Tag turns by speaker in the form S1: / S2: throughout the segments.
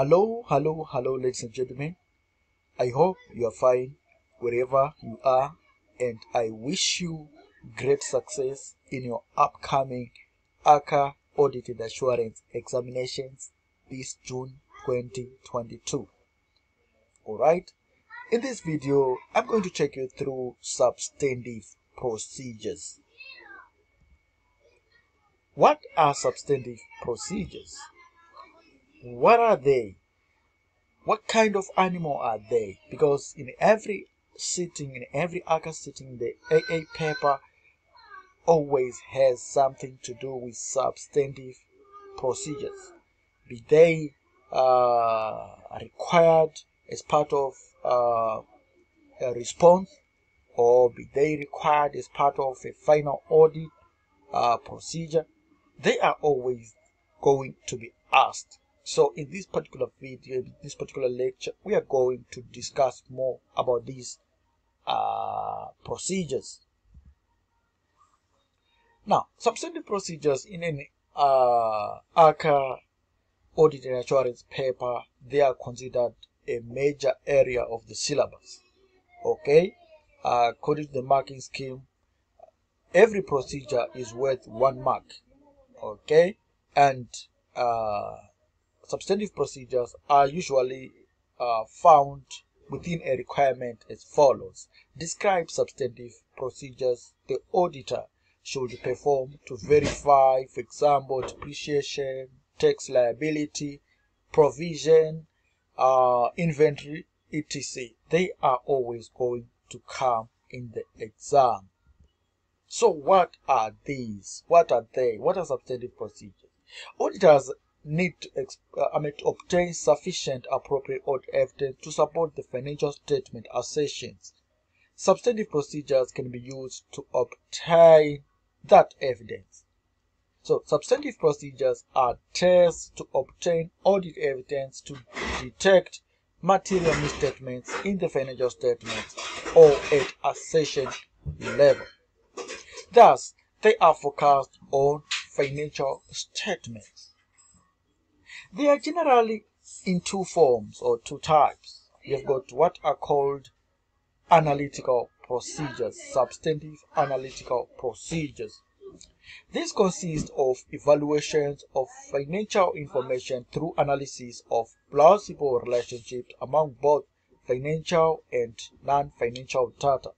S1: Hello, hello, hello, ladies and gentlemen. I hope you are fine wherever you are, and I wish you great success in your upcoming ACCA Audited Assurance examinations this June 2022. Alright, in this video, I'm going to take you through substantive procedures. What are substantive procedures? What are they? What kind of animal are they? Because in every sitting, in every ACCA sitting, the AA paper always has something to do with substantive procedures. Be they uh, required as part of uh, a response or be they required as part of a final audit uh, procedure, they are always going to be asked. So in this particular video, in this particular lecture, we are going to discuss more about these uh, procedures. Now, substantive procedures in an uh, ACCA assurance paper, they are considered a major area of the syllabus. Okay, uh, according to the marking scheme, every procedure is worth one mark. Okay, and uh, substantive procedures are usually uh, found within a requirement as follows. Describe substantive procedures the auditor should perform to verify, for example, depreciation, tax liability, provision, uh, inventory, etc. They are always going to come in the exam. So what are these? What are they? What are substantive procedures? Auditors need to, uh, I mean, to obtain sufficient appropriate evidence to support the financial statement assertions. Substantive procedures can be used to obtain that evidence. So, substantive procedures are tests to obtain audit evidence to detect material misstatements in the financial statements or at assertion level. Thus, they are focused on financial statements. They are generally in two forms or two types. You've got what are called analytical procedures, substantive analytical procedures. This consists of evaluations of financial information through analysis of plausible relationships among both financial and non-financial data.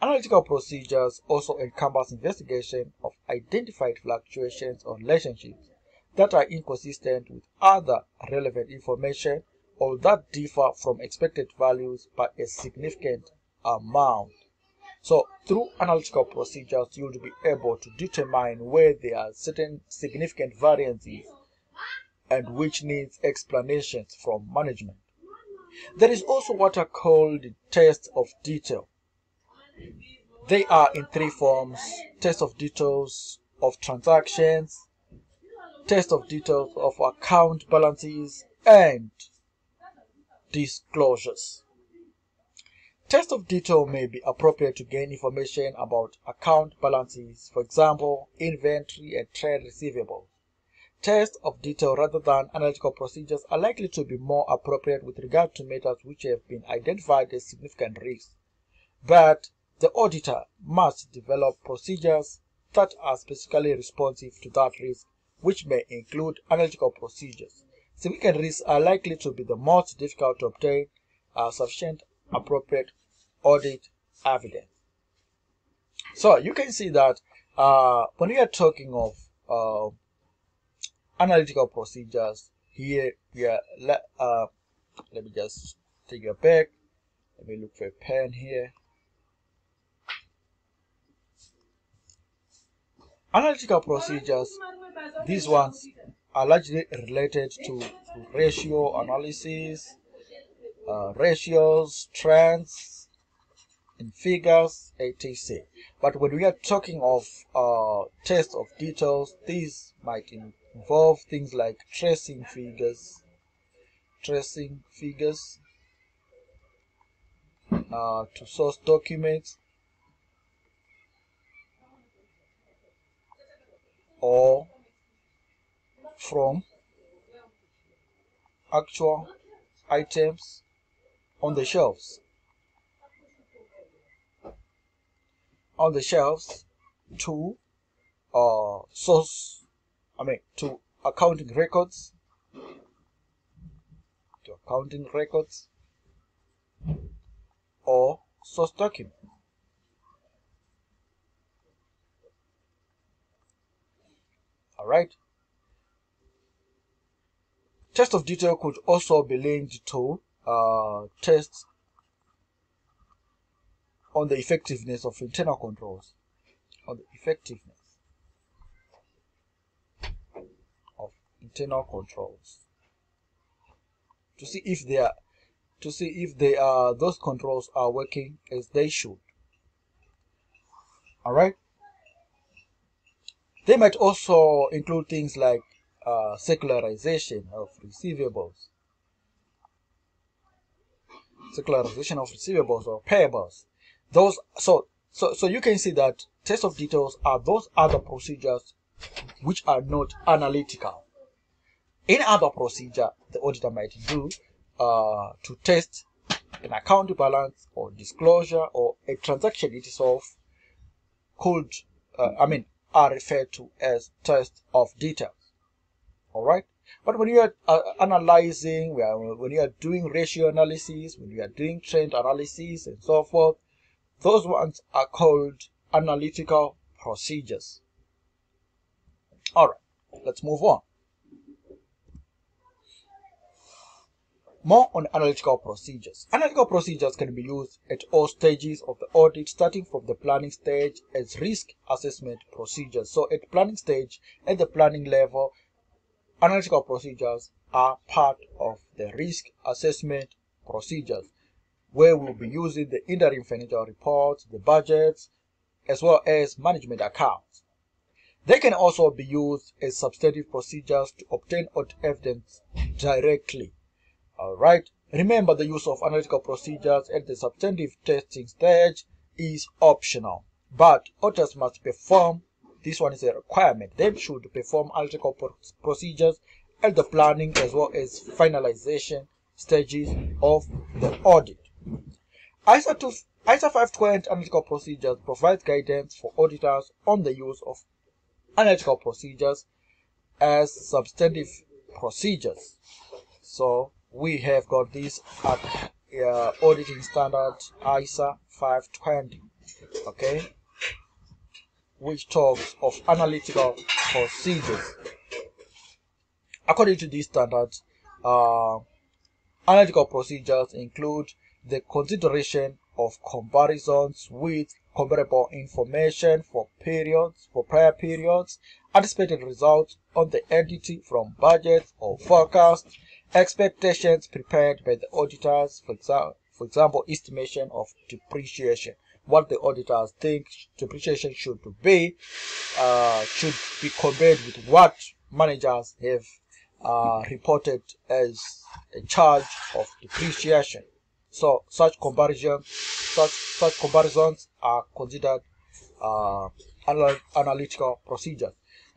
S1: Analytical procedures also encompass investigation of identified fluctuations or relationships that are inconsistent with other relevant information or that differ from expected values by a significant amount. So, through analytical procedures, you'll be able to determine where there are certain significant variances and which needs explanations from management. There is also what are called tests of detail. They are in three forms tests of details of transactions, test of details of account balances, and disclosures. Test of detail may be appropriate to gain information about account balances, for example, inventory and trade receivables. Tests of detail rather than analytical procedures are likely to be more appropriate with regard to matters which have been identified as significant risks. But the auditor must develop procedures that are specifically responsive to that risk, which may include analytical procedures. Significant risks are likely to be the most difficult to obtain uh, sufficient appropriate audit evidence. So you can see that uh, when we are talking of uh, analytical procedures, here we are. Let, uh, let me just take a back. Let me look for a pen here. Analytical procedures, these ones are largely related to ratio analysis, uh, ratios, trends, and figures, etc. But when we are talking of uh, test of details, these might involve things like tracing figures, tracing figures uh, to source documents, or from actual items on the shelves. On the shelves to uh, source, I mean, to accounting records, to accounting records, or source document. Right. Test of detail could also be linked to uh, tests on the effectiveness of internal controls, on the effectiveness of internal controls to see if they are to see if they are those controls are working as they should. All right. They might also include things like uh, circularization of receivables, circularization of receivables or payables. Those so so so you can see that test of details are those other procedures which are not analytical. Any other procedure the auditor might do uh, to test an account balance or disclosure or a transaction itself could, uh, I mean, are referred to as tests of details. All right. But when you are uh, analyzing, when you are doing ratio analysis, when you are doing trend analysis and so forth, those ones are called analytical procedures. All right, let's move on. More on analytical procedures. Analytical procedures can be used at all stages of the audit, starting from the planning stage as risk assessment procedures. So at planning stage, at the planning level, analytical procedures are part of the risk assessment procedures, where we'll be using the interim financial reports, the budgets, as well as management accounts. They can also be used as substantive procedures to obtain audit evidence directly Alright, remember the use of analytical procedures at the substantive testing stage is optional, but auditors must perform, this one is a requirement, they should perform analytical procedures at the planning as well as finalization stages of the audit. ISA, ISA 520 analytical procedures provides guidance for auditors on the use of analytical procedures as substantive procedures. So we have got this uh, auditing standard ISA 520 okay? Which talks of analytical procedures. According to this standard uh, analytical procedures include the consideration of comparisons with comparable information for periods for prior periods anticipated results on the entity from budgets or forecasts Expectations prepared by the auditors, for example, for example, estimation of depreciation. What the auditors think depreciation should be, uh, should be compared with what managers have uh, reported as a charge of depreciation. So such comparison, such such comparisons are considered uh, analytical procedures.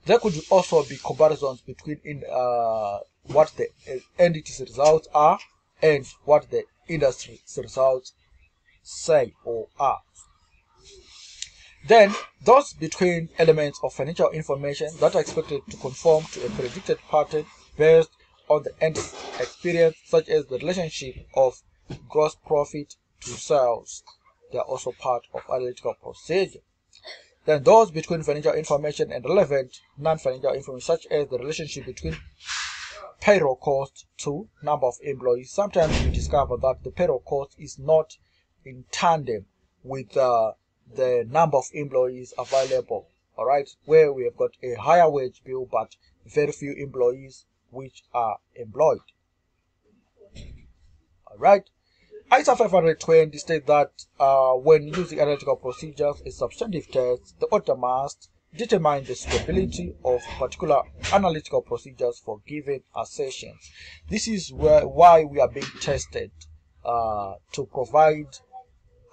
S1: There could also be comparisons between in, uh, what the uh, entity's results are and what the industry's results say or are. Then, those between elements of financial information that are expected to conform to a predicted pattern based on the entity's experience, such as the relationship of gross profit to sales. They are also part of analytical procedure. Then those between financial information and relevant non-financial information, such as the relationship between payroll cost to number of employees. Sometimes we discover that the payroll cost is not in tandem with uh, the number of employees available. All right, where we have got a higher wage bill but very few employees which are employed. All right. ISA 520 states that uh, when using analytical procedures a substantive test, the auditor must determine the stability of particular analytical procedures for given assertions. This is where, why we are being tested uh, to provide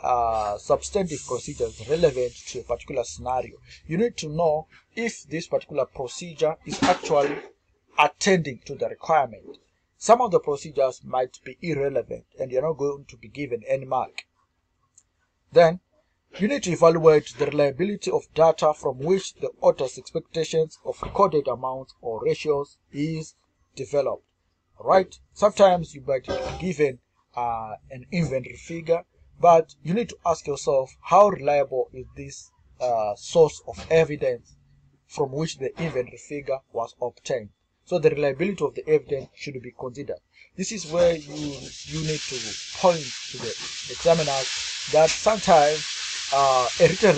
S1: uh, substantive procedures relevant to a particular scenario. You need to know if this particular procedure is actually attending to the requirement. some of the procedures might be irrelevant and you're not going to be given any mark. Then you need to evaluate the reliability of data from which the author's expectations of recorded amounts or ratios is developed. Right? Sometimes you might be given uh, an inventory figure, but you need to ask yourself how reliable is this uh, source of evidence from which the inventory figure was obtained. So the reliability of the evidence should be considered. This is where you you need to point to the examiners that sometimes uh, a written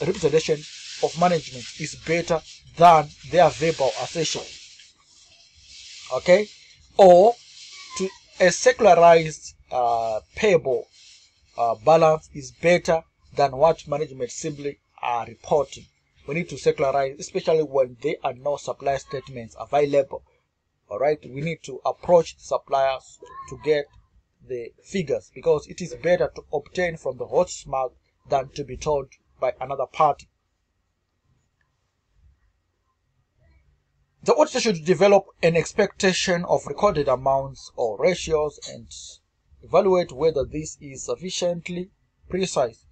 S1: representation of management is better than their verbal assertion. Okay, or to a circularized uh, payable uh, balance is better than what management simply are reporting. We need to circularize, especially when there are no supply statements available. All right, we need to approach suppliers to get the figures because it is better to obtain from the horse's mouth than to be told by another party. The auditor should develop an expectation of recorded amounts or ratios and evaluate whether this is sufficiently precise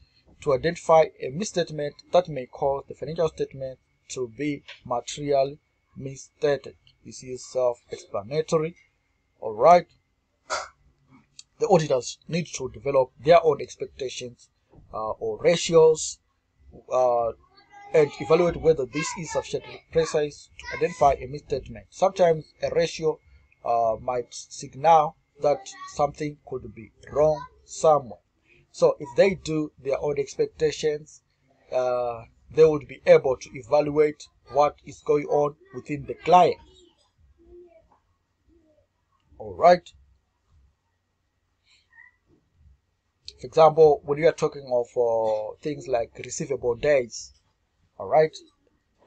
S1: to identify a misstatement that may cause the financial statement to be materially misstated. This is self-explanatory. All right the auditors need to develop their own expectations uh, or ratios uh, and evaluate whether this is sufficiently precise to identify a misstatement. Sometimes a ratio uh, might signal that something could be wrong somewhere. So if they do their own expectations, uh, they would be able to evaluate what is going on within the client. All right. For example, when you are talking of uh, things like receivable days, all right,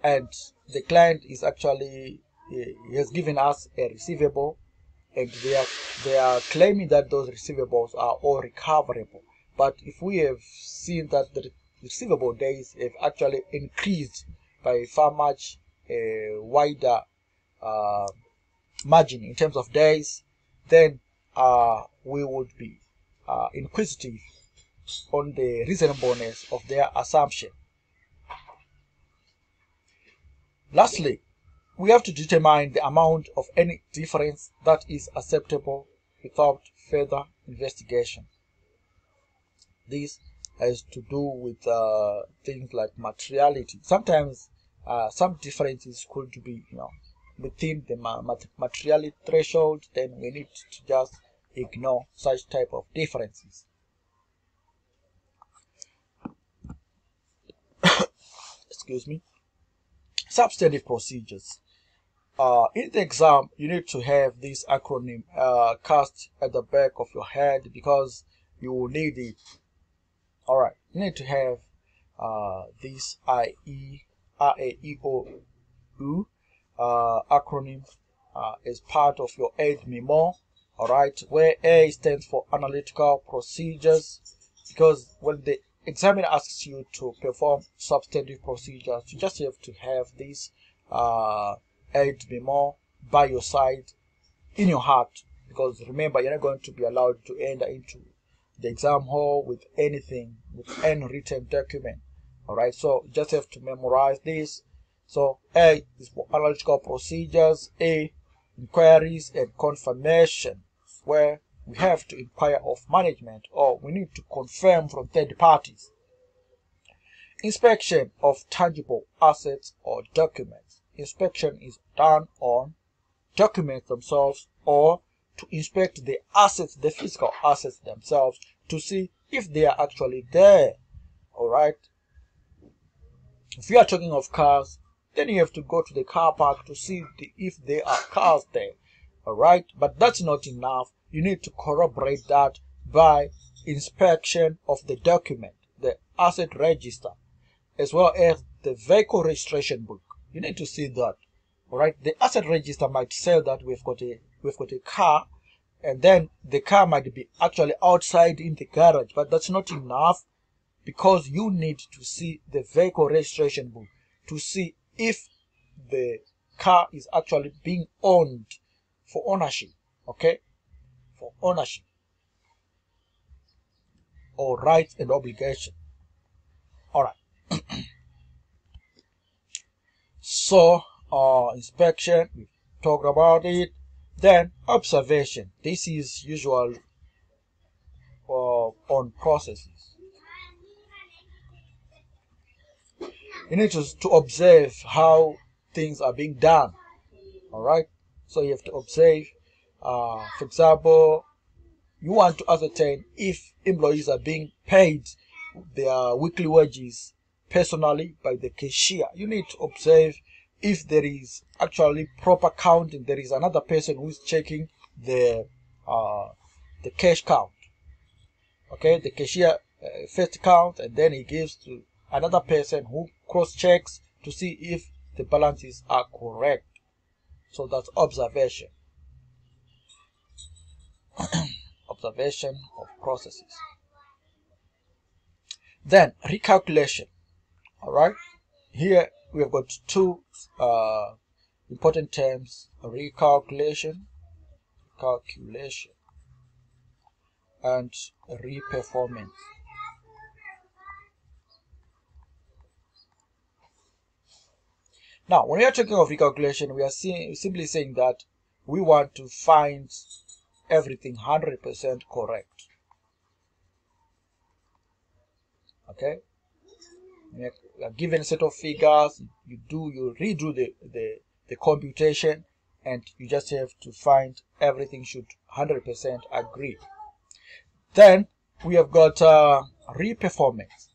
S1: and the client is actually he has given us a receivable, and they are they are claiming that those receivables are all recoverable. But if we have seen that the receivable days have actually increased by far much uh, wider uh, margin in terms of days, then uh, we would be uh, inquisitive on the reasonableness of their assumption. Lastly, we have to determine the amount of any difference that is acceptable without further investigation. This has to do with uh, things like materiality. Sometimes uh, some differences could be, you know, within the materiality threshold. Then we need to just ignore such type of differences. Excuse me. Substantive procedures. Uh, in the exam, you need to have this acronym uh, cast at the back of your head because you will need it. All right, you need to have uh, this IE, RAEO, uh, acronym uh, as part of your aid memo all right where a stands for analytical procedures because when the examiner asks you to perform substantive procedures you just have to have this uh aid memo by your side in your heart because remember you're not going to be allowed to enter into the exam hall with anything with any written document. All right so you just have to memorize this. So a is for analytical procedures a inquiries and confirmation where we have to inquire of management or we need to confirm from third parties. Inspection of tangible assets or documents. Inspection is done on documents themselves or to inspect the assets, the physical assets themselves to see if they are actually there. Alright. If you are talking of cars, then you have to go to the car park to see if there are cars there. Alright, but that's not enough you need to corroborate that by inspection of the document, the asset register, as well as the vehicle registration book. You need to see that. Alright, the asset register might say that we've got a we've got a car and then the car might be actually outside in the garage, but that's not enough because you need to see the vehicle registration book to see if the car is actually being owned for ownership. Okay, for ownership or rights and obligation. All right. so, uh, inspection, we talked about it. Then observation. This is usual uh, on processes. You need to, to observe how things are being done. All right. So you have to observe. Uh, for example, you want to ascertain if employees are being paid their weekly wages personally by the cashier. You need to observe if there is actually proper counting. There is another person who is checking the uh, the cash count. Okay, the cashier uh, first count and then he gives to another person who cross checks to see if the balances are correct. So that's observation. observation of processes. Then recalculation. All right. Here we have got two uh, important terms: recalculation, calculation, and reperformance. Now, when we are talking of recalculation, we are simply saying that we want to find everything 100% correct. Okay? A given set of figures, you do, you redo the, the, the computation and you just have to find everything should 100% agree. Then we have got uh, reperformance.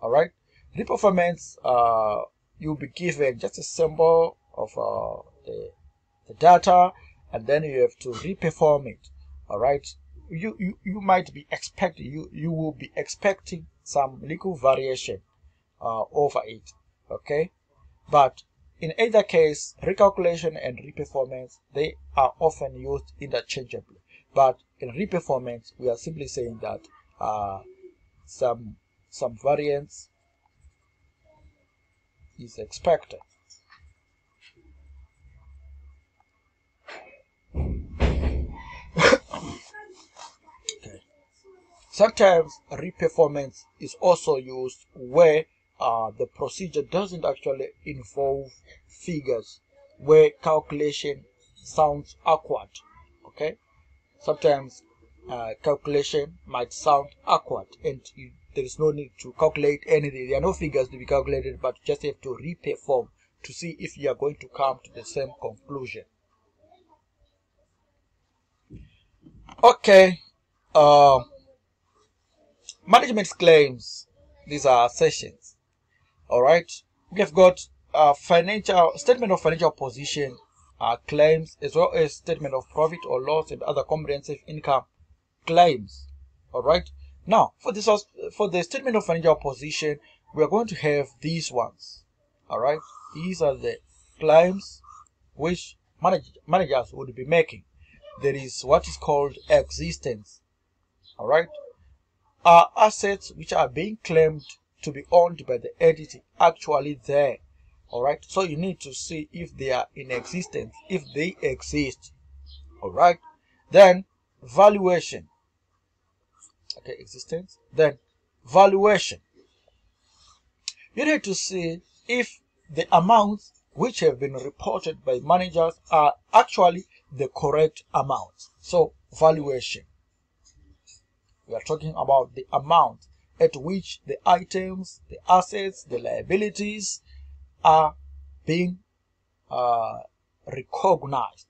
S1: All right, reperformance. Uh, you'll be given just a symbol of uh, the, the data and then you have to reperform it. All right you you, you might be expecting you you will be expecting some little variation uh, over it. Okay? But in either case recalculation and reperformance they are often used interchangeably. But in reperformance we are simply saying that uh, some some variance is expected Sometimes reperformance is also used where uh, the procedure doesn't actually involve figures, where calculation sounds awkward. Okay, sometimes uh, calculation might sound awkward, and you, there is no need to calculate anything. There are no figures to be calculated, but you just have to reperform to see if you are going to come to the same conclusion. Okay. Uh, management claims these are assertions all right? We have got a financial statement of financial position uh, claims as well as statement of profit or loss and other comprehensive income claims all right? Now for this for the statement of financial position we are going to have these ones all right? These are the claims which manage, managers would be making. There is what is called existence all right are assets which are being claimed to be owned by the entity actually there. All right so you need to see if they are in existence. If they exist. All right then valuation. Okay existence. Then valuation. You need to see if the amounts which have been reported by managers are actually the correct amounts. So valuation we are talking about the amount at which the items, the assets, the liabilities are being uh, recognized.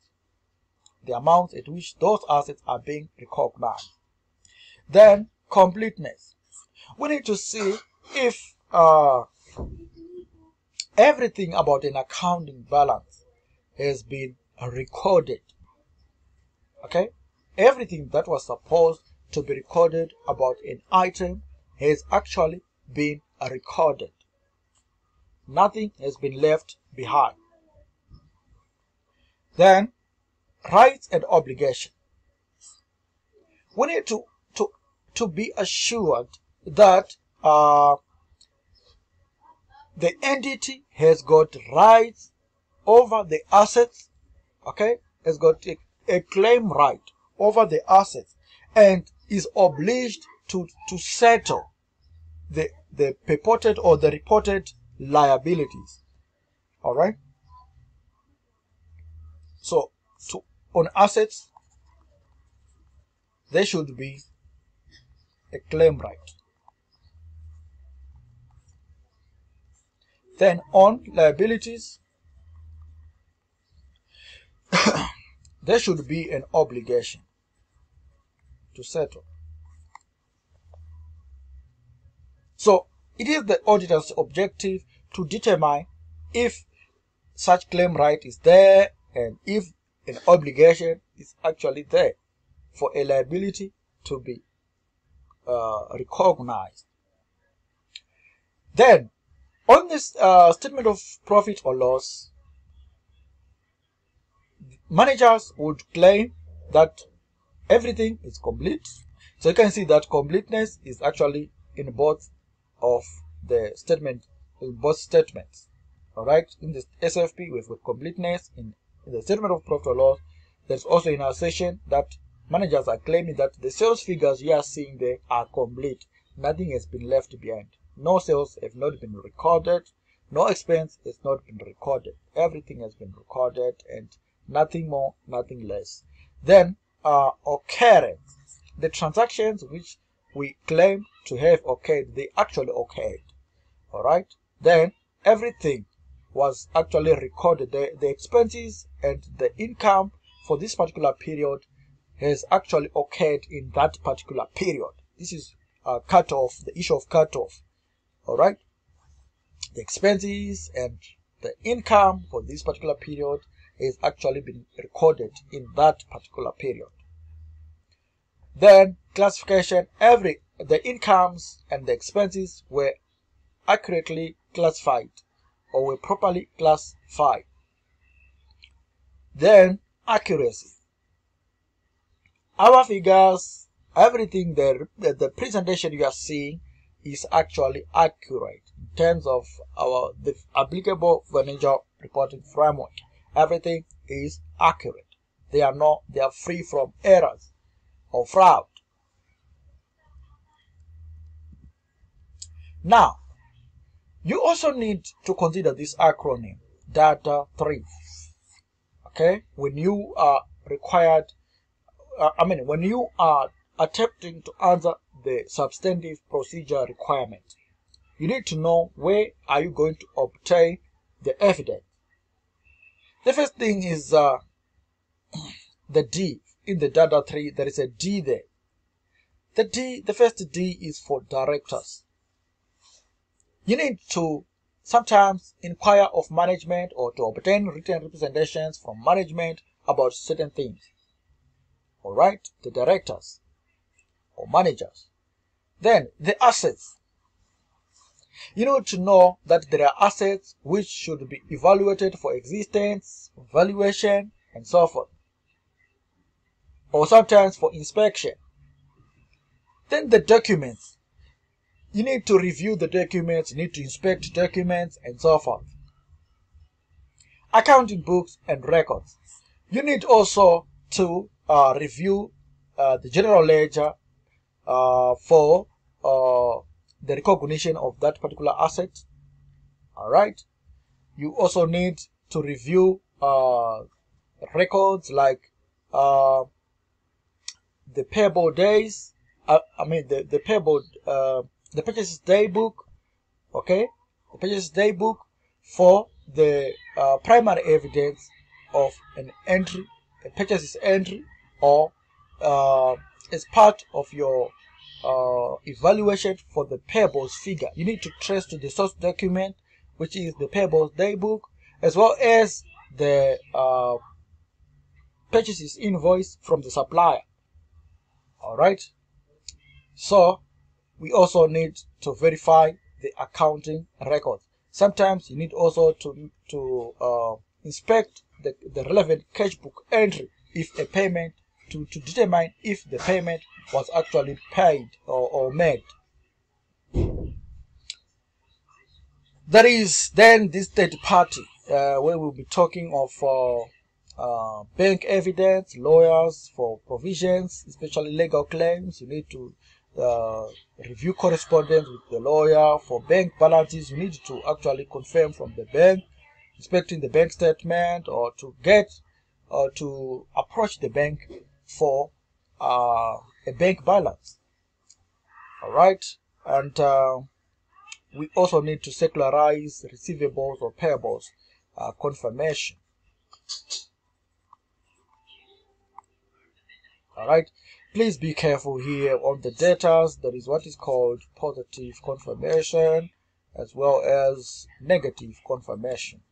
S1: The amount at which those assets are being recognized. Then completeness. We need to see if uh, everything about an accounting balance has been recorded. Okay? Everything that was supposed to be recorded about an item has actually been recorded. Nothing has been left behind. Then, rights and obligation. We need to, to, to be assured that uh, the entity has got rights over the assets, okay, has got a, a claim right over the assets and is obliged to, to settle the, the purported or the reported liabilities. All right. So, to, on assets, there should be a claim right. Then on liabilities, there should be an obligation to settle. So it is the auditor's objective to determine if such claim right is there and if an obligation is actually there for a liability to be uh, recognized. Then, on this uh, statement of profit or loss, managers would claim that everything is complete. So you can see that completeness is actually in both of the statement, in both statements. All right, in the SFP, we've got completeness. In, in the statement of profit or loss, there's also in our session that managers are claiming that the sales figures you are seeing there are complete. Nothing has been left behind. No sales have not been recorded. No expense has not been recorded. Everything has been recorded and nothing more, nothing less. Then, uh, occurrence. The transactions which we claim to have occurred, they actually occurred. Alright? Then, everything was actually recorded. The, the expenses and the income for this particular period has actually occurred in that particular period. This is a cutoff, the issue of cutoff. Alright? The expenses and the income for this particular period has actually been recorded in that particular period. Then classification, every the incomes and the expenses were accurately classified or were properly classified. Then accuracy. Our figures, everything the, the presentation you are seeing is actually accurate in terms of our the applicable financial reporting framework. Everything is accurate. They are not, they are free from errors or fraud. Now, you also need to consider this acronym, DATA 3. Okay, when you are required, uh, I mean, when you are attempting to answer the substantive procedure requirement, you need to know where are you going to obtain the evidence. The first thing is uh, the D in the data tree. There is a D there. The D, the first D is for directors. You need to sometimes inquire of management or to obtain written representations from management about certain things. Alright, the directors or managers. Then the assets. You need to know that there are assets which should be evaluated for existence, valuation, and so forth. Or sometimes for inspection. Then the documents. You need to review the documents, you need to inspect documents, and so forth. Accounting books and records. You need also to uh, review uh, the general ledger uh, for uh, the recognition of that particular asset. All right. You also need to review uh, records like uh, the payable days. Uh, I mean the the payable uh, the purchase day book. Okay, the purchase day book for the uh, primary evidence of an entry, a purchase entry, or uh, as part of your uh, evaluation for the payables figure. You need to trace to the source document, which is the payables daybook, as well as the uh, purchases invoice from the supplier. All right. So we also need to verify the accounting records. Sometimes you need also to to uh, inspect the, the relevant cash book entry if a payment to, to determine if the payment was actually paid or, or made. There is then this third party uh, where we'll be talking of uh, uh, bank evidence, lawyers for provisions, especially legal claims. You need to uh, review correspondence with the lawyer for bank balances. You need to actually confirm from the bank, inspecting the bank statement, or to get or to approach the bank for uh, a bank balance. All right, and uh, we also need to circularize receivables or payables uh, confirmation. All right, please be careful here on the data. There is what is called positive confirmation as well as negative confirmation.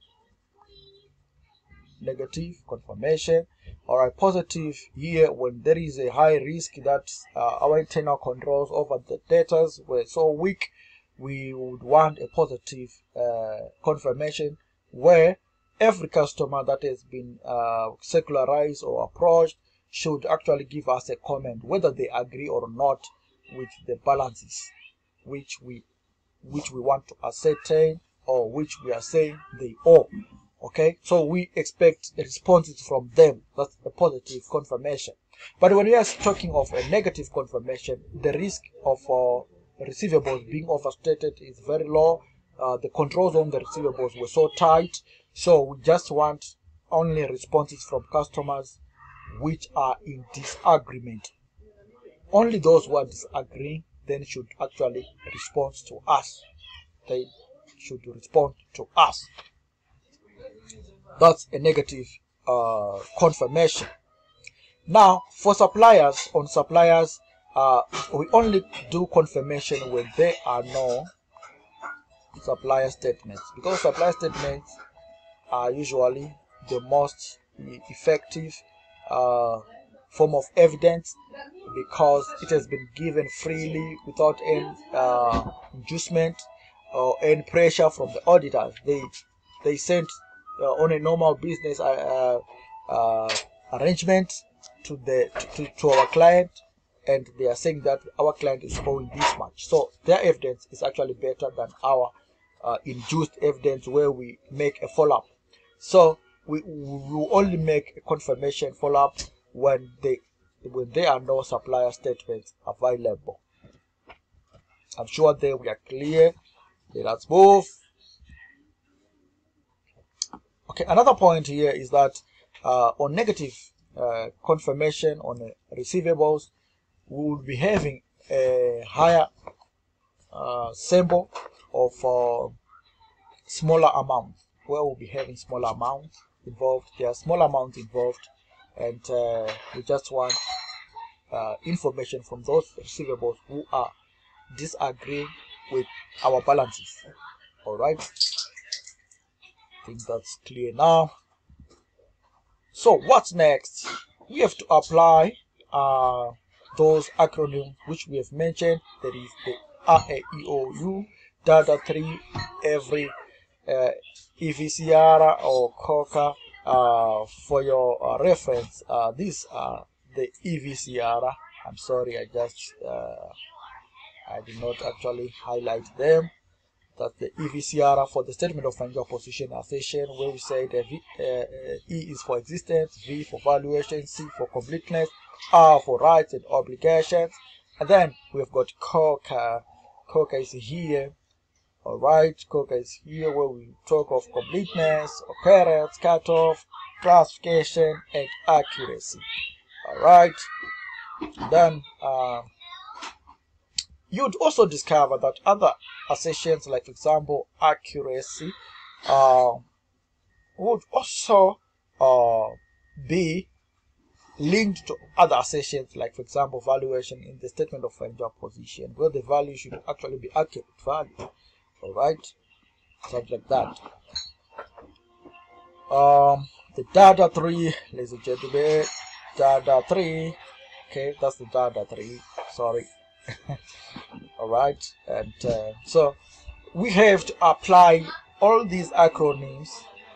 S1: Negative confirmation or a positive here when there is a high risk that uh, our internal controls over the data were so weak we would want a positive uh, confirmation where every customer that has been uh, circularized or approached should actually give us a comment whether they agree or not with the balances which we which we want to ascertain or which we are saying they owe okay? So we expect responses from them. That's a positive confirmation. But when we are talking of a negative confirmation the risk of uh, receivables being overstated is very low. Uh, the controls on the receivables were so tight. So we just want only responses from customers which are in disagreement. Only those who are disagreeing then should actually respond to us. They should respond to us that's a negative uh, confirmation. Now, for suppliers, on suppliers, uh, we only do confirmation when there are no supplier statements because supplier statements are usually the most effective uh, form of evidence because it has been given freely without any uh, inducement or any pressure from the auditors. They they sent on a normal business uh, uh, arrangement to the to, to our client and they are saying that our client is owing this much. So their evidence is actually better than our uh, induced evidence where we make a follow-up. So we, we will only make a confirmation follow-up when they when there are no supplier statements available. I'm sure there we are clear. Let us move Okay, another point here is that uh, on negative uh, confirmation on uh, receivables, we will be having a higher uh, symbol of uh, smaller amounts, where we'll be having smaller amounts involved. There are small amounts involved, and uh, we just want information from those receivables who are disagreeing with our balances. All right think that's clear now. So what's next? We have to apply uh, those acronyms which we have mentioned. There is the RAEOU data 3 every uh, EVCR or COCA uh, for your uh, reference. Uh, these are the EVCR I'm sorry I just uh, I did not actually highlight them that's the EVCR for the statement of financial position assertion, where we say the v, uh, uh, E is for existence, V for valuation, C for completeness, R for rights and obligations. And then we've got COCA. COCA is here. Alright, COCA is here where we talk of completeness, occurrence, cutoff, classification, and accuracy. Alright, then uh, you'd also discover that other assertions, like for example, accuracy, uh, would also uh, be linked to other assertions, like for example, valuation in the statement of financial position, where the value should actually be accurate value. All right, something like that. Um, the data three, ladies and gentlemen, data three. Okay, that's the data three. Sorry. all right and uh, so we have to apply all these acronyms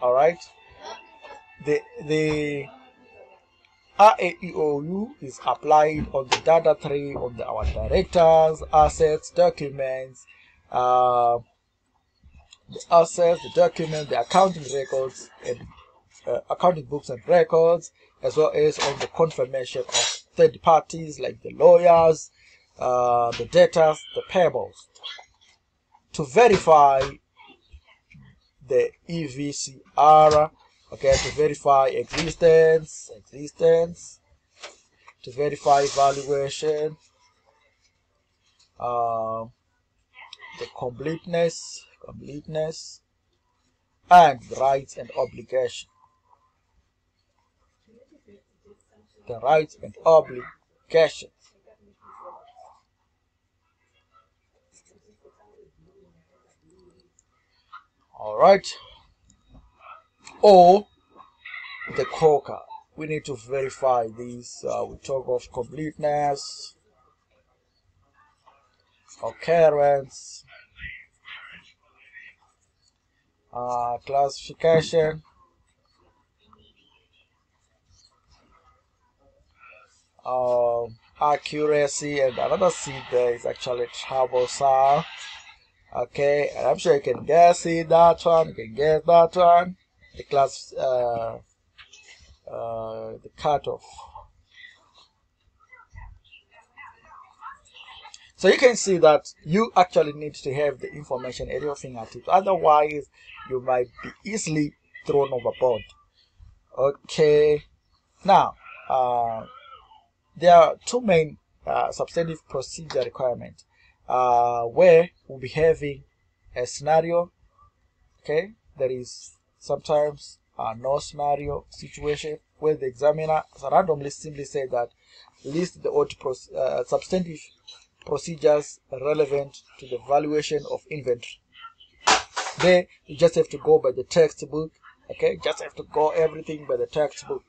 S1: all right? The the RAEOU is applied on the data tree on the, our directors, assets, documents, uh, the assets, the document, the accounting records, and uh, accounting books and records, as well as on the confirmation of third parties like the lawyers, uh, the debtors, the payables, to verify the EVCR, okay, to verify existence, existence, to verify valuation, uh, the completeness, completeness, and rights and obligation. The rights and obligations. All right. Or the COCA. We need to verify these. Uh, we talk of completeness, occurrence, uh, classification, um, accuracy, and another seed there is actually troublesome. Okay, and I'm sure you can guess it, that one, you can guess that one. The class, uh, uh, the cutoff. So you can see that you actually need to have the information at your fingertips. Otherwise, you might be easily thrown overboard. Okay. Now, uh, there are two main uh, substantive procedure requirements uh, where we'll be having a scenario. Okay. There is sometimes a no scenario situation where the examiner randomly simply say that list the odd uh, substantive procedures relevant to the valuation of inventory. There, you just have to go by the textbook. Okay, just have to go everything by the textbook.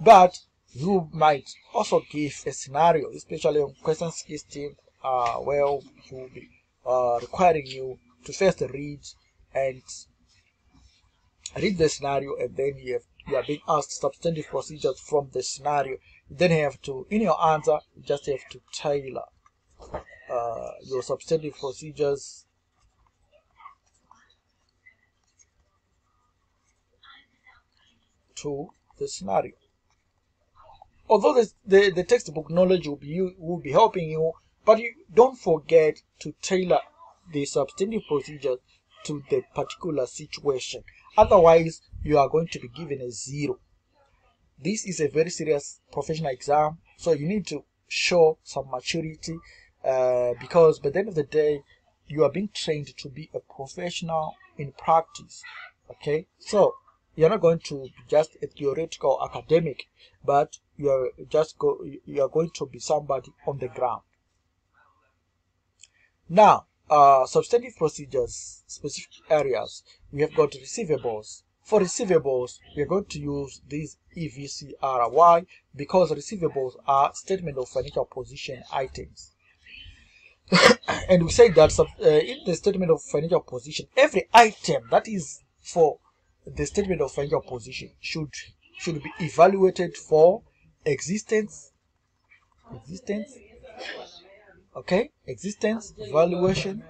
S1: But you might also give a scenario, especially on question system, uh, where will be uh, requiring you to first read and read the scenario, and then you have you are being asked substantive procedures from the scenario. Then you then have to, in your answer, you just have to tailor uh, your substantive procedures to the scenario. Although the, the, the textbook knowledge will be, will be helping you, but you don't forget to tailor the substantive procedures to the particular situation. Otherwise, you are going to be given a zero. This is a very serious professional exam, so you need to show some maturity uh, because by the end of the day, you are being trained to be a professional in practice. Okay, so you're not going to be just a theoretical academic, but you are just go you are going to be somebody on the ground. Now, uh, substantive procedures, specific areas. We have got receivables. For receivables, we are going to use these EVCR. Why? Because receivables are statement of financial position items. and we say that uh, in the statement of financial position, every item that is for the statement of financial position should should be evaluated for existence, existence, okay, existence, valuation,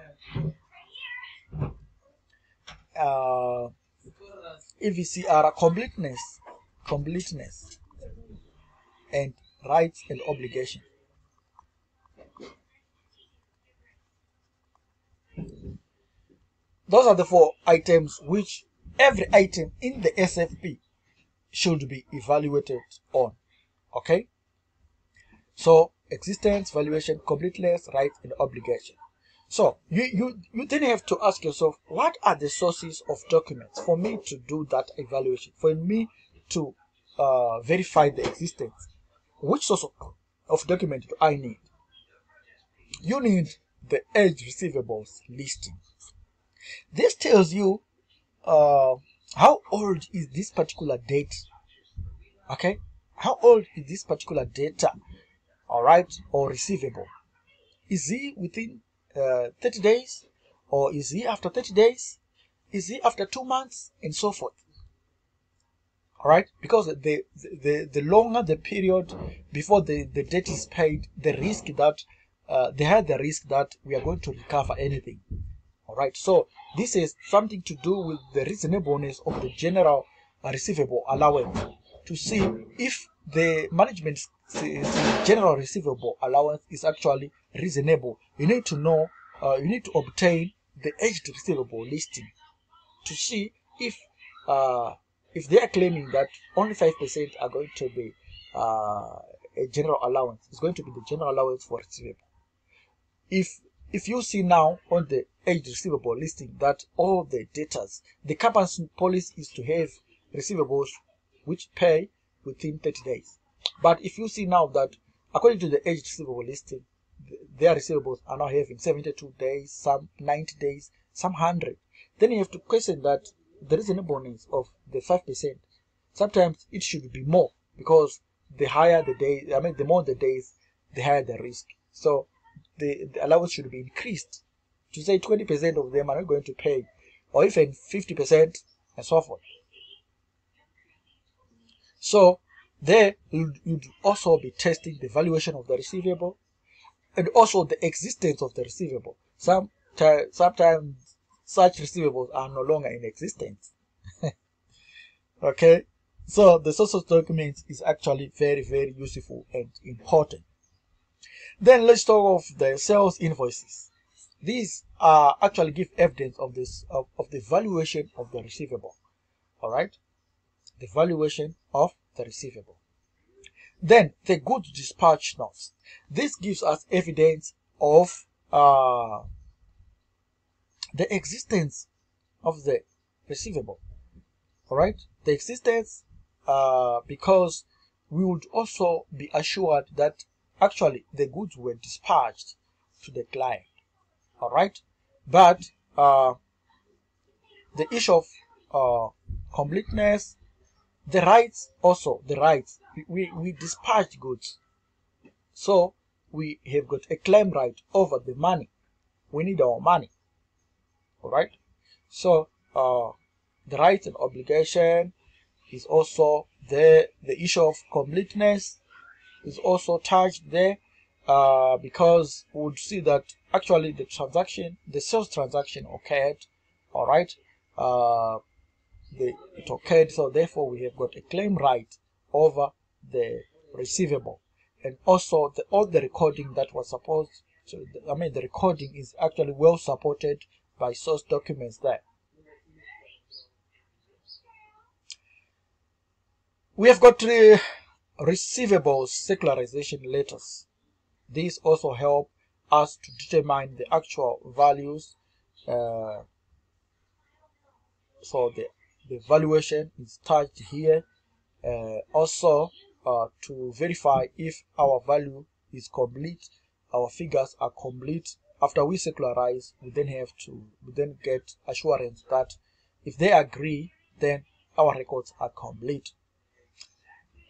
S1: uh, EVCR completeness, completeness, and rights and obligation. Those are the four items which every item in the SFP should be evaluated on. Okay? So, existence, valuation, completeness, rights, and obligation. So, you, you, you then have to ask yourself, what are the sources of documents for me to do that evaluation? For me to uh, verify the existence? Which source of, of document do I need? You need the age receivables listing. This tells you uh, how old is this particular date. Okay, how old is this particular data? All right, or receivable. Is he within uh, 30 days, or is he after 30 days? Is he after two months, and so forth? All right, because the the the longer the period before the the debt is paid, the risk that uh, they have the risk that we are going to recover anything. All right, so this is something to do with the reasonableness of the general receivable allowance to see if the management general receivable allowance is actually reasonable. You need to know, uh, you need to obtain the aged receivable listing to see if uh, if they are claiming that only 5% are going to be uh, a general allowance, it's going to be the general allowance for receivable. If if you see now on the aged receivable listing that all the debtors, the company's policy is to have receivables which pay within 30 days. But if you see now that according to the aged receivable listing, their receivables are now having 72 days, some 90 days, some 100, then you have to question that the reasonableness of the 5%. Sometimes it should be more because the higher the day, I mean, the more the days, the higher the risk. So the, the allowance should be increased to say 20% of them are not going to pay, or even 50% and so forth. So there you'd, also be testing the valuation of the receivable and also the existence of the receivable. Some sometimes such receivables are no longer in existence. okay, so the source of documents is actually very very useful and important. Then let's talk of the sales invoices. These are actually give evidence of this of, of the valuation of the receivable. All right, the valuation of the receivable. Then the goods dispatch notes. This gives us evidence of uh, the existence of the receivable. All right, the existence uh, because we would also be assured that actually the goods were dispatched to the client. All right, but uh, the issue of uh, completeness the rights also the rights. We we dispatch goods. So we have got a claim right over the money. We need our money. All right so uh the right and obligation is also there the issue of completeness is also touched there uh, because we would see that actually the transaction the sales transaction occurred all right uh, the, it occurred. So therefore, we have got a claim right over the receivable, and also the, all the recording that was supposed to. I mean, the recording is actually well supported by source documents there. We have got the receivables circularization letters. These also help us to determine the actual values. Uh, so the the valuation is touched here. Uh, also uh, to verify if our value is complete our figures are complete. After we circularize we then have to we then get assurance that if they agree then our records are complete.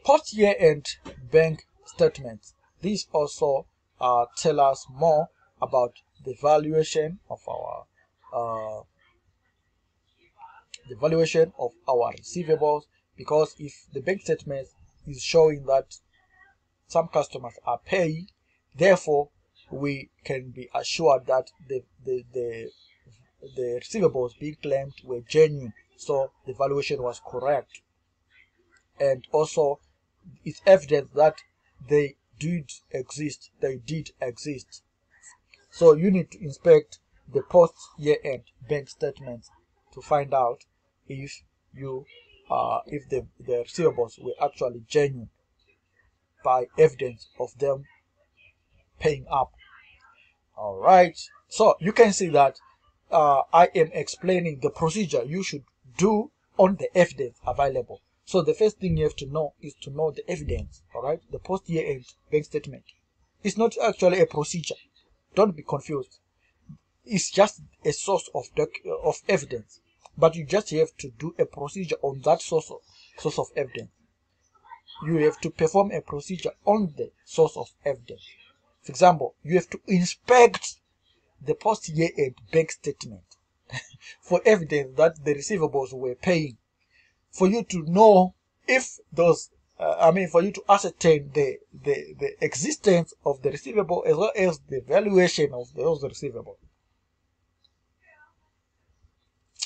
S1: Post year end bank statements. These also uh, tell us more about the valuation of our uh, the valuation of our receivables because if the bank statement is showing that some customers are paying therefore we can be assured that the the the, the receivables being claimed were genuine. So the valuation was correct. And also it's evident that they did exist they did exist. So you need to inspect the post year end bank statements to find out if you uh, if the, the receivables were actually genuine by evidence of them paying up. All right. So you can see that uh, I am explaining the procedure you should do on the evidence available. So the first thing you have to know is to know the evidence. All right. The post year end bank statement. It's not actually a procedure. Don't be confused. It's just a source of of evidence but you just have to do a procedure on that source of, source of evidence. You have to perform a procedure on the source of evidence. For example, you have to inspect the post year end bank statement for evidence that the receivables were paying. For you to know if those, uh, I mean, for you to ascertain the, the, the existence of the receivable as well as the valuation of those receivables.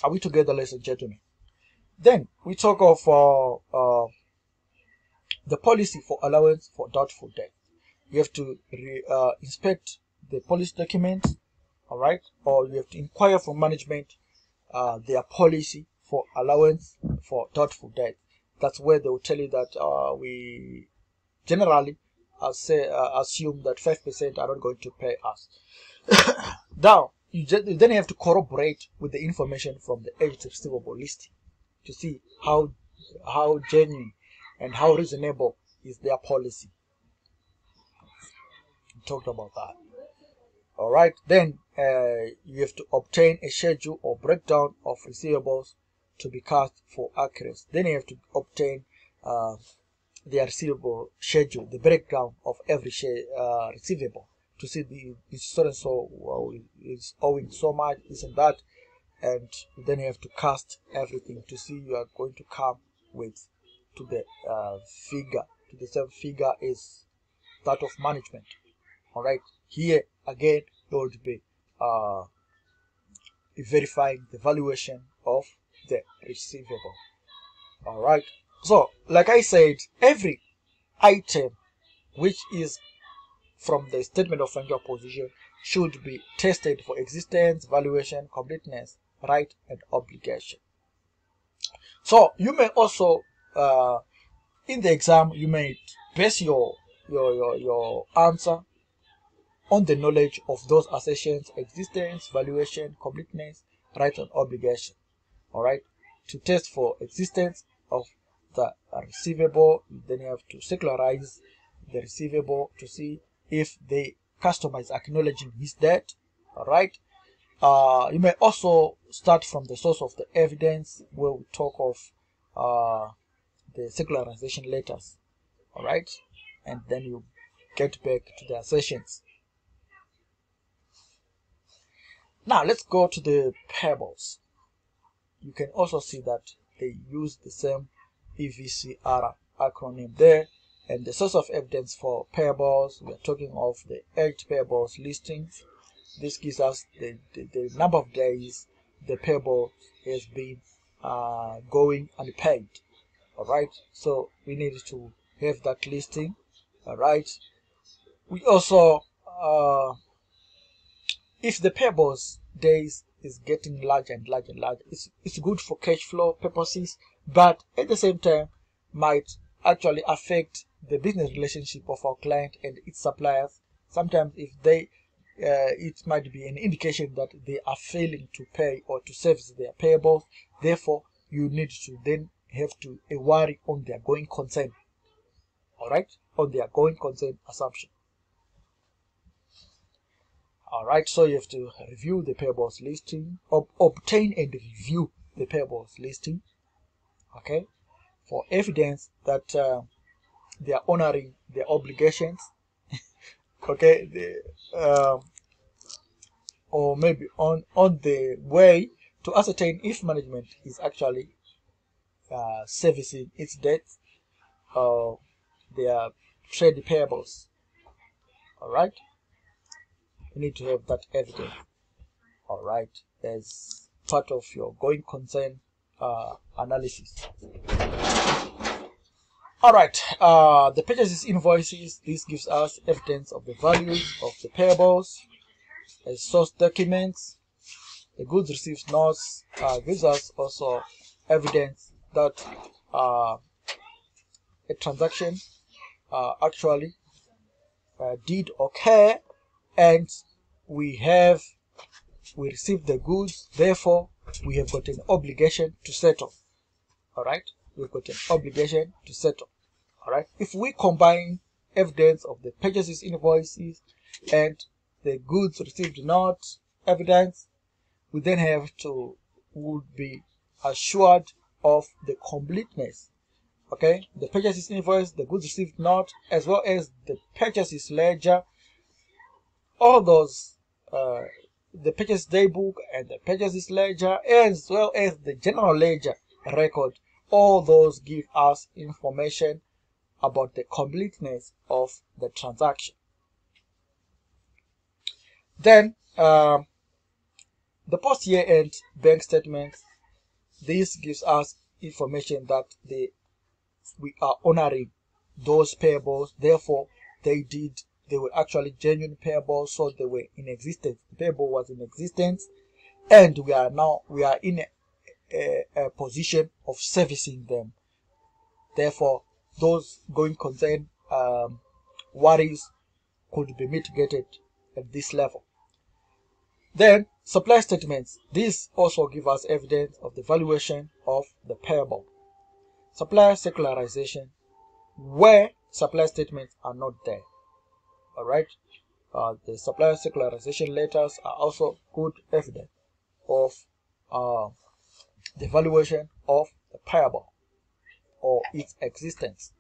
S1: Are we together, ladies and gentlemen? Then we talk of uh, uh, the policy for allowance for doubtful debt. You have to re, uh, inspect the policy documents, all right, or you have to inquire from management uh, their policy for allowance for doubtful debt. That's where they will tell you that uh, we generally say uh, assume that five percent are not going to pay us. now you, just, you then have to corroborate with the information from the aged receivable listing to see how how genuine and how reasonable is their policy. We talked about that. All right, then uh, you have to obtain a schedule or breakdown of receivables to be cast for accuracy. Then you have to obtain uh, the receivable schedule, the breakdown of every uh, receivable to see the so and so well, is owing so much, this and that, and then you have to cast everything to see you are going to come with to the uh, figure to the same figure is that of management. All right here again you will be uh, verifying the valuation of the receivable. All right so like i said every item which is from the statement of financial position should be tested for existence valuation completeness right and obligation. So you may also uh, in the exam you may base your your your, your answer on the knowledge of those assertions existence valuation completeness right and obligation. All right? To test for existence of the receivable then you have to circularize the receivable to see if the customer is acknowledging his debt all right uh, you may also start from the source of the evidence where we talk of uh, the circularization letters all right and then you get back to the assertions. Now let's go to the payables you can also see that they use the same EVCR acronym there and the source of evidence for payables we are talking of the aged payables listings. This gives us the, the, the number of days the payable has been uh, going unpaid. All right so we need to have that listing. All right we also uh, if the payables days is getting larger and larger and larger it's, it's good for cash flow purposes but at the same time might actually affect the business relationship of our client and its suppliers sometimes if they uh, it might be an indication that they are failing to pay or to service their payables therefore you need to then have to worry on their going concern. All right, on their going concern assumption. All right, so you have to review the payables listing, ob obtain and review the payables listing. Okay, for evidence that uh, they are honoring their obligations. okay, the, uh, or maybe on on the way to ascertain if management is actually uh, servicing its debt or their trade payables. Alright? You need to have that evidence. Alright? As part of your going concern uh, analysis. Alright, uh, the purchases invoices, this gives us evidence of the values of the payables, as source documents, the goods received notes uh, gives us also evidence that uh, a transaction uh, actually uh, did occur and we have we received the goods therefore we have got an obligation to settle. All right? We've got an obligation to settle right if we combine evidence of the purchases invoices and the goods received not evidence we then have to would be assured of the completeness. Okay? The purchases invoice the goods received not as well as the purchases ledger. All those uh, the purchase day book and the purchases ledger as well as the general ledger record all those give us information about the completeness of the transaction then um, the post year end bank statement this gives us information that they we are honoring those payables. Therefore, they did they were actually genuine payables, so they were in existence. The payable was in existence, and we are now we are in a, a, a position of servicing them. Therefore, those going concern um, worries could be mitigated at this level. Then, supply statements. These also give us evidence of the valuation of the payable. Supplier circularization, where supply statements are not there. Alright, uh, the supplier circularization letters are also good evidence of uh, the valuation of the payable or its existence.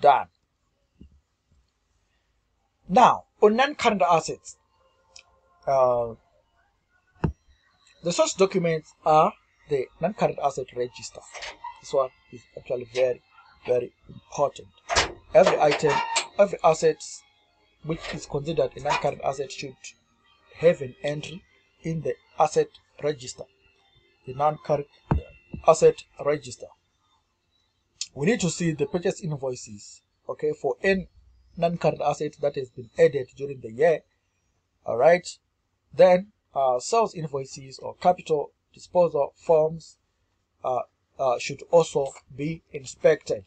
S1: Done. Now, on non-current assets, uh, the source documents are the non-current asset register. This one is actually very, very important. Every item, every asset which is considered a non-current asset should have an entry in the asset register, the non-current asset register. We need to see the purchase invoices, okay, for any non-current asset that has been added during the year. All right, then uh, sales invoices or capital disposal forms uh, uh, should also be inspected.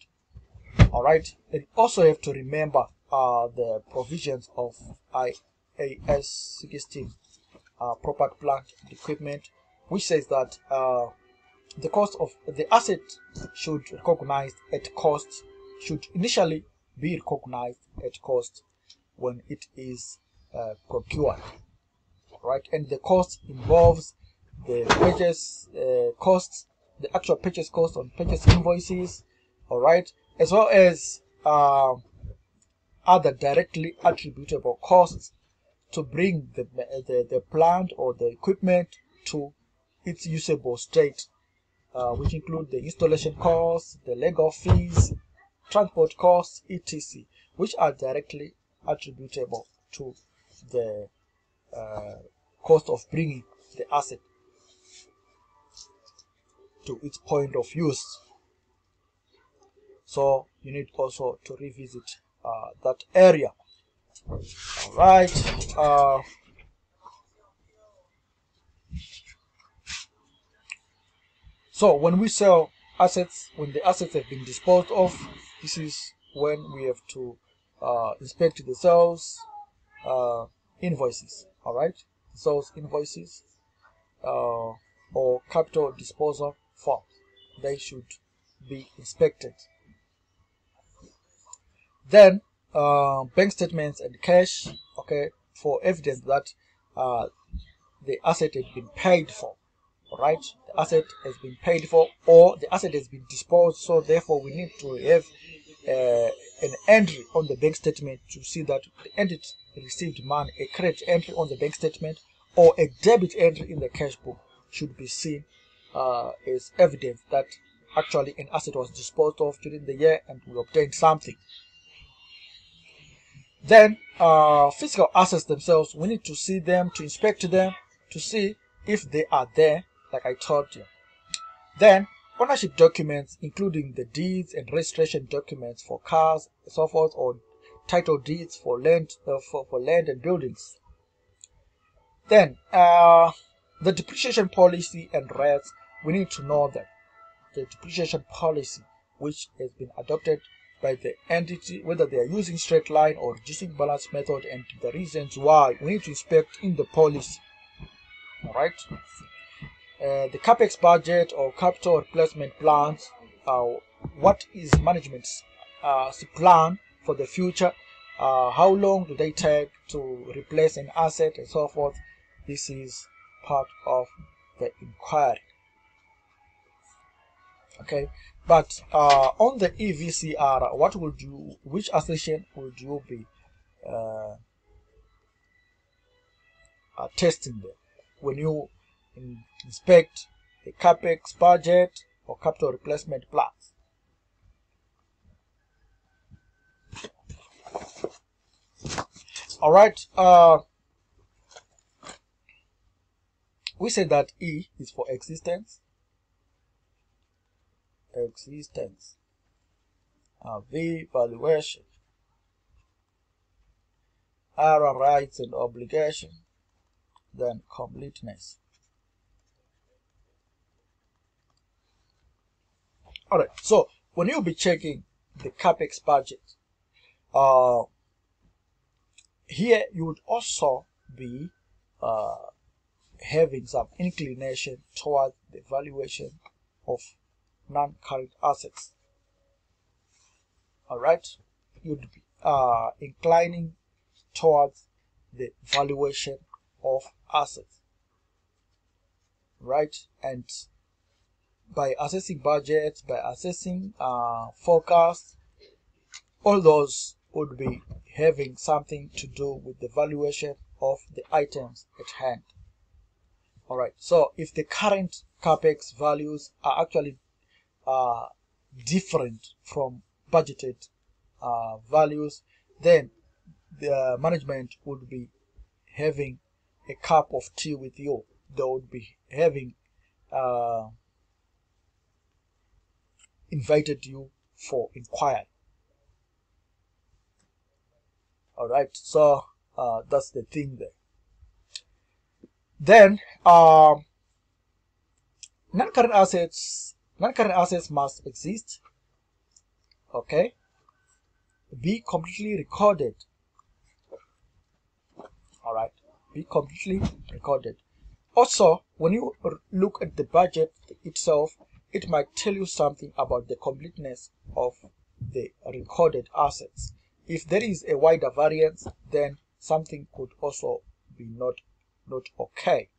S1: All right, and also have to remember uh, the provisions of IAS 16 uh, property plant equipment, which says that uh, the cost of the asset should recognized at cost should initially be recognized at cost when it is uh, procured. Right and the cost involves the purchase uh, costs the actual purchase cost on purchase invoices all right as well as uh, other directly attributable costs to bring the, the, the plant or the equipment to its usable state uh, which include the installation costs, the legal fees, transport costs, etc., which are directly attributable to the uh, cost of bringing the asset to its point of use. So you need also to revisit uh, that area. All right. Uh, So when we sell assets, when the assets have been disposed of, this is when we have to uh, inspect the sales uh, invoices. All right, sales invoices uh, or capital disposal forms. They should be inspected. Then uh, bank statements and cash. Okay, for evidence that uh, the asset has been paid for right? The asset has been paid for or the asset has been disposed so therefore we need to have uh, an entry on the bank statement to see that the entity received money a credit entry on the bank statement or a debit entry in the cash book should be seen uh, as evidence that actually an asset was disposed of during the year and we obtained something. Then uh, physical assets themselves we need to see them to inspect them to see if they are there like I told you. Then, ownership documents, including the deeds and registration documents for cars, so forth, or title deeds for land, uh, for, for land and buildings. Then, uh, the depreciation policy and rates, we need to know that the depreciation policy, which has been adopted by the entity, whether they are using straight line or reducing balance method, and the reasons why we need to inspect in the policy. All right. Uh, the capex budget or capital replacement plans uh, what is management's uh, plan for the future? Uh, how long do they take to replace an asset and so forth? This is part of the inquiry. Okay but uh, on the evcr what would you which assertion would you be testing there when you inspect the capex budget or capital replacement plans. All right. Uh, we say that E is for existence, existence, uh, V valuation, R rights and obligation, then completeness. Alright, so when you'll be checking the capex budget, uh, here you would also be uh, having some inclination towards the valuation of non-current assets. All right, you'd be uh, inclining towards the valuation of assets, right? And by assessing budgets, by assessing uh, forecasts, all those would be having something to do with the valuation of the items at hand. Alright, so if the current capex values are actually uh, different from budgeted uh, values, then the management would be having a cup of tea with you. They would be having uh, invited you for inquiry. all right so uh, that's the thing there. Then um, non-current assets non-current assets must exist okay? Be completely recorded. All right be completely recorded. Also when you look at the budget itself it might tell you something about the completeness of the recorded assets if there is a wider variance, then something could also be not, not okay.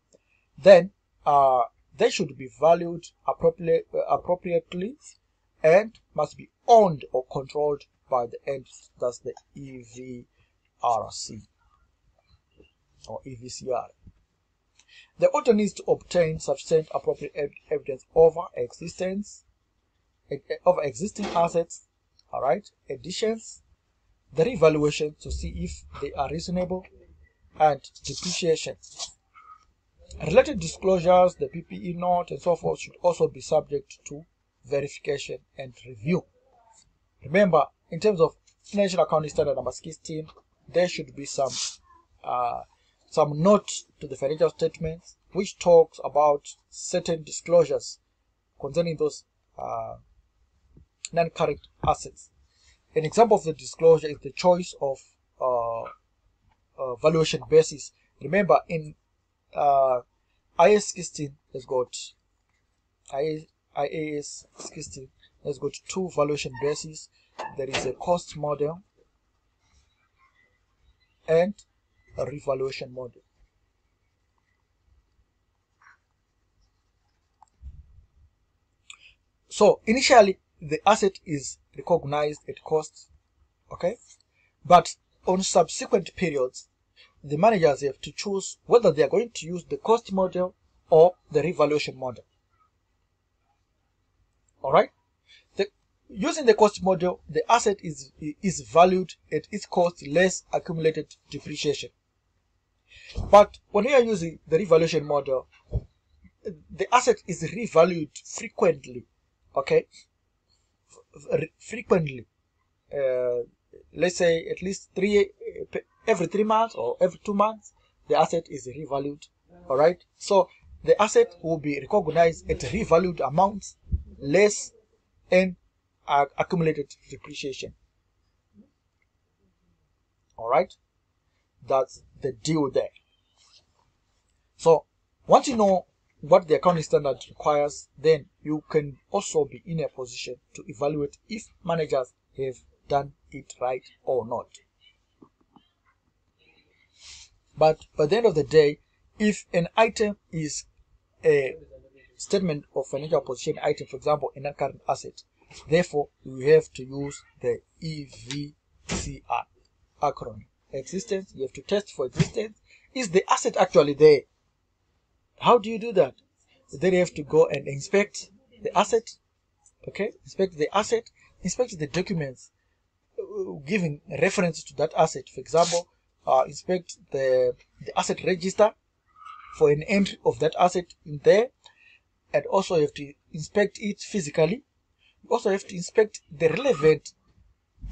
S1: Then uh, they should be valued appropriate, appropriately and must be owned or controlled by the end, that's the EVRC or EVCR. The author needs to obtain sufficient appropriate evidence over existence, over existing assets, all right, additions, the revaluation to see if they are reasonable, and depreciation. Related disclosures, the PPE note, and so forth should also be subject to verification and review. Remember, in terms of Financial Accounting Standard number 16, there should be some uh, some note to the financial statements which talks about certain disclosures concerning those uh, non-current assets. An example of the disclosure is the choice of uh, uh, valuation basis. Remember, in uh, IAS 16 has got IAS 16 has got two valuation bases. There is a cost model and a revaluation model. So initially the asset is recognized at cost okay? But on subsequent periods the managers have to choose whether they are going to use the cost model or the revaluation model. All right the, using the cost model the asset is is valued at its cost less accumulated depreciation but when you are using the revaluation model the asset is revalued frequently okay? Frequently. Uh, let's say at least three every three months or every two months the asset is revalued all right so the asset will be recognized at revalued amounts less and uh, accumulated depreciation. All right that's the deal there so once you know what the accounting standard requires, then you can also be in a position to evaluate if managers have done it right or not. But by the end of the day, if an item is a statement of financial position item, for example, in a non-current asset, therefore you have to use the EVCR acronym. Existence, you have to test for existence. Is the asset actually there? How do you do that? Then you have to go and inspect the asset. Okay, inspect the asset, inspect the documents uh, giving reference to that asset. For example, uh, inspect the, the asset register for an entry of that asset in there and also you have to inspect it physically you also have to inspect the relevant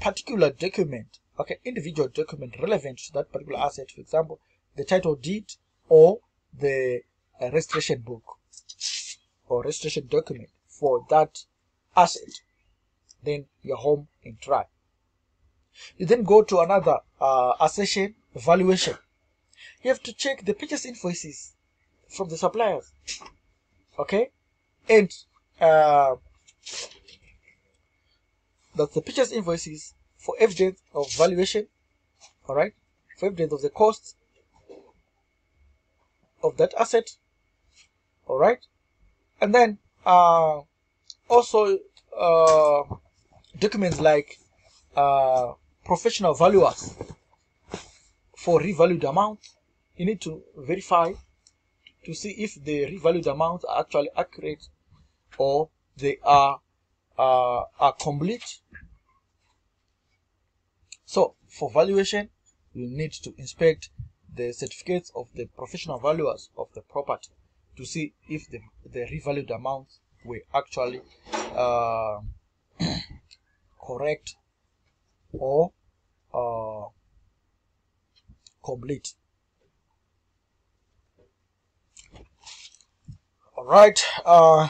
S1: particular document okay individual document relevant to that particular asset for example the title deed or the uh, registration book or registration document for that asset then you're home and dry you then go to another uh, assertion valuation. You have to check the purchase invoices from the suppliers okay? And uh, that's the purchase invoices for evidence of valuation all right? For evidence of the cost of that asset all right? And then uh, also uh, documents like uh, professional valuers for revalued amount. You need to verify to see if the revalued amounts are actually accurate or they are uh, are complete so for valuation you need to inspect the certificates of the professional valuers of the property to see if the, the revalued amounts were actually uh, correct or uh, complete. All right. Uh,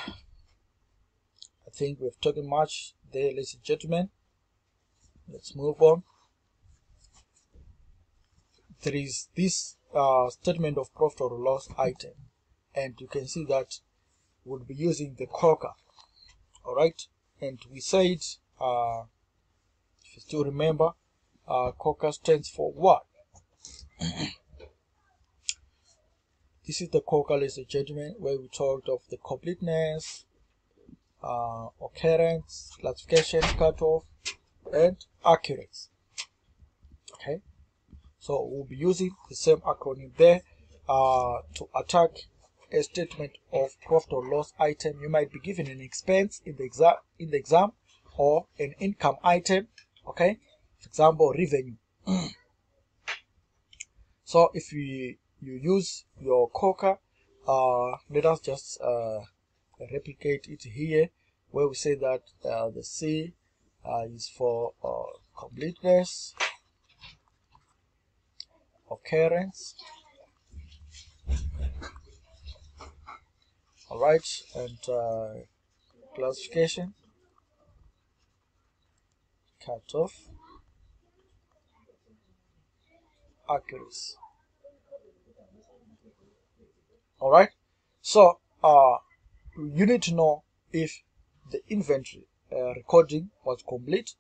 S1: I think we've talked much there, ladies and gentlemen. Let's move on. There is this uh, statement of profit or loss item, and you can see that we'll be using the COCA. All right, and we said, uh, if you still remember, uh, COCA stands for what? this is the COCA, ladies and gentlemen, where we talked of the completeness, uh, occurrence, classification, cutoff, and accuracy. So we'll be using the same acronym there uh, to attack a statement of profit or loss item. You might be given an expense in the exam in the exam or an income item. Okay, for example, revenue. so if you you use your COCA, uh, let us just uh, replicate it here where we say that uh, the C uh, is for uh, completeness, occurrence, all right, and uh, classification, cutoff, accuracy. All right, so uh, you need to know if the inventory uh, recording was complete.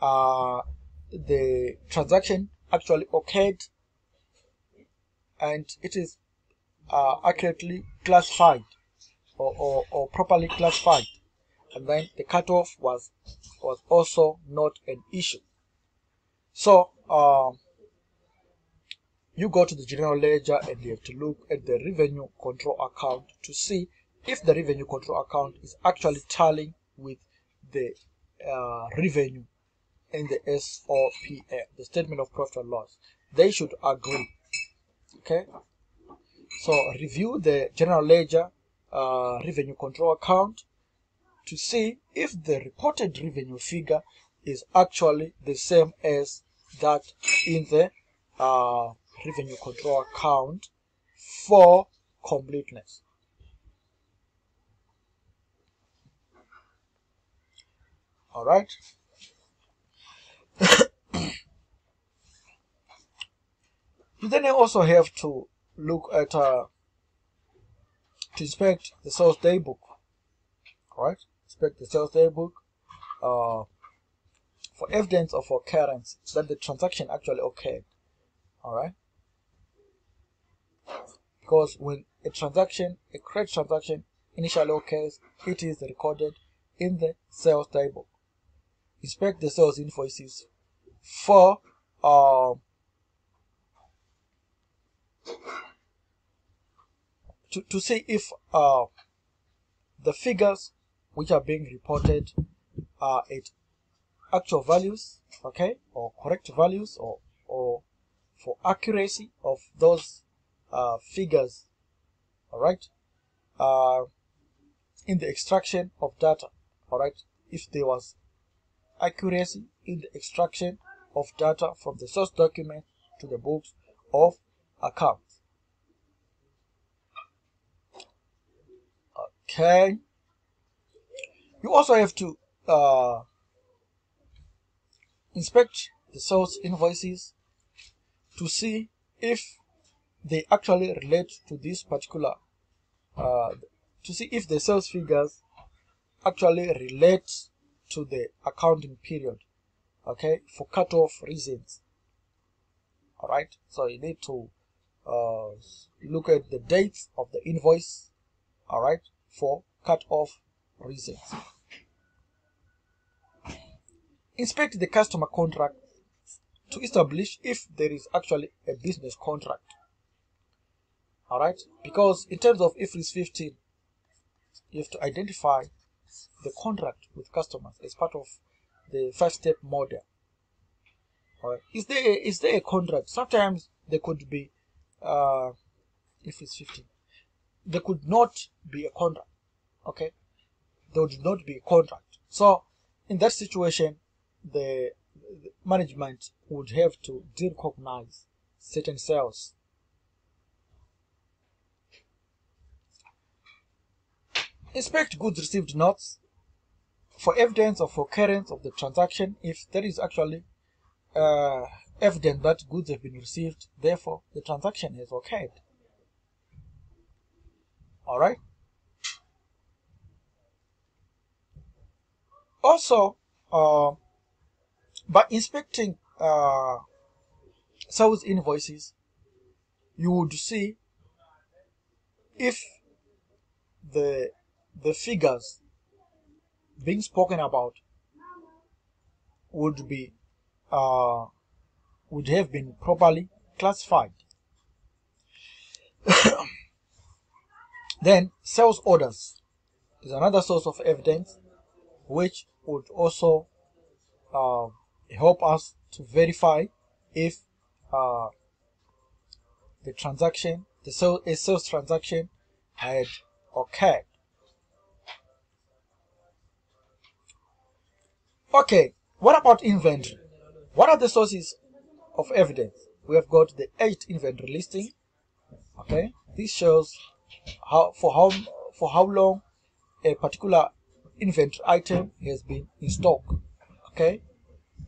S1: Uh, the transaction actually occurred and it is uh, accurately classified or, or, or, properly classified. And then the cutoff was was also not an issue. So uh, you go to the general ledger and you have to look at the revenue control account to see if the revenue control account is actually tallying with the uh, revenue in the SOPL, the statement of profit and loss. They should agree. Okay. So review the general ledger uh, revenue control account to see if the reported revenue figure is actually the same as that in the uh, revenue control account for completeness. All right. You then also have to look at uh, to inspect the sales day book. All right, inspect the sales day book uh, for evidence of occurrence that the transaction actually occurred. All right, because when a transaction, a credit transaction, initially occurs, it is recorded in the sales book inspect the sales invoices for uh, to, to see if uh, the figures which are being reported are at actual values okay or correct values or or for accuracy of those uh, figures all right uh, in the extraction of data all right if there was accuracy in the extraction of data from the source document to the books of accounts okay. You also have to uh, inspect the sales invoices to see if they actually relate to this particular uh, to see if the sales figures actually relate to the accounting period. Okay? For cutoff reasons. All right so you need to uh, look at the dates of the invoice all right for cutoff reasons. Inspect the customer contract to establish if there is actually a business contract all right because in terms of IFRS 15 you have to identify the contract with customers as part of the five step model all right is there a, is there a contract? Sometimes there could be uh IFRS 15 there could not be a contract okay? There would not be a contract. So in that situation the, the management would have to recognize certain sales. Inspect goods received notes for evidence of occurrence of the transaction if there is actually uh, evidence that goods have been received, therefore the transaction has occurred. Alright? Also, uh, by inspecting uh, sales invoices, you would see if the the figures being spoken about would be uh, would have been properly classified. then sales orders is another source of evidence which would also uh, help us to verify if uh, the transaction, the a sales transaction had occurred. Okay, what about inventory? What are the sources of evidence? We have got the aged inventory listing. Okay, this shows how for how for how long a particular inventory item has been in stock. Okay,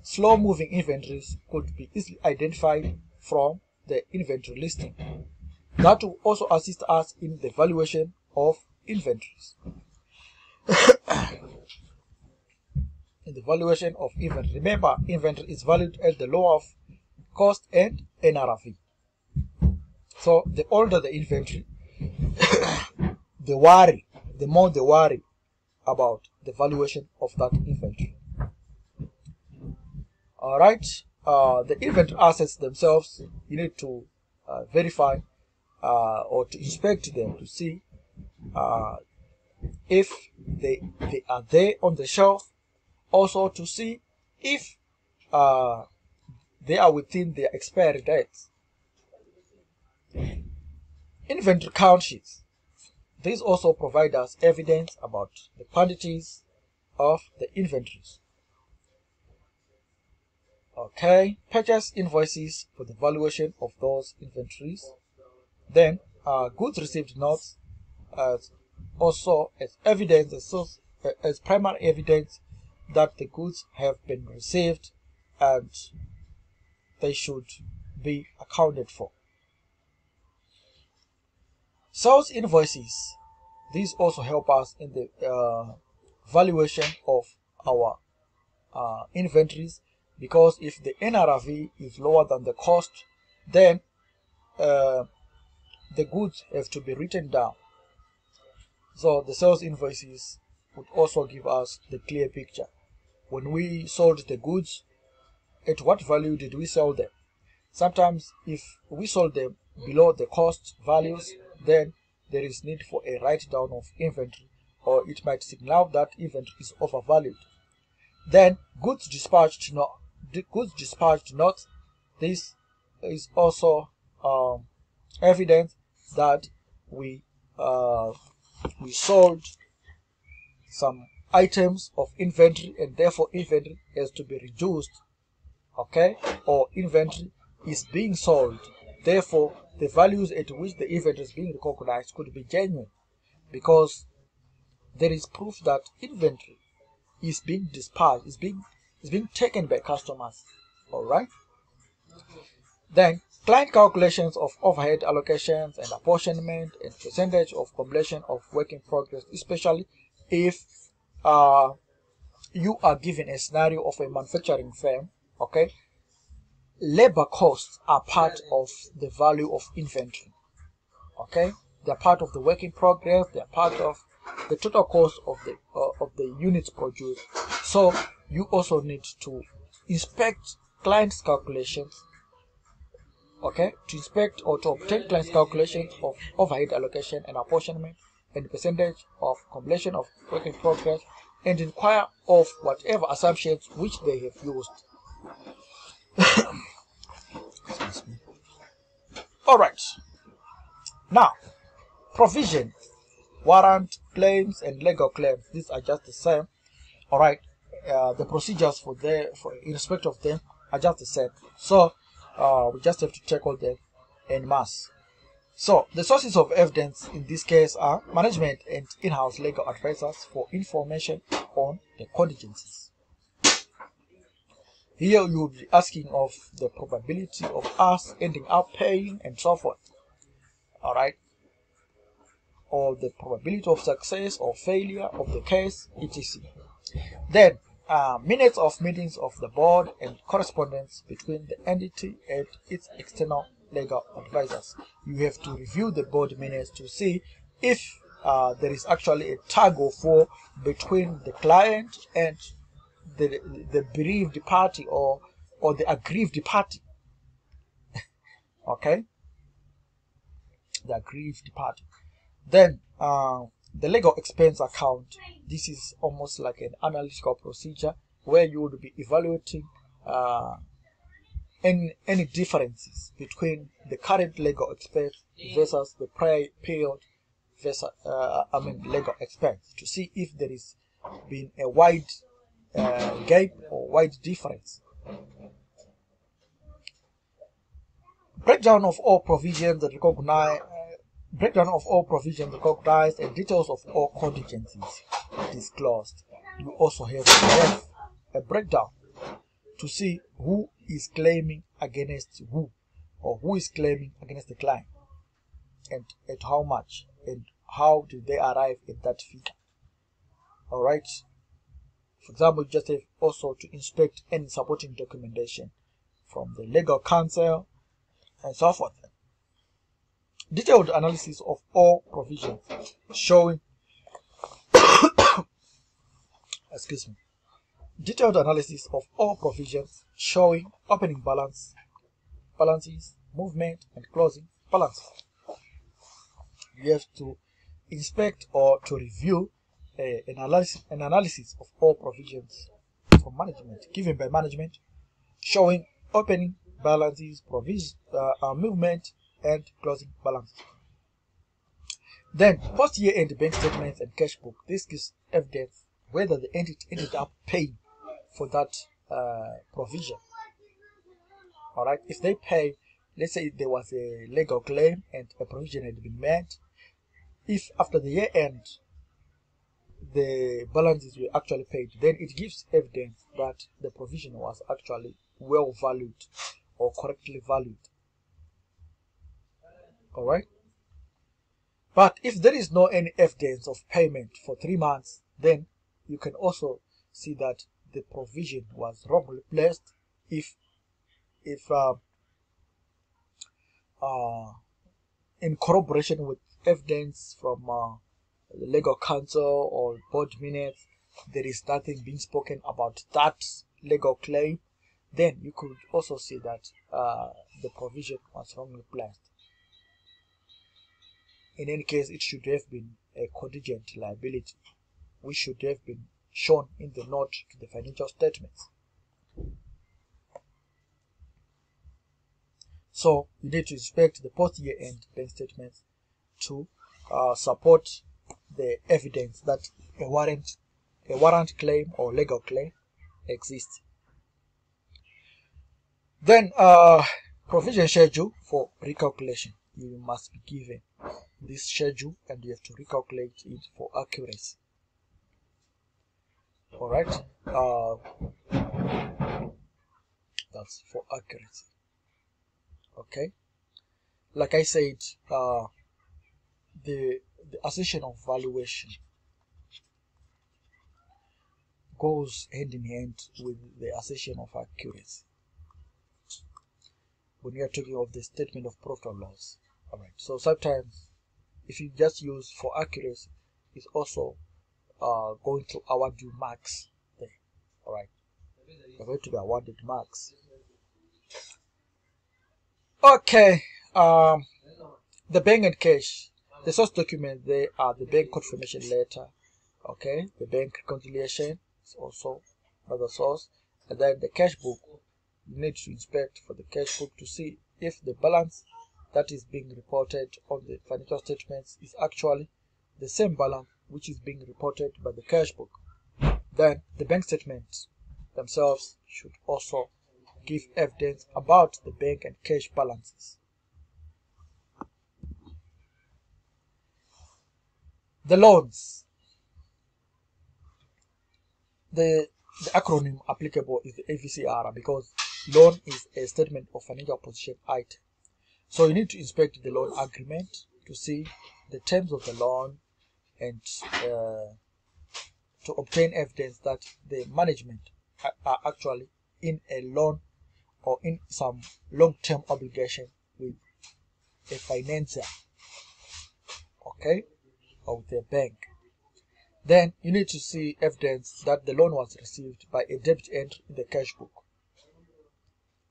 S1: slow moving inventories could be easily identified from the inventory listing. That will also assist us in the valuation of inventories. in the valuation of inventory. Remember, inventory is valued at the lower of cost and NRV. So the older the inventory, the worry, the more the worry about the valuation of that inventory. All right, uh, the inventory assets themselves, you need to uh, verify uh, or to inspect them to see uh, if they they are there on the shelf also to see if uh, they are within their expiry dates. Inventory count sheets. These also provide us evidence about the quantities of the inventories. Okay, purchase invoices for the valuation of those inventories. Then, uh, goods received notes as also as evidence as, as primary evidence that the goods have been received and they should be accounted for. Sales invoices. These also help us in the uh, valuation of our uh, inventories because if the NRV is lower than the cost, then uh, the goods have to be written down. So the sales invoices would also give us the clear picture when we sold the goods, at what value did we sell them? Sometimes if we sold them below the cost values, then there is need for a write down of inventory or it might signal that inventory is overvalued. Then goods dispatched not goods dispatched not this is also um, evidence that we uh, we sold some items of inventory and therefore inventory has to be reduced okay or inventory is being sold. Therefore the values at which the inventory is being recognized could be genuine because there is proof that inventory is being dispatched is being is being taken by customers all right then client calculations of overhead allocations and apportionment and percentage of completion of work in progress especially if uh, you are given a scenario of a manufacturing firm okay? Labor costs are part of the value of inventory okay? They're part of the work in progress they're part of the total cost of the uh, of the units produced. So you also need to inspect clients calculations okay? To inspect or to obtain clients calculations of overhead allocation and apportionment and percentage of completion of work in progress and inquire of whatever assumptions which they have used all right. Now provision warrant claims and legal claims. These are just the same. All right. Uh, the procedures for the for in respect of them are just the same. So uh, we just have to tackle them en masse. So the sources of evidence in this case are management and in-house legal advisors for information on the contingencies here you will be asking of the probability of us ending up paying and so forth. All right or the probability of success or failure of the case etc. Then uh, minutes of meetings of the board and correspondence between the entity and its external legal advisors. You have to review the board minutes to see if uh, there is actually a tug of war between the client and the, the bereaved party or, or the aggrieved party. okay? The aggrieved party. Then, uh, the legal expense account this is almost like an analytical procedure where you would be evaluating uh, any any differences between the current legal expense versus the prior period versus uh, I mean legal expense to see if there is been a wide uh, gap or wide difference. Breakdown of all provisions that recognize breakdown of all provisions recognized and details of all contingencies disclosed. You also have to have a breakdown to see who is claiming against who or who is claiming against the client and at how much and how did they arrive at that figure. Alright. For example, you just have also to inspect any supporting documentation from the legal counsel and so forth. Detailed analysis of all provisions showing excuse me detailed analysis of all provisions showing opening balance balances movement and closing balance you have to inspect or to review uh, an, analysis, an analysis of all provisions for management given by management showing opening balances provision uh, uh, movement and closing balance. Then, post year end bank statements and cash book. This gives evidence whether the entity ended up paying for that uh, provision. Alright, if they pay, let's say there was a legal claim and a provision had been made, if after the year end the balances were actually paid, then it gives evidence that the provision was actually well valued or correctly valued. All right but if there is no any evidence of payment for three months then you can also see that the provision was wrongly placed if if uh, uh, in corroboration with evidence from uh, legal counsel or board minutes there is nothing being spoken about that legal claim then you could also see that uh, the provision was wrongly placed in any case, it should have been a contingent liability, which should have been shown in the note to the financial statements. So you need to inspect the post-year-end bank statements to uh, support the evidence that a warrant, a warrant claim or legal claim exists. Then, uh, provision schedule for recalculation. You must be given this schedule and you have to recalculate it for accuracy. Alright, uh, that's for accuracy. Okay, like I said, uh, the, the assertion of valuation goes hand in hand with the assertion of accuracy when we are talking of the statement of profit or loss. Alright, so sometimes if you just use for accuracy, it's also uh, going to award you marks there. Alright, you're going to be awarded marks. Okay, um, the bank and cash. The source document they are the bank confirmation letter. Okay, the bank reconciliation is also another source, and then the cash book you need to inspect for the cash book to see if the balance that is being reported on the financial statements is actually the same balance which is being reported by the cash book. Then the bank statements themselves should also give evidence about the bank and cash balances. The loans. The, the acronym applicable is the AVCR because Loan is a statement of financial position item. So you need to inspect the loan agreement to see the terms of the loan and uh, to obtain evidence that the management are actually in a loan or in some long-term obligation with a financier, okay, with a bank. Then you need to see evidence that the loan was received by a debit entry in the cash book.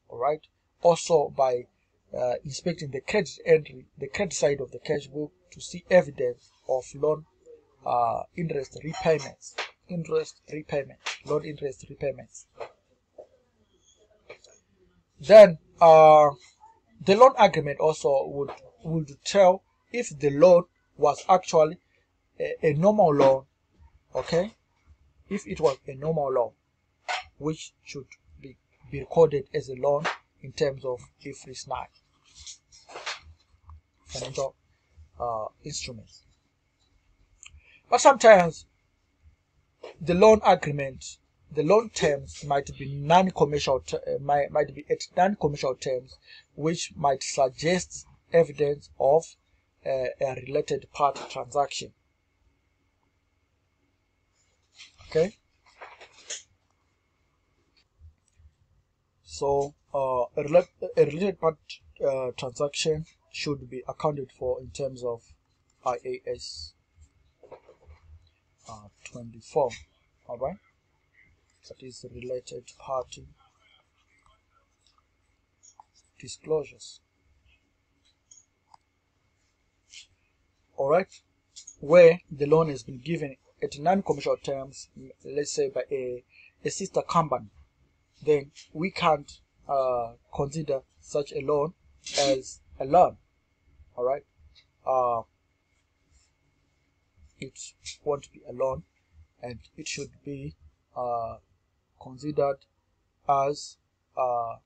S1: All right? Also by uh, inspecting the credit entry the credit side of the cash book to see evidence of loan uh, interest repayments. Interest repayment loan interest repayments. Then uh, the loan agreement also would would tell if the loan was actually a, a normal loan okay if it was a normal loan which should be be recorded as a loan in terms of IFRS 9 financial uh, instruments. But sometimes the loan agreement, the loan terms might be non-commercial, uh, might, might be at non-commercial terms, which might suggest evidence of uh, a related party transaction. Okay. So uh, a, rel a, related part uh, transaction should be accounted for in terms of IAS uh, 24. All right, that is related party disclosures. All right, where the loan has been given at non-commercial terms, let's say by a, a sister company then we can't uh, consider such a loan as a loan. All right, uh, it won't be a loan, and it should be uh, considered as uh,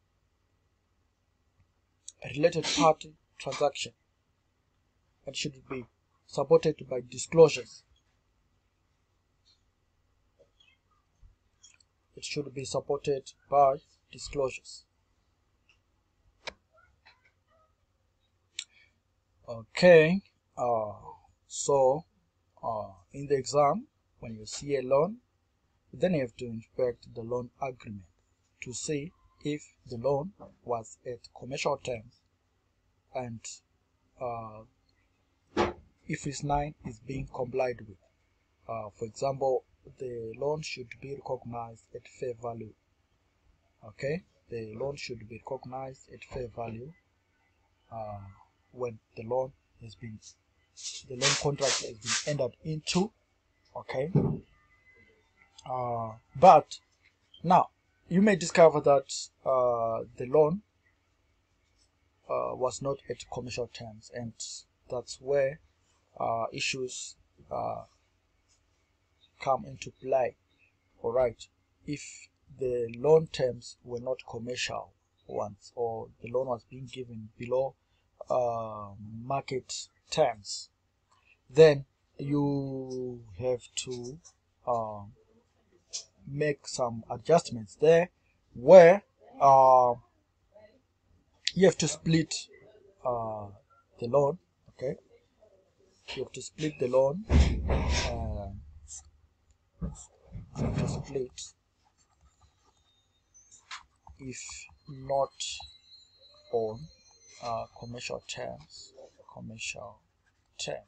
S1: a related party transaction, and should be supported by disclosures. It should be supported by disclosures. Okay, uh, so uh, in the exam, when you see a loan, then you have to inspect the loan agreement to see if the loan was at commercial terms and uh, IFRS 9 is being complied with. Uh, for example, the loan should be recognized at fair value. Okay? The loan should be recognized at fair value uh, when the loan has been the loan contract has been entered into okay? Uh, but now you may discover that uh, the loan uh, was not at commercial terms and that's where uh, issues uh, come into play. All right. If the loan terms were not commercial ones or the loan was being given below uh, market terms then you have to uh, make some adjustments there where uh, you have to split uh, the loan okay? You have to split the loan uh, you have to split if not on uh, commercial terms commercial term.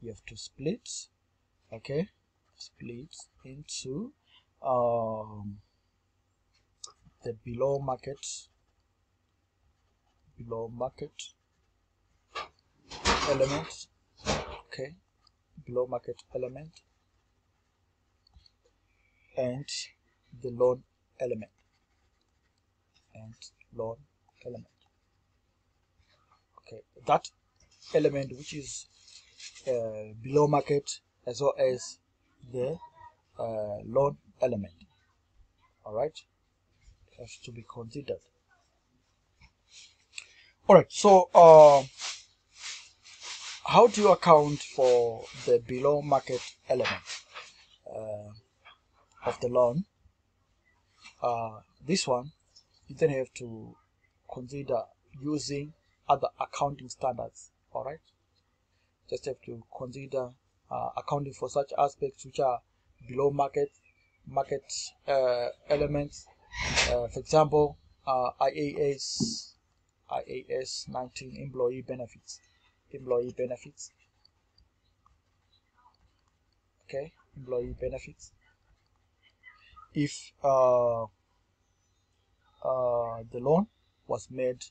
S1: You have to split okay? Split into um, the below market below market element okay? Below market element and the loan element. And loan element. Okay that element which is uh, below market as well as the uh, loan element. All right has to be considered. All right so uh, how do you account for the below market element? Uh, of the loan uh, this one you then have to consider using other accounting standards all right just have to consider uh, accounting for such aspects which are below market market uh, elements. Uh, for example uh, IAS IAS 19 employee benefits employee benefits. Okay employee benefits if uh, uh, the loan was made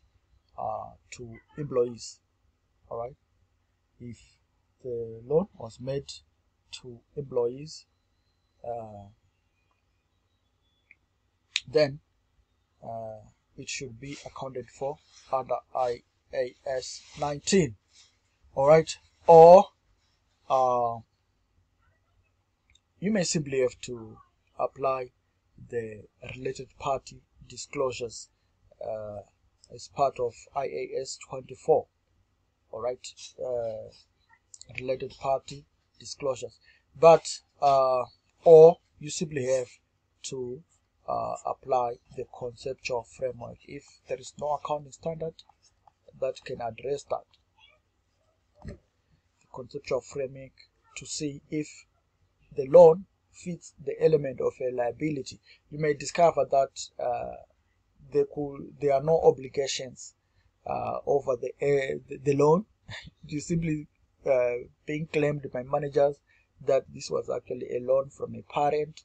S1: uh, to employees all right if the loan was made to employees uh, then uh, it should be accounted for under IAS 19 all right or uh, you may simply have to apply the related party disclosures uh, as part of IAS 24 all right uh, related party disclosures. But uh, or you simply have to uh, apply the conceptual framework. If there is no accounting standard that can address that the conceptual framework to see if the loan fits the element of a liability you may discover that uh, there could there are no obligations uh, over the, uh, the, loan. You simply uh, being claimed by managers that this was actually a loan from a parent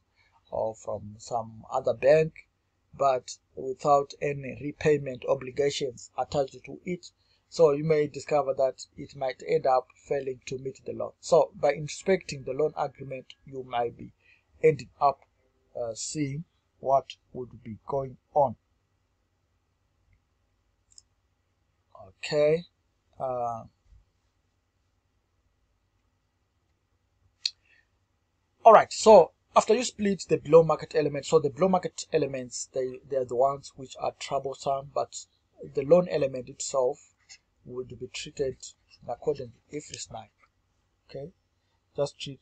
S1: or from some other bank but without any repayment obligations attached to it. So you may discover that it might end up failing to meet the loan. So by inspecting the loan agreement you might be ending up uh, seeing what would be going on. Okay uh, all right so after you split the below market elements so the below market elements they they're the ones which are troublesome but the loan element itself would be treated accordingly IFRS 9 okay just treat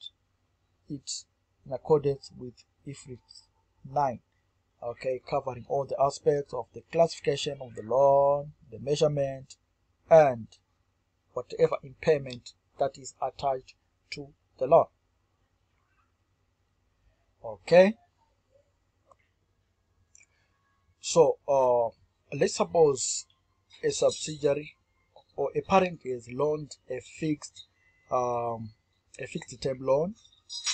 S1: it in accordance with IFRS 9 okay covering all the aspects of the classification of the loan the measurement and whatever impairment that is attached to the loan okay? So uh, let's suppose a subsidiary or a parent is loaned a fixed um, a fixed term loan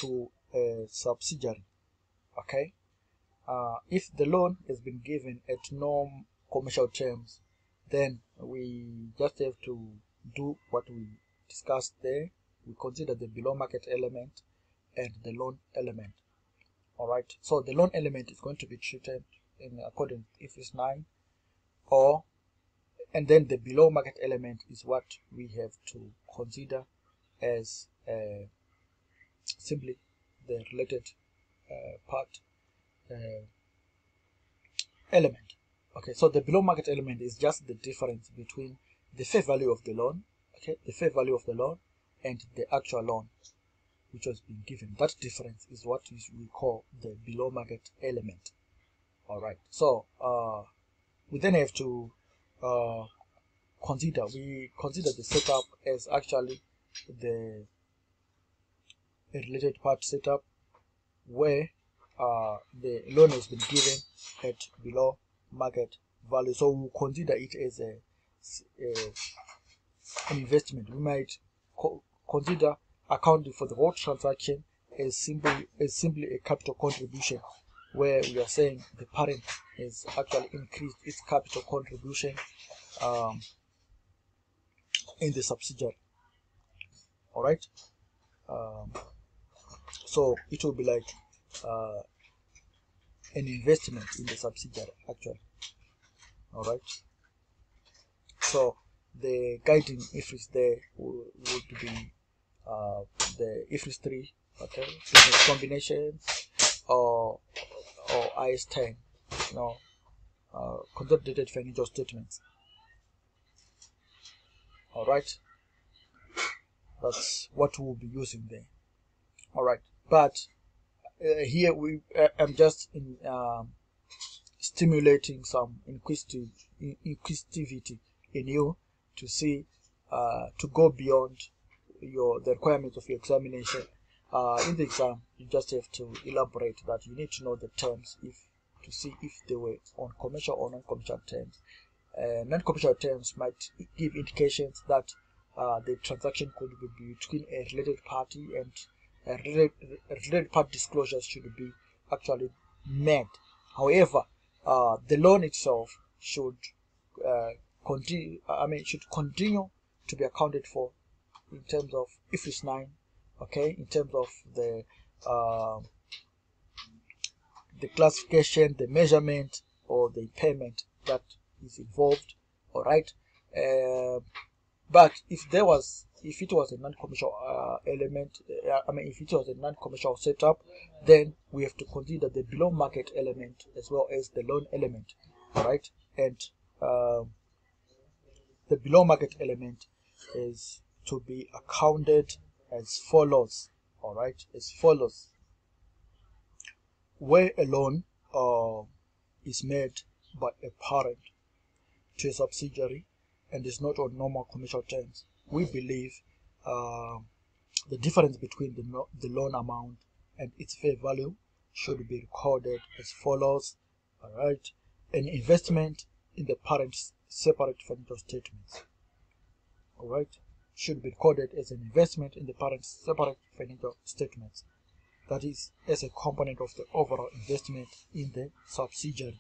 S1: to a subsidiary okay? Uh, if the loan has been given at no commercial terms then we just have to do what we discussed there. We consider the below market element and the loan element all right? So the loan element is going to be treated in accordance with IFRS 9 or and then the below market element is what we have to consider as uh, simply the related uh, part uh, element. Okay so the below market element is just the difference between the fair value of the loan okay the fair value of the loan and the actual loan which has been given. That difference is what we call the below market element. All right so uh, we then have to uh, consider we consider the setup as actually the related part setup where uh, the loan has been given at below market value. So we'll consider it as a, a an investment. We might co consider accounting for the whole transaction as simply as simply a capital contribution where we are saying the parent has actually increased its capital contribution um, in the subsidiary. All right? Um, so it will be like uh, an investment in the subsidiary actually. All right so the guiding IFRS there would, be uh, the IFRS 3 okay business combination or or IS 10 you know uh, consolidated financial statements. All right that's what we'll be using there all right. But uh, here we uh, i'm just in um, stimulating some inquisitive inquisitivity in you to see uh, to go beyond your the requirements of your examination. Uh, in the exam you just have to elaborate that you need to know the terms if to see if they were on commercial or non-commercial terms. Uh, non-commercial terms might give indications that uh, the transaction could be between a related party and a related, party disclosures should be actually made. However, uh, the loan itself should uh, continue. I mean, should continue to be accounted for in terms of IFRS 9. Okay, in terms of the uh, the classification, the measurement, or the payment that is involved all right uh, but if there was if it was a non-commercial uh, element uh, i mean if it was a non-commercial setup then we have to consider the below market element as well as the loan element right? And um, the below market element is to be accounted as follows all right? As follows. Where a loan uh, is made by a parent to a subsidiary and is not on normal commercial terms, we believe uh, the difference between the, the loan amount and its fair value should be recorded as follows. All right, an investment in the parent's separate financial statements. All right, should be recorded as an investment in the parent's separate financial statements. That is, as a component of the overall investment in the subsidiary.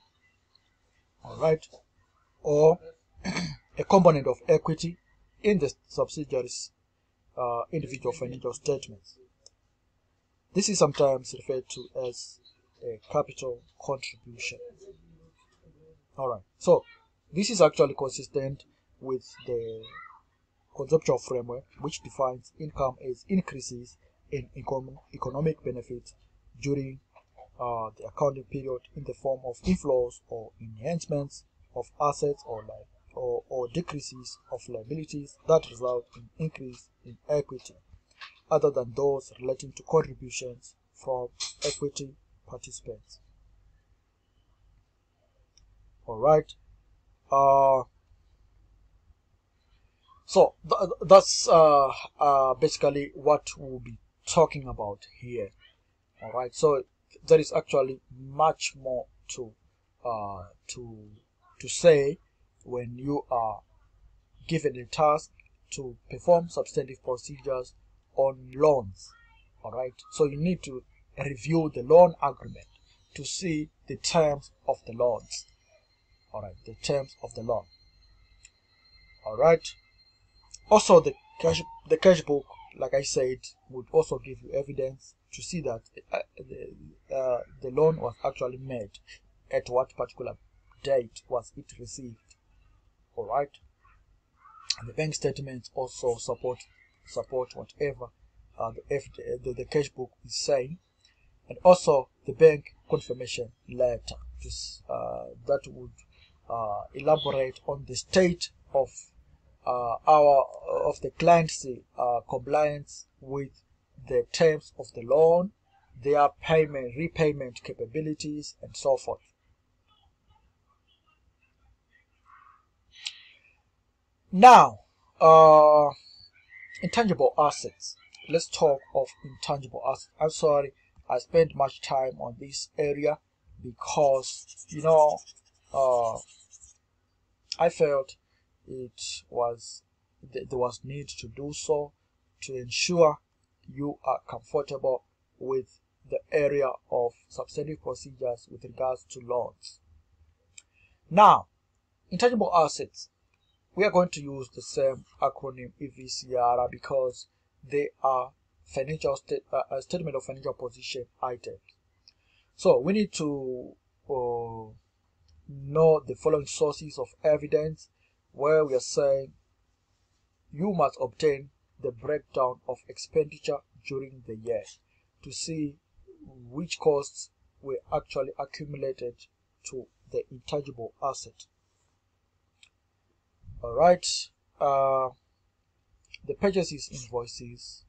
S1: All right or a component of equity in the subsidiary's uh, individual financial statements. This is sometimes referred to as a capital contribution. Alright, so this is actually consistent with the conceptual framework which defines income as increases in economic benefits during uh, the accounting period in the form of inflows or enhancements of assets or, li- or, or decreases of liabilities that result in increase in equity other than those relating to contributions from equity participants. All right. Uh, so th- that's uh, uh, basically what we'll be talking about here. All right. So there is actually much more to uh, to to say when you are given a task to perform substantive procedures on loans. All right. So you need to review the loan agreement to see the terms of the loans. All right. The terms of the loan. All right. Also, the cash the cash book, like I said, would also give you evidence to see that uh, the, uh, the loan was actually made at what particular date was it received all right. And the bank statements also support support whatever uh, the, F, the, the cash book is saying. And also the bank confirmation letter. Uh, that would uh, elaborate on the state of uh, our of the client's uh, compliance with the terms of the loan, their payment repayment capabilities, and so forth. Now, uh, intangible assets. Let's talk of intangible assets. I'm sorry, I spent much time on this area because you know uh, I felt it was there was need to do so to ensure you are comfortable with the area of substantive procedures with regards to loans. Now, intangible assets. We are going to use the same acronym EVCR because they are financial state, uh, statement of financial position items. So we need to uh, know the following sources of evidence where we are saying you must obtain the breakdown of expenditure during the year to see which costs were actually accumulated to the intangible asset. All right, uh, the purchases invoices,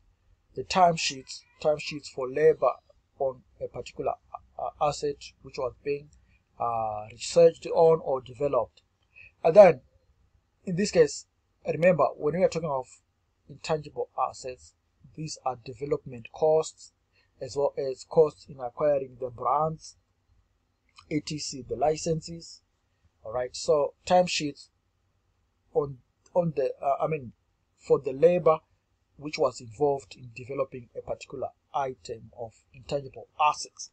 S1: the timesheets, timesheets for labor on a particular uh, asset which was being uh, researched on or developed. And then, in this case, remember when we are talking of intangible assets, these are development costs as well as costs in acquiring the brands, etc., the licenses. All right, so timesheets on on the uh, I mean for the labor which was involved in developing a particular item of intangible assets.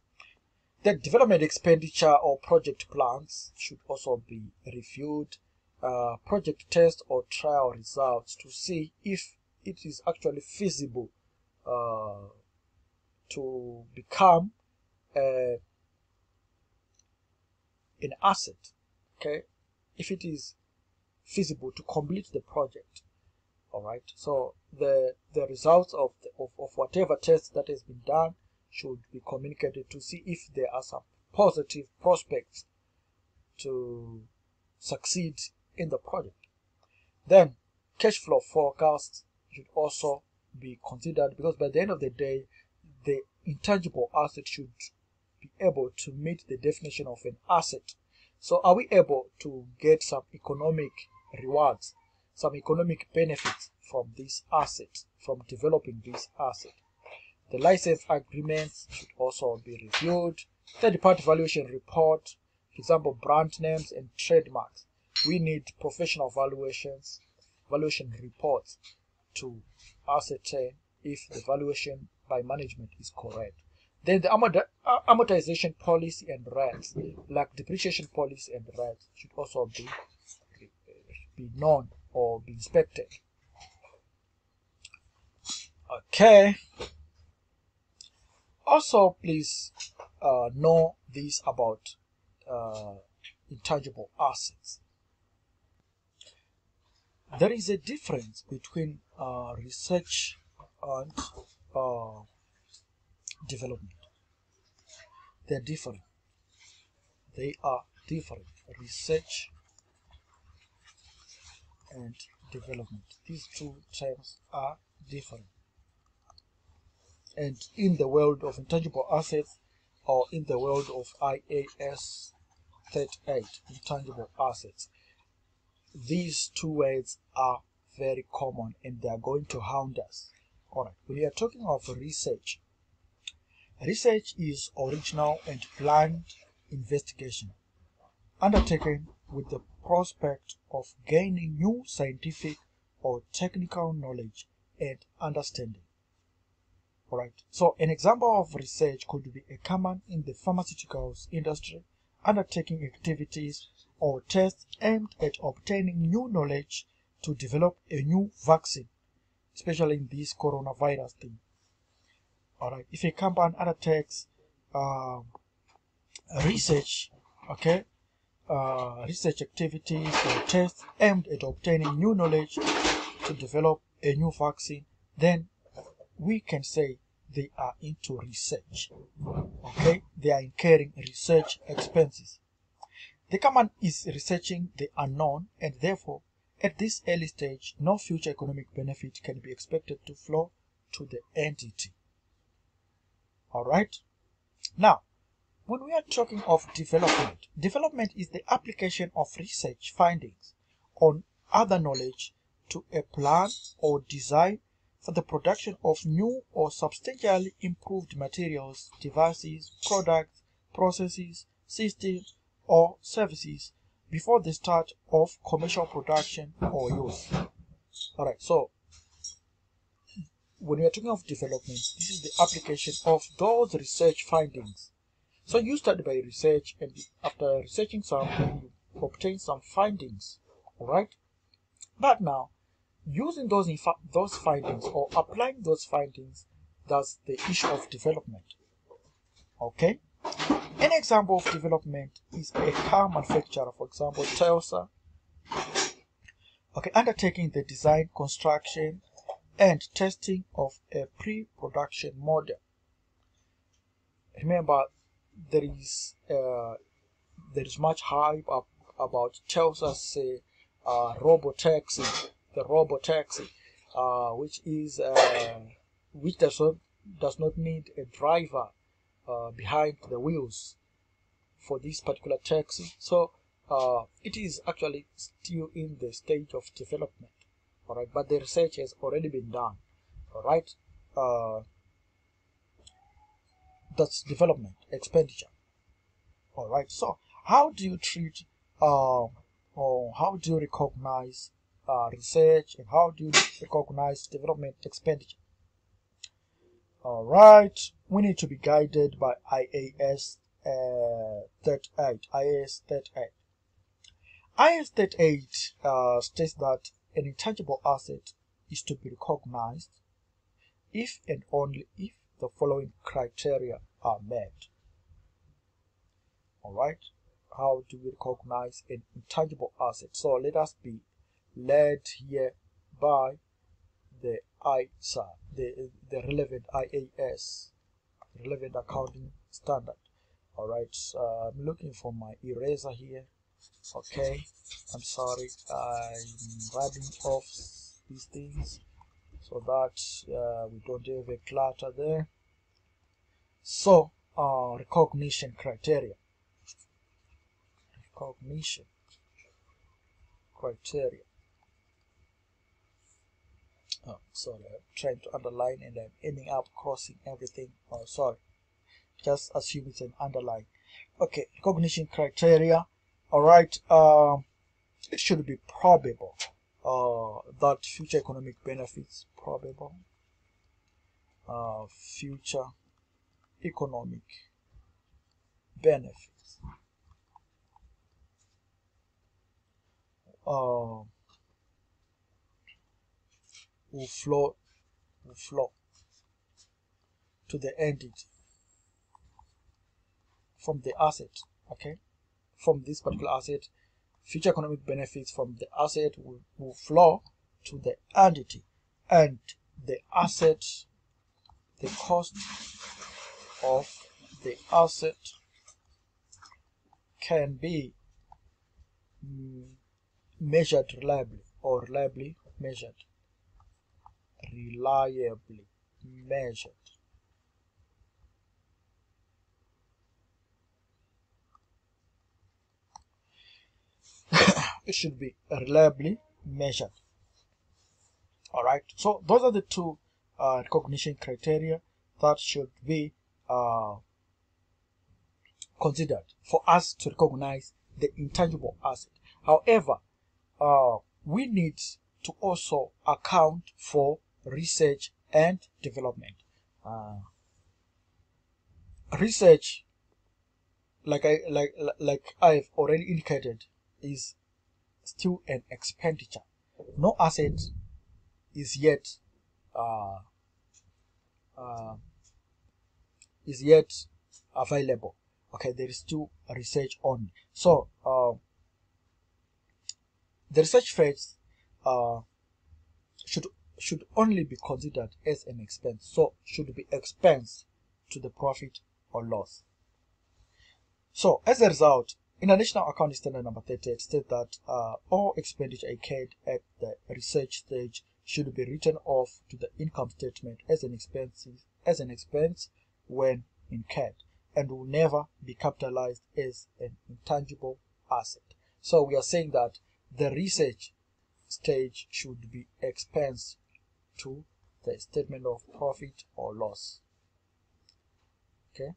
S1: The development expenditure or project plans should also be reviewed. Uh, project test or trial results to see if it is actually feasible uh, to become a, an asset. Okay, if it is feasible to complete the project. All right. So the the results of the, of, of whatever test that has been done should be communicated to see if there are some positive prospects to succeed in the project. Then cash flow forecasts should also be considered because by the end of the day, the intangible asset should be able to meet the definition of an asset. So are we able to get some economic rewards, some economic benefits from this asset, from developing this asset? The license agreements should also be reviewed. Third-party valuation report, for example, brand names and trademarks. We need professional valuations, valuation reports to ascertain if the valuation by management is correct. Then the uh, amortization policy and rates, like depreciation policy and rates, should also be be known or be inspected. Okay. Also, please uh, know this about uh, intangible assets. There is a difference between uh, research and uh, development. They're different. They are different. Research and development. These two terms are different. And in the world of intangible assets or in the world of IAS 38 intangible assets these two words are very common and they are going to hound us. All right we are talking of research. Research is original and planned investigation undertaken with the prospect of gaining new scientific or technical knowledge and understanding Alright, so an example of research could be a common in the pharmaceuticals industry undertaking activities or tests aimed at obtaining new knowledge to develop a new vaccine, especially in this coronavirus thing. Alright, if a company undertakes uh, research, okay, uh, research activities or tests aimed at obtaining new knowledge to develop a new vaccine, then we can say they are into research. Okay, they are incurring research expenses. The command is researching the unknown, and therefore, at this early stage, no future economic benefit can be expected to flow to the entity. Alright? Now, when we are talking of development, development is the application of research findings on other knowledge to a plan or design for the production of new or substantially improved materials, devices, products, processes, systems, or services before the start of commercial production or use. Alright, so when we are talking of development, this is the application of those research findings. So you start by research and after researching some, you obtain some findings. Alright? But now, using those, those findings or applying those findings, that's the issue of development. Okay? An example of development is a car manufacturer, for example, Toyota, okay, undertaking the design, construction, and testing of a pre-production model. Remember, there is uh, there is much hype up about Tesla's uh, robo taxi, the robo taxi, uh, which is uh, which does not does not need a driver uh, behind the wheels for this particular taxi. So uh, it is actually still in the stage of development. All right, but the research has already been done. All right, that's development expenditure. All right, so how do you treat uh, or how do you recognize uh, research and how do you recognize development expenditure? All right, we need to be guided by IAS uh, 38. IAS 38. IAS 38 uh, states that an intangible asset is to be recognized if and only if the following criteria are met. Alright, how do we recognize an intangible asset? So let us be led here by the ISA, the, the relevant IAS, relevant accounting standard. Alright, so I'm looking for my eraser here okay i'm sorry i'm rubbing off these things so that uh, we don't have a clutter there so uh, recognition criteria. Recognition criteria. Oh sorry i'm trying to underline and i'm ending up crossing everything. Oh sorry. Just assume it's an underline. Okay recognition criteria. All right uh, it should be probable uh, that future economic benefits probable. Uh, future economic benefits. Uh, will flow will flow to the entity from the asset okay? From this particular asset, future economic benefits from the asset will, will flow to the entity and the asset, the cost of the asset can be measured reliably or reliably measured reliably measured it should be reliably measured. All right. So those are the two uh, recognition criteria that should be uh, considered for us to recognize the intangible asset. However, uh, we need to also account for research and development. Uh, research, like I like like I've already indicated, is still an expenditure. No asset is yet uh, uh, is yet available. okay there is still research on. so uh, the research phase uh, should should only be considered as an expense so should be expense to the profit or loss so as a result International Accounting Standard number 38 states that uh, all expenditure incurred at the research stage should be written off to the income statement as an expense as an expense when incurred and will never be capitalized as an intangible asset. So we are saying that the research stage should be expense to the statement of profit or loss. Okay.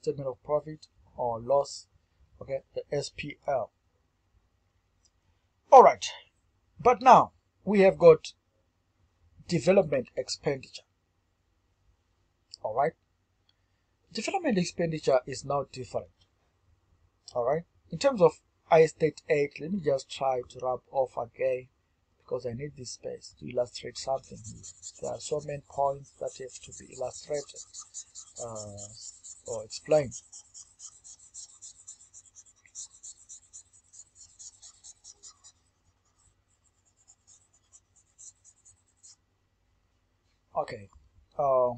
S1: Statement of profit or loss. Okay, the SPL. All right. But now we have got development expenditure. All right. Development expenditure is now different. All right. In terms of IAS 38, let me just try to wrap off again because I need this space to illustrate something. There are so many points that have to be illustrated uh, or explained. Okay. Uh,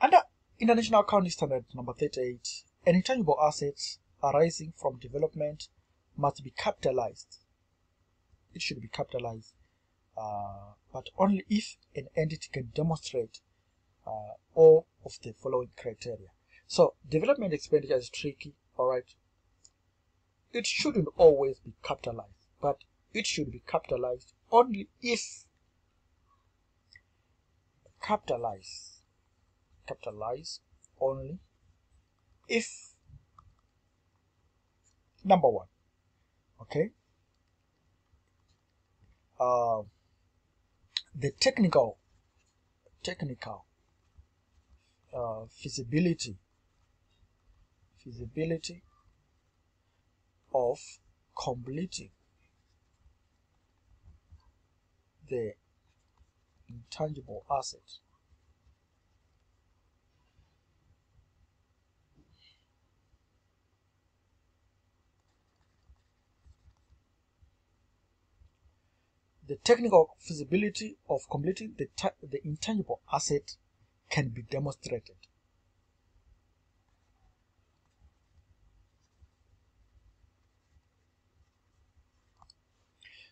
S1: under International Accounting Standard number 38, an intangible asset arising from development must be capitalized. It should be capitalized, uh, but only if an entity can demonstrate uh, all of the following criteria. So, development expenditure is tricky, alright? It shouldn't always be capitalized, but it should be capitalized only if capitalize capitalize only if number one okay? Uh, the technical technical uh, feasibility feasibility of completing the intangible asset. The technical feasibility of completing the, the intangible asset can be demonstrated.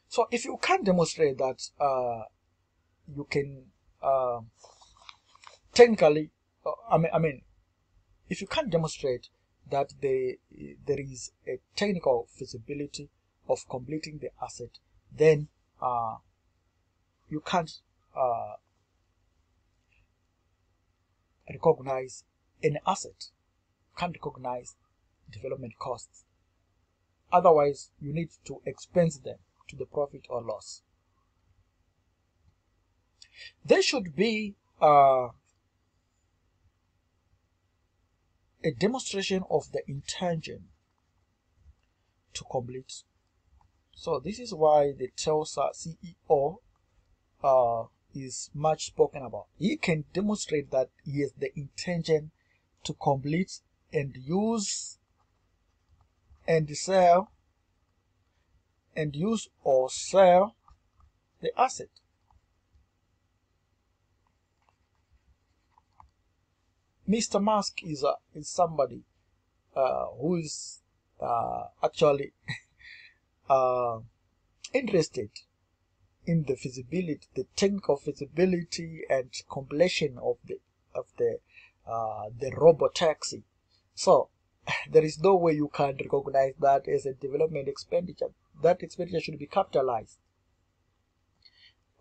S1: So if you can demonstrate that uh, you can uh, technically, uh, I mean, I mean, if you can demonstrate that the, there is a technical feasibility of completing the asset, then uh, you can't uh, recognize any asset, can't recognize development costs. Otherwise, you need to expense them to the profit or loss. There should be uh, a demonstration of the intention to complete. So this is why the Tesla CEO uh, is much spoken about. He can demonstrate that he has the intention to complete and use and sell and use or sell the asset. Mr. Musk is, a, is somebody uh, who is uh, actually uh, interested in the feasibility, the technical feasibility and completion of the of the uh, the robot taxi. So there is no way you can recognize that as a development expenditure that expenditure should be capitalized.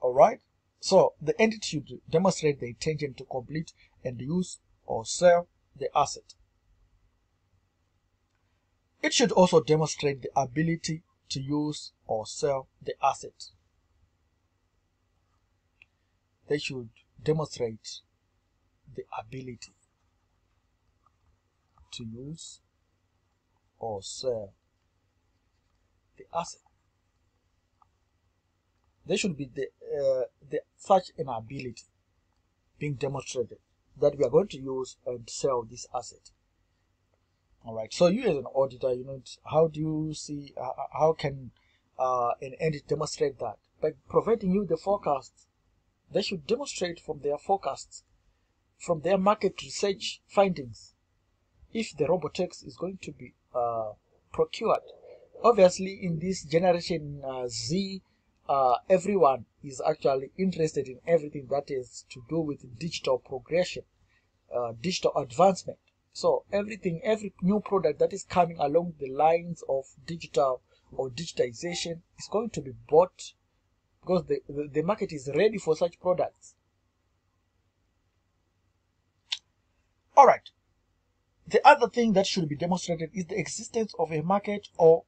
S1: Alright? So the entity should demonstrate the intention to complete and use or sell the asset. It should also demonstrate the ability to use or sell the asset. They should demonstrate the ability to use or sell the asset. There should be the, uh, the such an ability being demonstrated that we are going to use and sell this asset. All right. So you as an auditor, you know, how do you see uh, how can uh, an entity demonstrate that by providing you the forecasts? They should demonstrate from their forecasts, from their market research findings, if the robotax is going to be uh, procured. Obviously, in this generation uh, Z, uh, everyone is actually interested in everything that is to do with digital progression, uh, digital advancement. So everything, every new product that is coming along the lines of digital or digitization is going to be bought because the, the, the market is ready for such products. All right. The other thing that should be demonstrated is the existence of a market or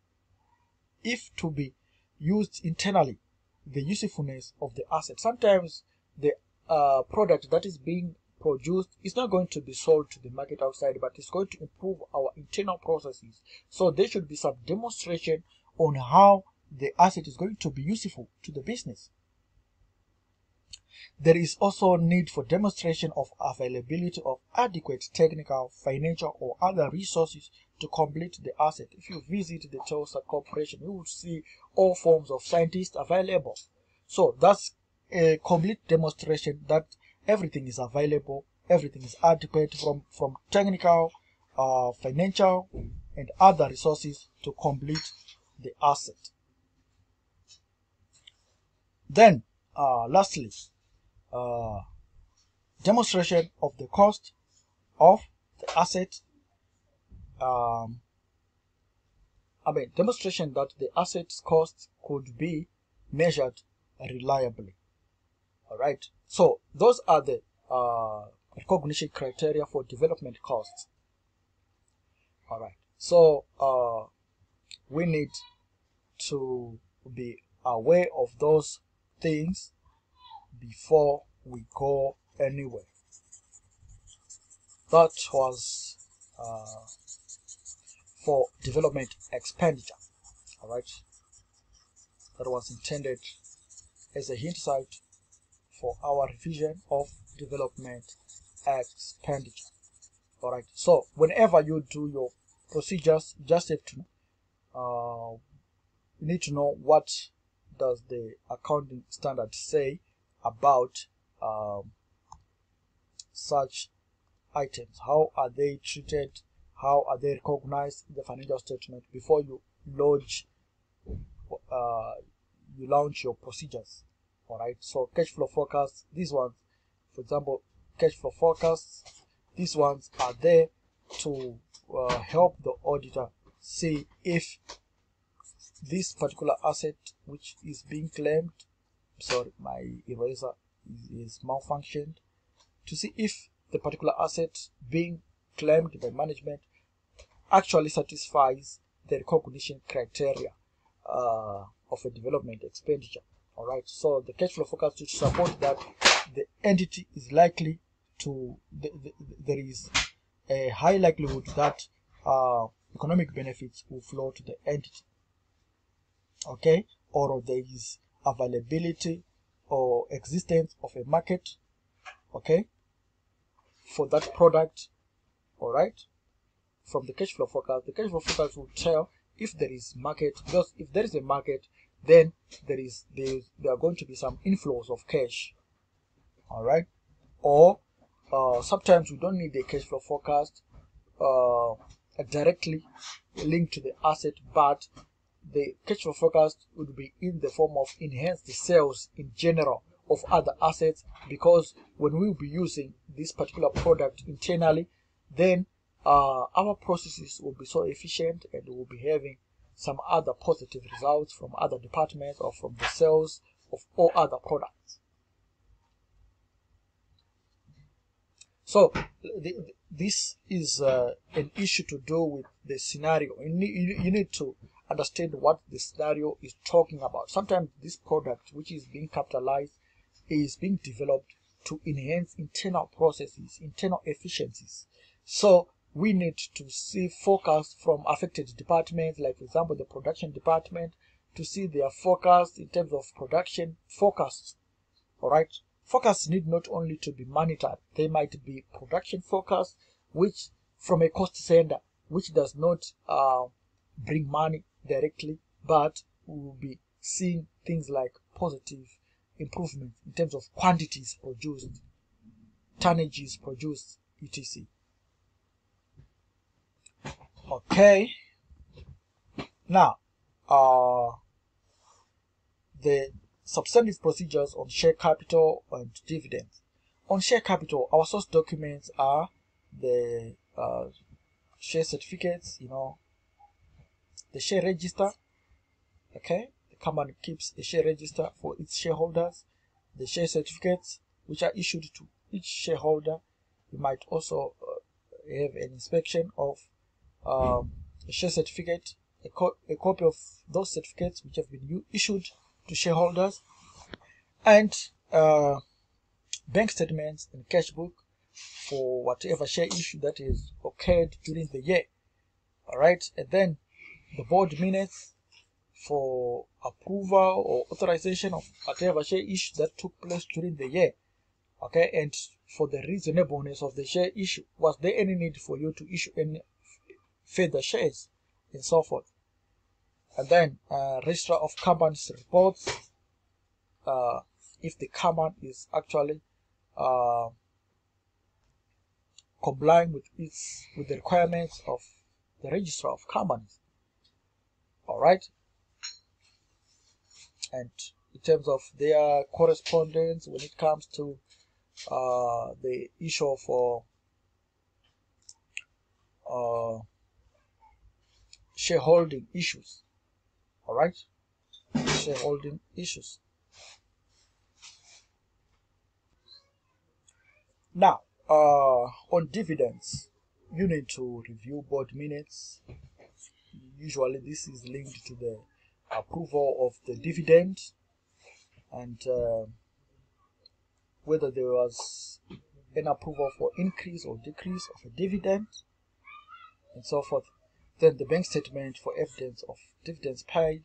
S1: if to be used internally, the usefulness of the asset. Sometimes the uh, product that is being produced is not going to be sold to the market outside, but it's going to improve our internal processes. So there should be some demonstration on how the asset is going to be useful to the business. There is also need for demonstration of availability of adequate technical, financial, or other resources to complete the asset. If you visit the Tesla Corporation, you will see all forms of scientists available. So that's a complete demonstration that everything is available, everything is adequate from, from technical, uh, financial, and other resources to complete the asset. Then, uh, lastly, uh, demonstration of the cost of the asset. Um, I mean, demonstration that the asset's cost could be measured reliably. All right. So those are the uh, recognition criteria for development costs. All right. So uh, we need to be aware of those things before we go anywhere. That was uh, for development expenditure. All right. That was intended as a hint site for our revision of development expenditure. All right. So whenever you do your procedures, just have to uh, you need to know what does the accounting standard say about um, such items how are they treated how are they recognized in the financial statement before you lodge uh, you launch your procedures all right so cash flow forecast these ones for example cash flow forecasts these ones are there to uh, help the auditor see if this particular asset which is being claimed sorry my eraser is, is malfunctioned to see if the particular asset being claimed by management actually satisfies the recognition criteria uh, of a development expenditure. All right. So the cash flow forecast should support that the entity is likely to the, the, there is a high likelihood that uh, economic benefits will flow to the entity. Okay. Or there is availability or existence of a market. Okay. For that product all right? From the cash flow forecast the cash flow forecast will tell if there is market because if there is a market then there is there, there are going to be some inflows of cash. All right? Or uh, sometimes we don't need a cash flow forecast uh, directly linked to the asset but the cash flow forecast would be in the form of enhanced sales in general of other assets because when we will be using this particular product internally then uh, our processes will be so efficient and we'll be having some other positive results from other departments or from the sales of all other products so the, this is uh, an issue to do with the scenario you need, you need to understand what the scenario is talking about. Sometimes this product, which is being capitalized, is being developed to enhance internal processes, internal efficiencies. So we need to see forecasts from affected departments, like for example the production department, to see their forecast in terms of production forecasts. All right, forecasts need not only to be monitored; they might be production forecasts, which from a cost center, which does not uh, bring money directly, but will be seeing things like positive improvement in terms of quantities produced, tonnages produced, etc. Okay. Now, uh, the substantive procedures on share capital and dividends. On share capital, our source documents are the uh, share certificates, you know, the share register. Okay, the company keeps a share register for its shareholders, the share certificates which are issued to each shareholder. You might also uh, have an inspection of a share certificate, a, co a copy of those certificates which have been issued to shareholders, and uh, bank statements and cash book for whatever share issue that is occurred during the year. All right, and then the board minutes for approval or authorization of whatever share issue that took place during the year. Okay, and for the reasonableness of the share issue, was there any need for you to issue any further shares and so forth? And then uh, register of companies reports uh, if the company is actually uh, complying with its with the requirements of the register of companies all right and in terms of their correspondence when it comes to uh, the issue for uh, shareholding issues. All right shareholding issues. Now uh, on dividends you need to review board minutes. Usually this is linked to the approval of the dividend and uh, whether there was an approval for increase or decrease of a dividend and so forth then the bank statement for evidence of dividends paid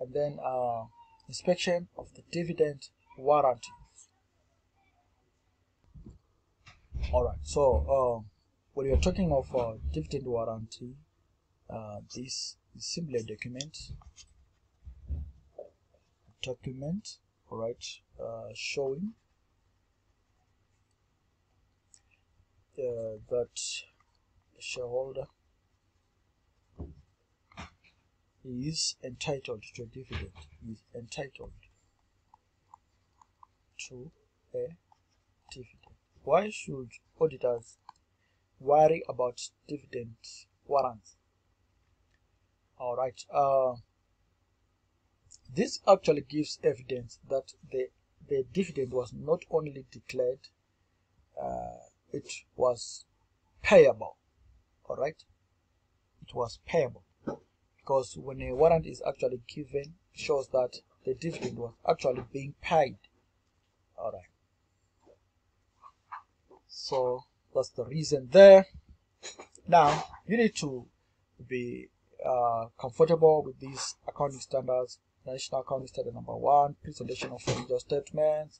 S1: and then uh, inspection of the dividend warranty all right so uh, when you're talking of uh, dividend warranty uh, this is simply a document. Document all right uh, showing uh, that the shareholder is entitled to a dividend is entitled to a dividend. Why should auditors worry about dividend warrants? All right uh, this actually gives evidence that the the dividend was not only declared uh, it was payable. All right? It was payable because when a warrant is actually given shows that the dividend was actually being paid. All right. So that's the reason there. Now you need to be uh, comfortable with these accounting standards. National Accounting Standard number one, presentation of financial statements,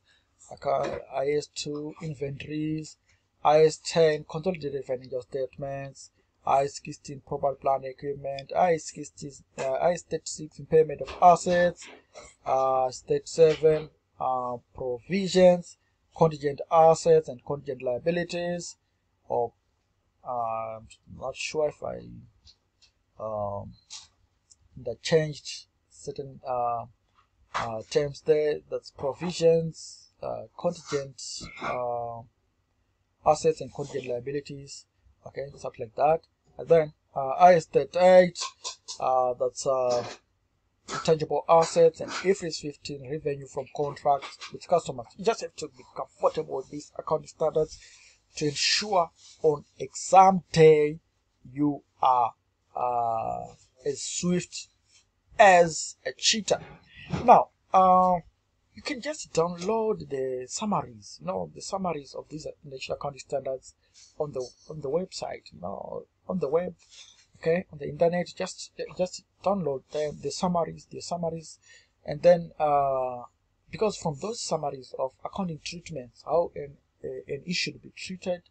S1: IS2 inventories, IS10 consolidated financial statements, IS16 proper plant equipment, IS16, uh, IS36 impairment of assets, uh, state 7 uh, provisions, contingent assets and contingent liabilities, or uh, I'm not sure if I um, changed certain uh, uh, terms there. That's provisions, uh, contingent uh, assets, and contingent liabilities. Okay, something like that. And then uh, IS 38, uh, that's uh, intangible assets, and IFRS 15, revenue from contracts with customers. You just have to be comfortable with these accounting standards to ensure on exam day you are uh, as swift as a cheetah. Now, uh, you can just download the summaries, you know, the summaries of these international accounting standards on the on the website, you know, on the web, okay, on the internet. Just just download them, the summaries, the summaries, and then uh, because from those summaries of accounting treatments, how an an issue should be treated,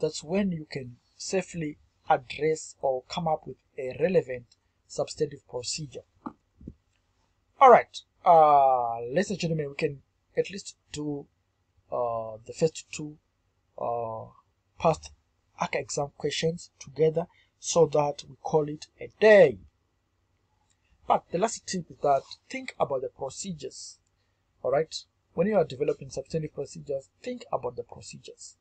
S1: that's when you can safely address or come up with a relevant substantive procedure. All right, uh, ladies and gentlemen, we can at least do uh, the first two uh, past ACCA exam questions together so that we call it a day. But the last tip is that think about the procedures. All right, when you are developing substantive procedures, think about the procedures.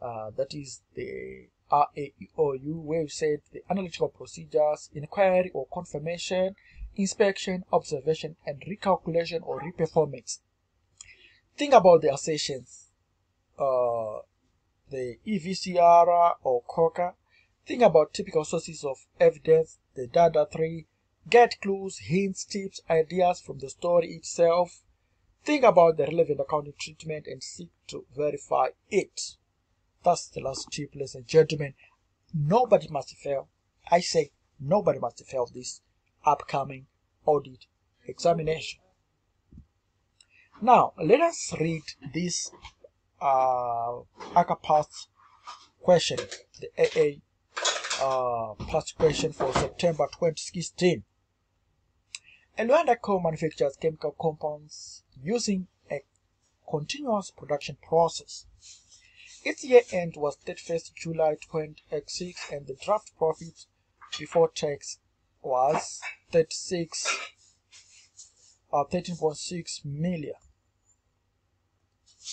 S1: Uh, that is the RAEOU, where you said the analytical procedures, inquiry or confirmation, inspection, observation, and recalculation or reperformance. Think about the assertions, uh, the EVCR or COCA. Think about typical sources of evidence, the data tree. Get clues, hints, tips, ideas from the story itself. Think about the relevant accounting treatment and seek to verify it. That's the last tip, ladies and gentlemen. Nobody must fail. I say nobody must fail this upcoming audit examination. Now, let us read this uh, ACCA past question, the AA uh, past question for September 2016. Elounda Co manufactures chemical compounds using a continuous production process. Its year end was 31st July 2006 and the draft profit before tax was 36 uh, 13.6 million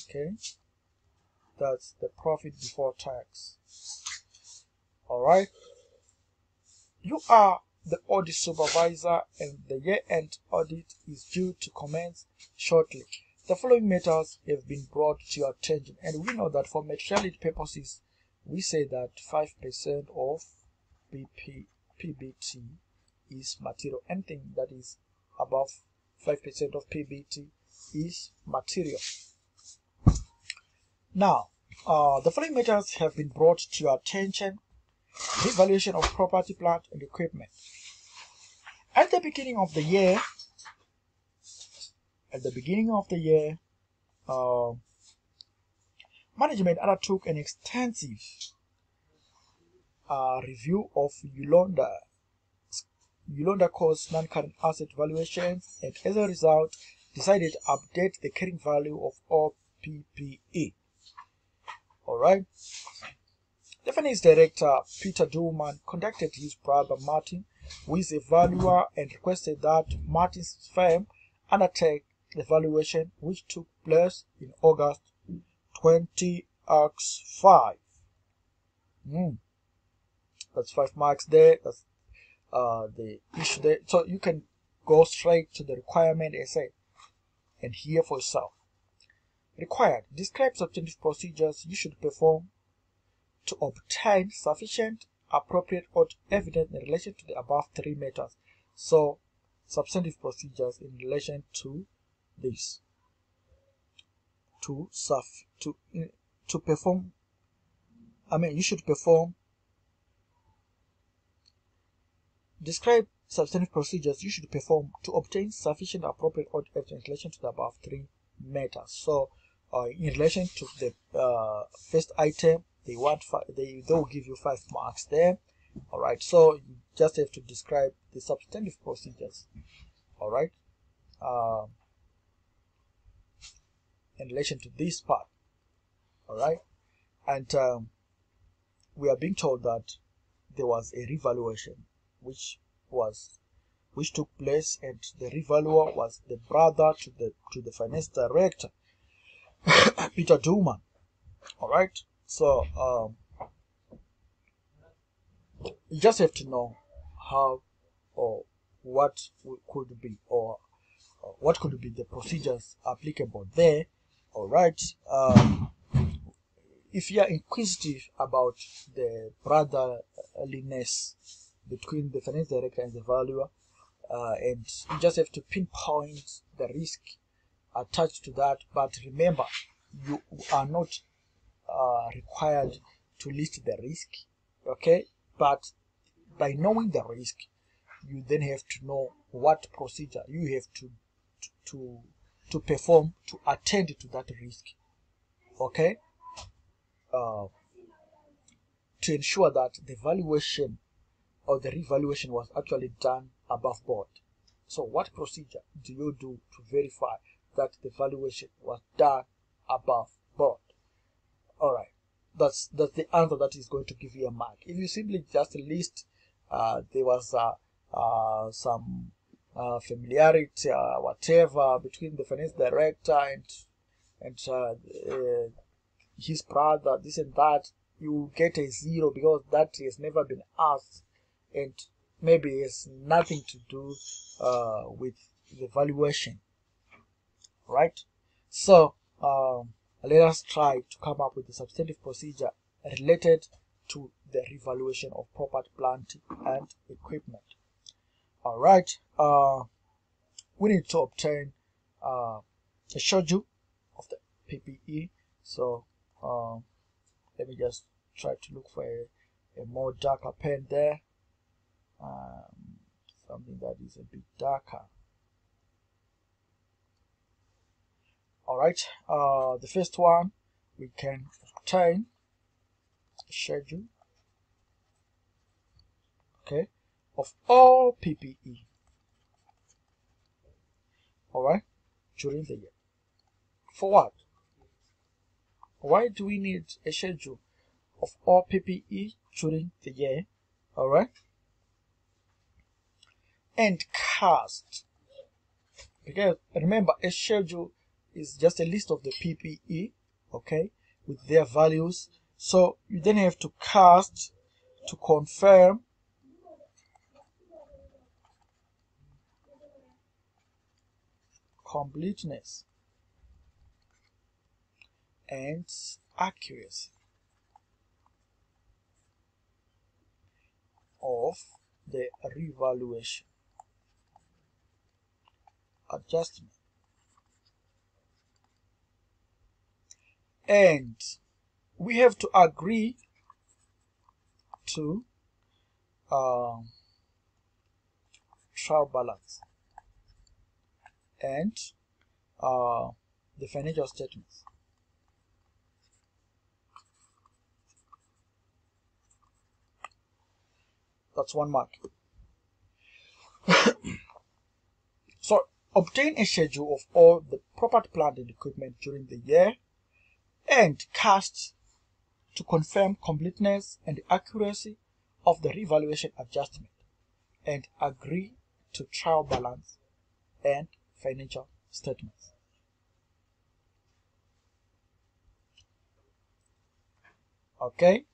S1: okay that's the profit before tax all right you are the audit supervisor and the year-end audit is due to commence shortly the following matters have been brought to your attention and we know that for materiality purposes we say that 5% of BP, PBT is material. Anything that is above 5% of PBT is material. Now, uh, the following matters have been brought to your attention. The evaluation of property, plant, and equipment. At the beginning of the year, at the beginning of the year, uh, management undertook an extensive uh, review of Elounda Elounda caused non-current asset valuations and as a result decided to update the carrying value of all PPE. Alright. The finance director Peter Duman contacted his brother Martin, who is a valuer, and requested that Martin's firm undertake the valuation which took place in August 20 x 5. Mm. That's 5 marks there. That's uh, the issue there. So you can go straight to the requirement essay and hear for yourself. Required. Describe substantive procedures you should perform to obtain sufficient appropriate or evidence in relation to the above three matters. So, substantive procedures in relation to this. To suf to eh, to perform. I mean, you should perform Describe substantive procedures you should perform to obtain sufficient appropriate evidence in relation to the above three matters. So, uh, in relation to the uh, first item, they want they they will give you five marks there. All right. So you just have to describe the substantive procedures. All right. Um, in relation to this part. All right. And um, we are being told that there was a revaluation which was which took place and the revaluer was the brother to the to the finance director Peter Duman all right? So um, you just have to know how or what could be or, or what could be the procedures applicable there. All right? Um, if you are inquisitive about the brotherliness between the finance director and the valuer uh, and you just have to pinpoint the risk attached to that. But remember, you are not uh, required to list the risk, okay? But by knowing the risk, you then have to know what procedure you have to to to perform to attend to that risk, okay? Uh, to ensure that the valuation or the revaluation was actually done above board. So what procedure do you do to verify that the valuation was done above board? Alright, that's that's the answer that is going to give you a mark. If you simply just list uh, there was uh, uh, some uh, familiarity, uh, whatever, between the finance director and and his brother, this and that, you get a zero because that has never been asked and maybe has nothing to do with the valuation right? So um, let us try to come up with a substantive procedure related to the revaluation of property plant and equipment. All right uh, we need to obtain uh, a schedule of the PPE so um, let me just try to look for a, a more darker pen there. Um, something that is a bit darker all right uh, the first one we can obtain a schedule okay of all PPE all right during the year. For what? Why do we need a schedule of all PPE during the year? All right. And cost. Because remember, a schedule is just a list of the PPE, okay, with their values. So you then have to cast to confirm completeness and accuracy of the revaluation adjustment. And we have to agree to um, trial balance and uh, the financial statements. That's one mark. so obtain a schedule of all the property, plant, and equipment during the year, and cast to confirm completeness and accuracy of the revaluation adjustment, and agree to trial balance and financial statements. Okay.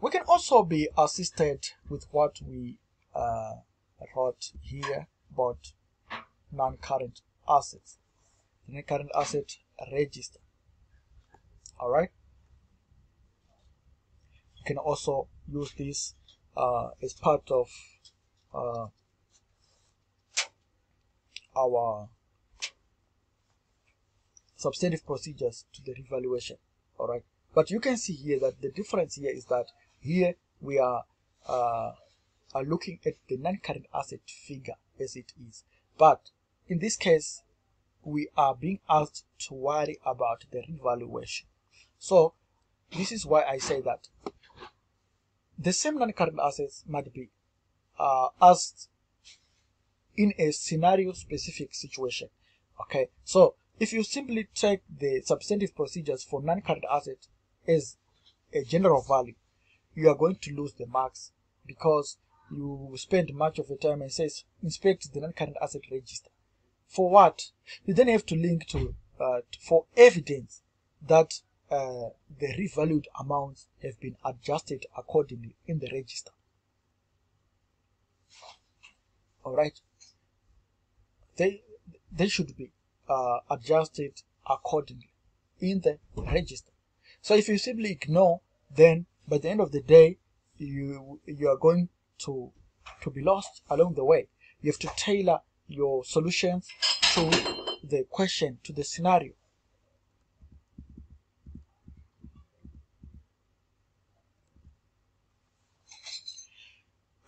S1: We can also be assisted with what we uh, wrote here about non-current assets. The non-current asset register. All right. You can also use this uh, as part of uh, our substantive procedures to the revaluation. All right. But you can see here that the difference here is that here we are uh, are looking at the non-current asset figure as it is. But in this case, we are being asked to worry about the revaluation. So this is why I say that the same non-current assets might be uh, asked in a scenario specific situation. Okay, so if you simply take the substantive procedures for non-current asset as a general value, you are going to lose the marks because you spend much of the time and says inspect the non-current asset register. For what? You then have to link to uh, for evidence that uh, the revalued amounts have been adjusted accordingly in the register. All right. They they should be uh, adjusted accordingly in the register. So if you simply ignore, then by the end of the day, you you are going to to be lost along the way. You have to tailor your solutions to the question to the scenario.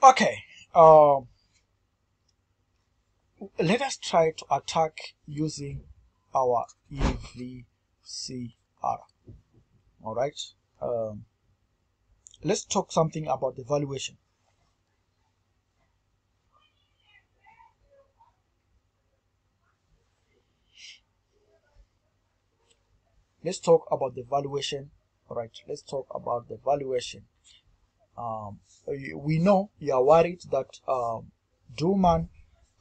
S1: Okay, um, let us try to attack using our EVCR. All right. Um, let's talk something about the valuation. Let's talk about the valuation. All right. Let's talk about the valuation. Um, we know you are worried that um, Duman,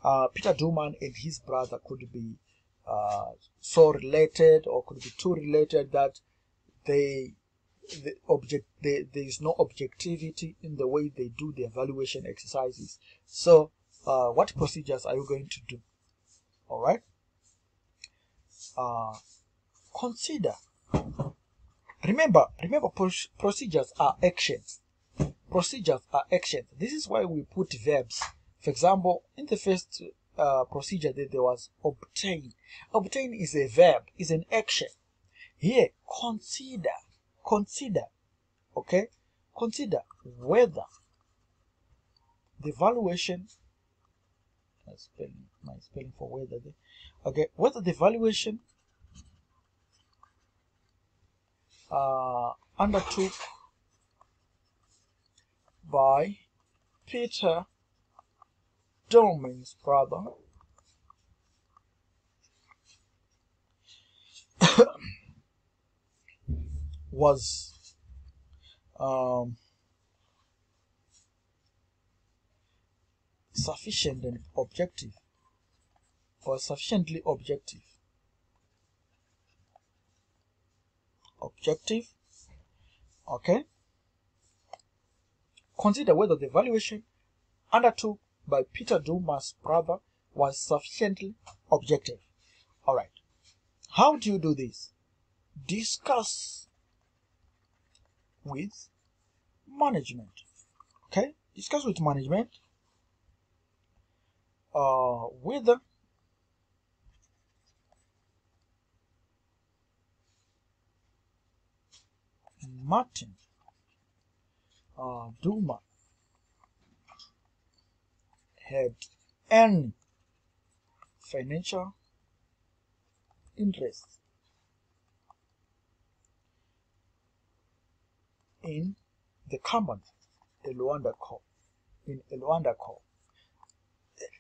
S1: uh, Peter Duman and his brother could be uh, so related or could be too related that they the object they, there is no objectivity in the way they do the evaluation exercises. So uh, what procedures are you going to do? All right? Uh, consider. Remember remember procedures are actions procedures are actions this is why we put verbs. For example in the first uh, procedure that there was obtain. Obtain is a verb is an action. Here consider consider okay? Consider whether the valuation spelling my spelling for whether the, okay whether the valuation uh, undertook by Peter Dolman's brother. Was um, sufficient and objective or sufficiently objective. Objective? Okay consider whether the valuation undertook by Peter Dumas' brother was sufficiently objective. All right. How do you do this? Discuss with management. Okay? Discuss with management uh, whether Martin uh, Duma had any financial interest in the the Elounda Co. In Luanda Co.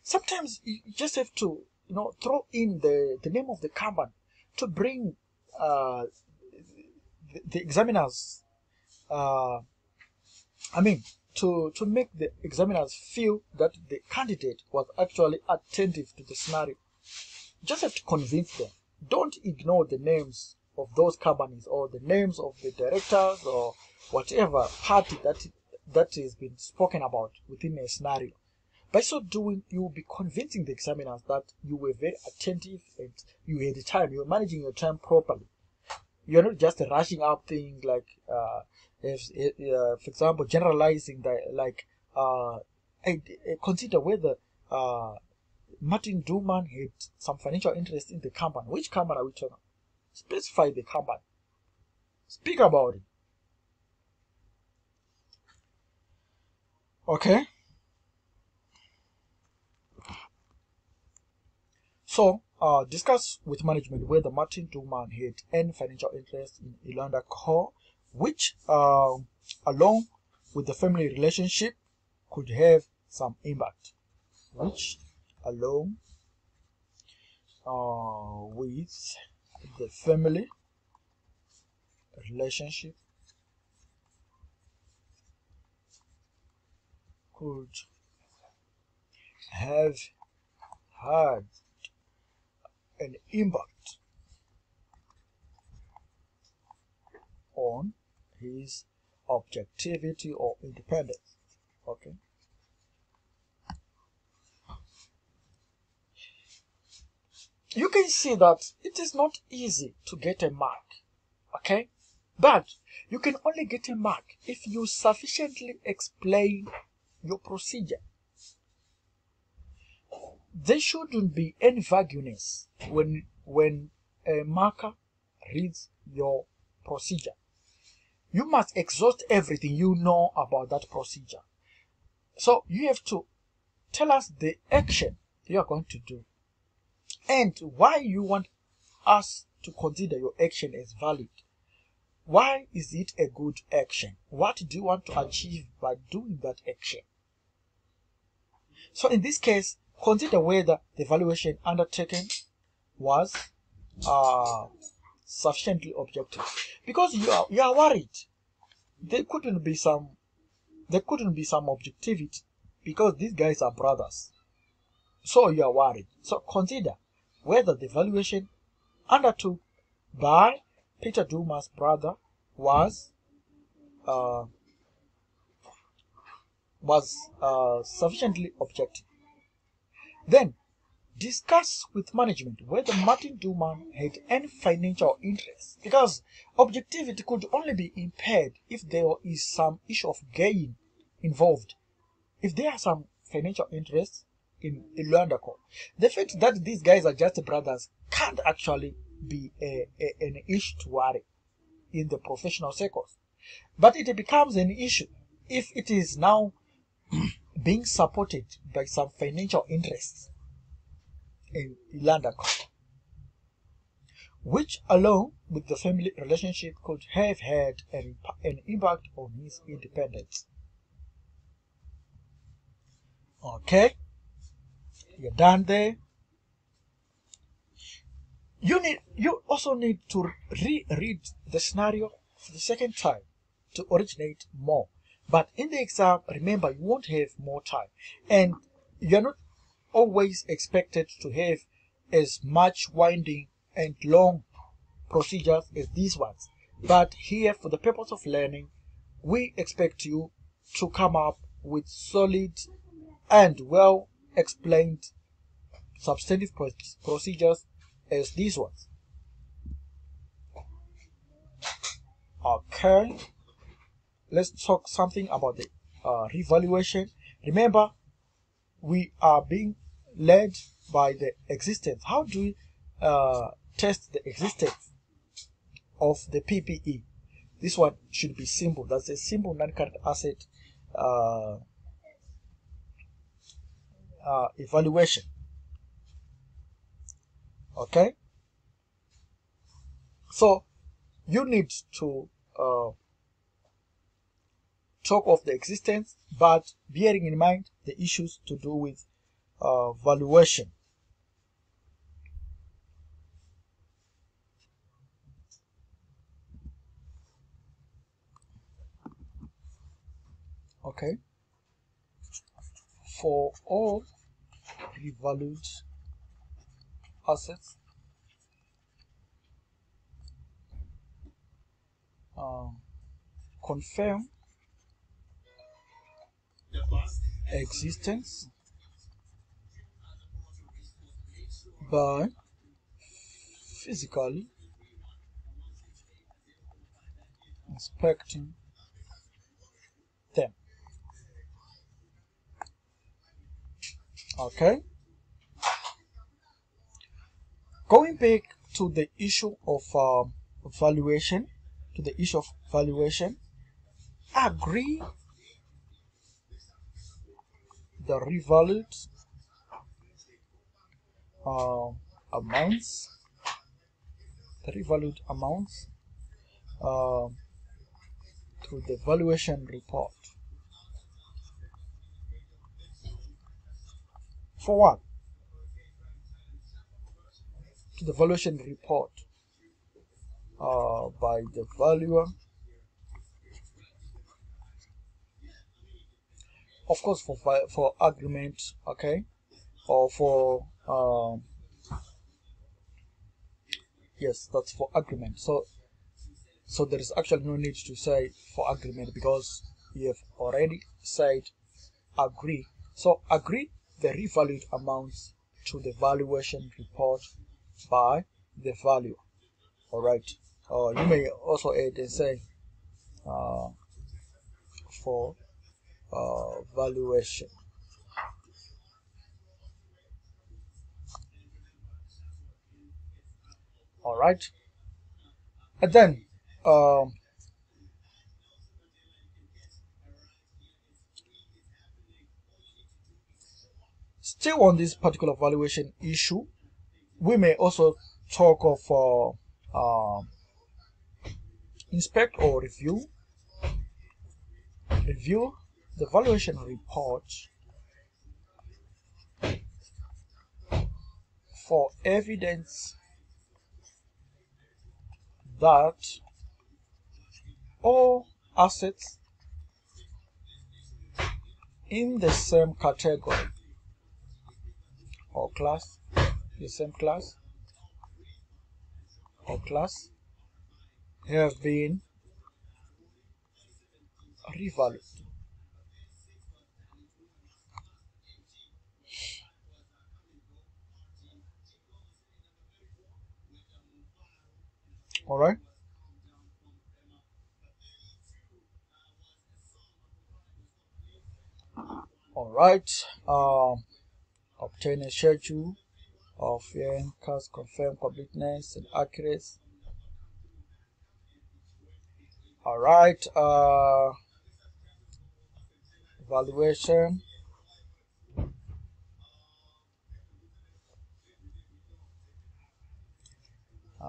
S1: Sometimes you just have to, you know, throw in the, the name of the company to bring uh, the, the examiners, uh, I mean, to, to make the examiners feel that the candidate was actually attentive to the scenario. Just have to convince them. Don't ignore the names of those companies or the names of the directors or whatever party that that has been spoken about within a scenario. By so doing, you will be convincing the examiners that you were very attentive and you had the time, you were managing your time properly. You're not just rushing up things like uh, if, uh, for example, generalizing that like, uh, I, I consider whether uh, Martin Duman had some financial interest in the company. Which company are we talking? About? Specify the company. Speak about it. Okay. So, uh, discuss with management whether Martin Duman had any financial interest in Elounda Co which uh, along with the family relationship could have some impact. Which along uh, with the family relationship could have had an impact on his objectivity or independence. Okay. You can see that it is not easy to get a mark. Okay. But you can only get a mark if you sufficiently explain your procedure. There shouldn't be any vagueness when when a marker reads your procedure. You must exhaust everything you know about that procedure. So you have to tell us the action you are going to do and why you want us to consider your action as valid. Why is it a good action? What do you want to achieve by doing that action? So in this case, consider whether the evaluation undertaken was uh, sufficiently objective. Because you are you are worried. There couldn't be some there couldn't be some objectivity because these guys are brothers. So you are worried. So consider whether the evaluation undertook by Peter Duma's brother was uh, was uh, sufficiently objective. Then discuss with management whether Martin Duman had any financial interest because objectivity could only be impaired if there is some issue of gain involved. If there are some financial interests in Elounda Co, the fact that these guys are just brothers can't actually be a, a, an issue to worry in the professional circles. But it becomes an issue if it is now being supported by some financial interests in Elounda Co, which along with the family relationship could have had an, an impact on his independence. Okay, you're done there. You need you also need to reread the scenario for the second time to originate more. But in the exam, remember you won't have more time, and you're not always expected to have as much winding and long procedures as these ones. But here, for the purpose of learning, we expect you to come up with solid and well explained substantive procedures as these ones. Okay, let's talk something about the uh, revaluation. Remember, we are being led by the existence. How do we uh, test the existence of the PPE? This one should be simple. That's a simple non-current asset uh, uh, evaluation. Okay. So you need to uh, talk of the existence, but bearing in mind the issues to do with uh, valuation. Okay. For all revalued assets, um, confirm existence by physically inspecting them. Okay. Going back to the issue of uh, valuation, to the issue of valuation, agree the revalued uh, amounts the revalued amounts uh, to the valuation report. For what? To the valuation report uh, by the valuer of course for for agreement okay? Or for um, yes that's for agreement so so there is actually no need to say for agreement because you have already said agree. So agree the revalued amounts to the valuation report by the value. All right uh, you may also add and say uh, for uh, valuation. All right. And then um, still on this particular valuation issue, we may also talk of uh, uh, inspect or review, review the valuation report for evidence that all assets in the same category or class, the same class or class have been revalued. All right. All right. Um, obtain a schedule of your cast confirm completeness and accuracy. All right. Uh, evaluation.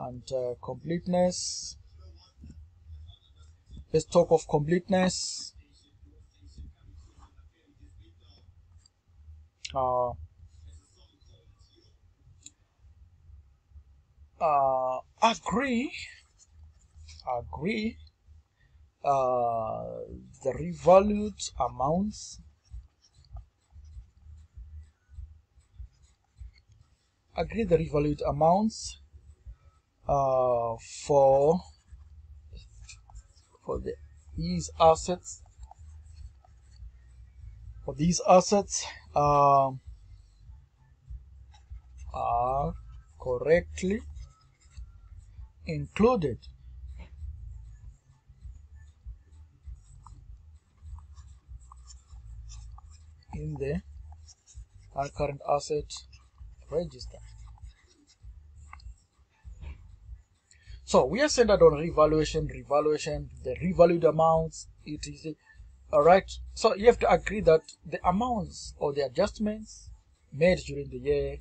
S1: And uh, completeness. Let's talk of completeness. Uh, uh, agree agree uh, the revalued amounts. Agree the revalued amounts uh, for for the these assets for these assets um, are correctly included in the current asset register. So we are centered on revaluation, revaluation, the revalued amounts, it is all right. so you have to agree that the amounts or the adjustments made during the year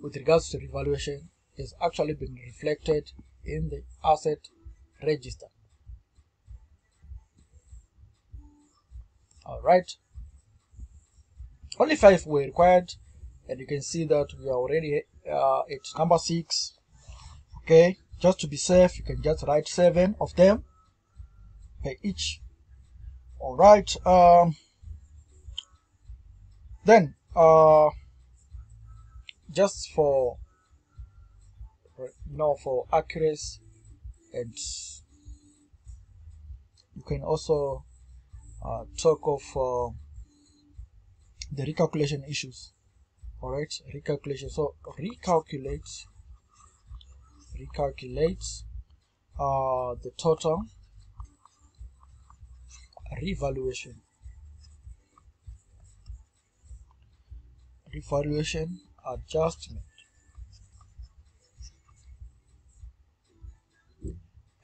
S1: with regards to revaluation is actually been reflected in the asset register. Alright, only five were required and you can see that we are already uh, at number six okay just to be safe you can just write seven of them per each. All right um then uh just for you know for accuracy and you can also uh, talk of uh, the recalculation issues. All right recalculation. So recalculate recalculate uh, the total revaluation. Revaluation adjustment.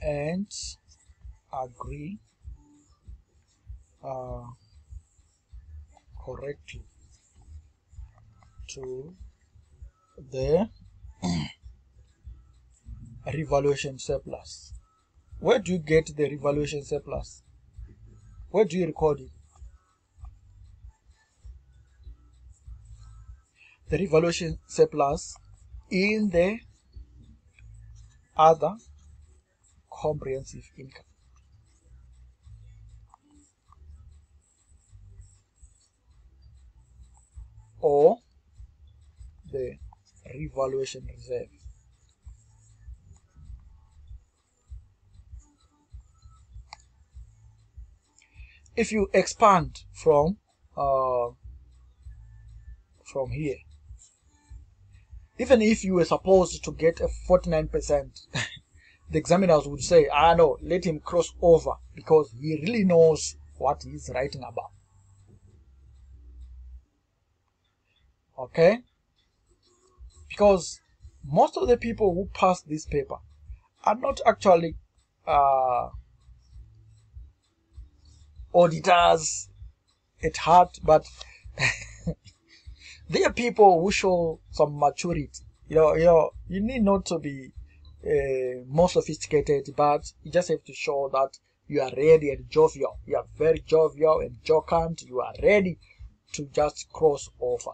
S1: And agree uh, correctly to the revaluation surplus. Where do you get the revaluation surplus? Where do you record it? The revaluation surplus in the other comprehensive income. Or the revaluation reserve. If you expand from uh, from here. Even if you were supposed to get a 49% the examiners would say ah no let him cross over because he really knows what he's writing about. Okay? Because most of the people who pass this paper are not actually uh, auditors at heart, but they are people who show some maturity. You know, you know, you need not to be uh, more sophisticated, but you just have to show that you are ready and jovial. You are very jovial and jocund. You are ready to just cross over.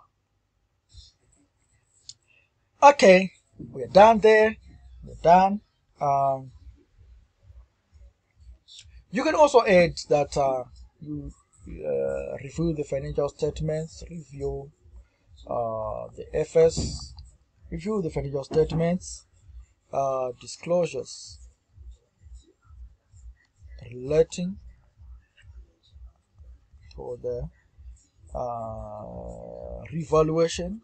S1: Okay, we're done there. We're done. Um, you can also add that uh, you uh, review the financial statements, review uh, the FS, review the financial statements, uh, disclosures relating to the uh, revaluation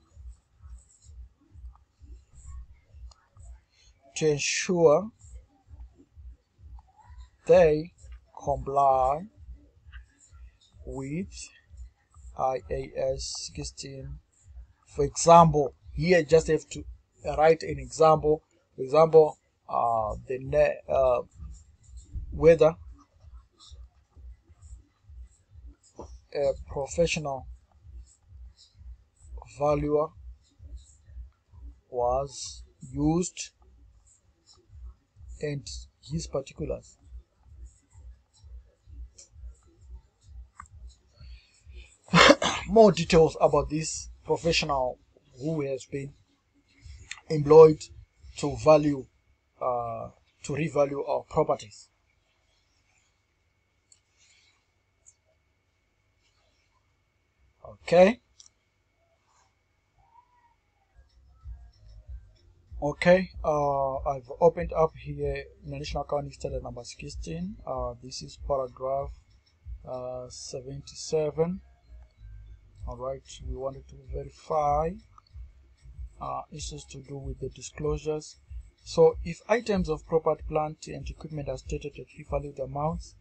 S1: to ensure they comply with IAS 16. For example, here just have to write an example. For example, uh, the uh, whether a professional valuer was used and his particulars more details about this professional who has been employed to value uh, to revalue our properties. Okay? Okay uh, I've opened up here National Accounting Standard number 16 uh, this is paragraph uh, 77 all right we wanted to verify uh, issues to do with the disclosures. So if items of property plant and equipment are stated at revalued amounts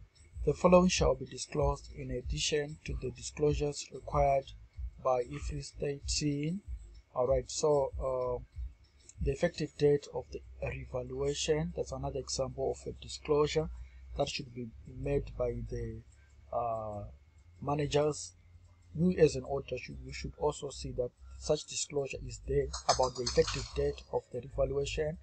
S1: the following shall be disclosed in addition to the disclosures required by IFRS 13 all right so uh, the effective date of the revaluation that's another example of a disclosure that should be made by the uh, managers you as an auditor should you should also see that such disclosure is there about the effective date of the revaluation.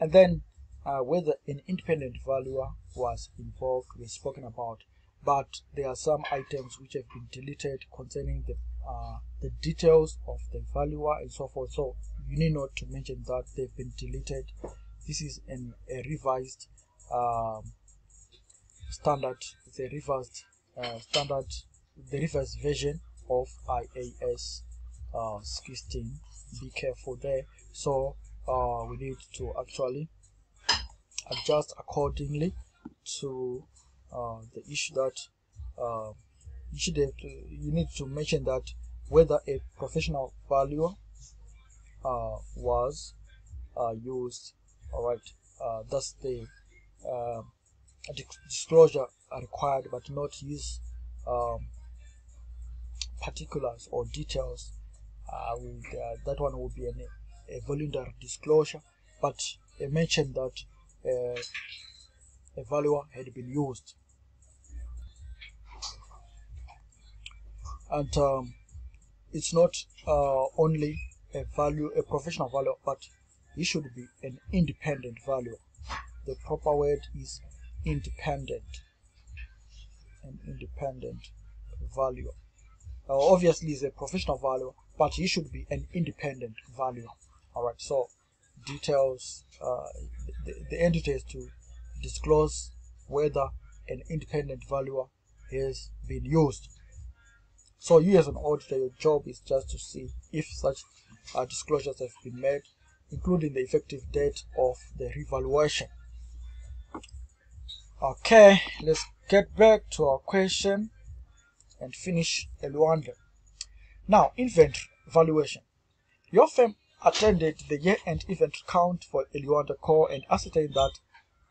S1: And then uh, whether an independent valuer was involved we've spoken about but there are some items which have been deleted concerning the uh, the details of the valuer and so forth. So you need not to mention that they've been deleted. This is an, a revised um, standard the revised uh, standard the revised version of IAS uh, 16 be careful there. So uh, we need to actually adjust accordingly to uh, the issue that uh, you should have to, you need to mention that whether a professional valuer uh, was uh, used all right uh, that's the uh, disclosure required but not use um, particulars or details uh, with, uh, that one will be an, a voluntary disclosure but I mentioned that uh, a valuer had been used. And um, it's not uh, only a value a professional valuer but he should be an independent valuer the proper word is independent. An independent valuer uh, obviously he's a professional valuer but he should be an independent valuer all right so details uh, the, the entity has to disclose whether an independent valuer has been used. So you as an auditor your job is just to see if such uh, disclosures have been made including the effective date of the revaluation. Okay let's get back to our question and finish Elounda. Now, inventory valuation. Your firm attended the year-end inventory count for Elounda Co and ascertained that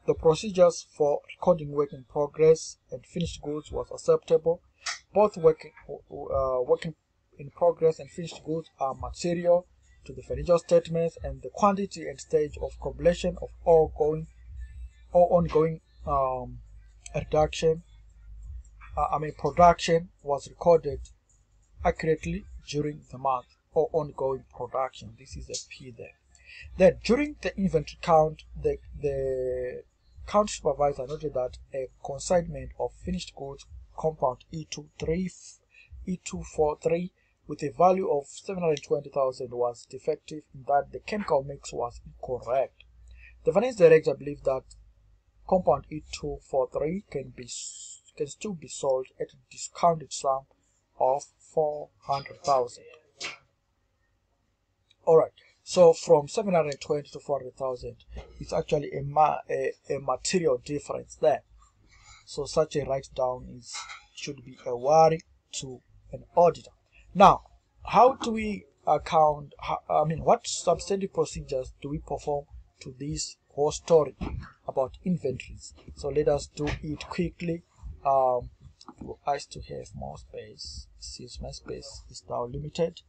S1: the procedures for recording work in progress and finished goods was acceptable. Both working, uh, working in progress and finished goods are material to the financial statements and the quantity and stage of completion of all going or ongoing um, reduction uh, I mean production was recorded accurately during the month or ongoing production this is a P there then during the inventory count the the count supervisor noted that a consignment of finished goods compound E23 E243 with a value of 720,000 was defective in that the chemical mix was incorrect. The finance director believed that compound E243 can be can still be sold at a discounted sum of 400,000. Alright, so from 720 to 400,000 it's actually a, ma a, a material difference there. So such a write down is should be a worry to an auditor. Now, how do we account, I mean, what substantive procedures do we perform to this whole story about inventories? So let us do it quickly. Um, for to have more space, since my space is now limited.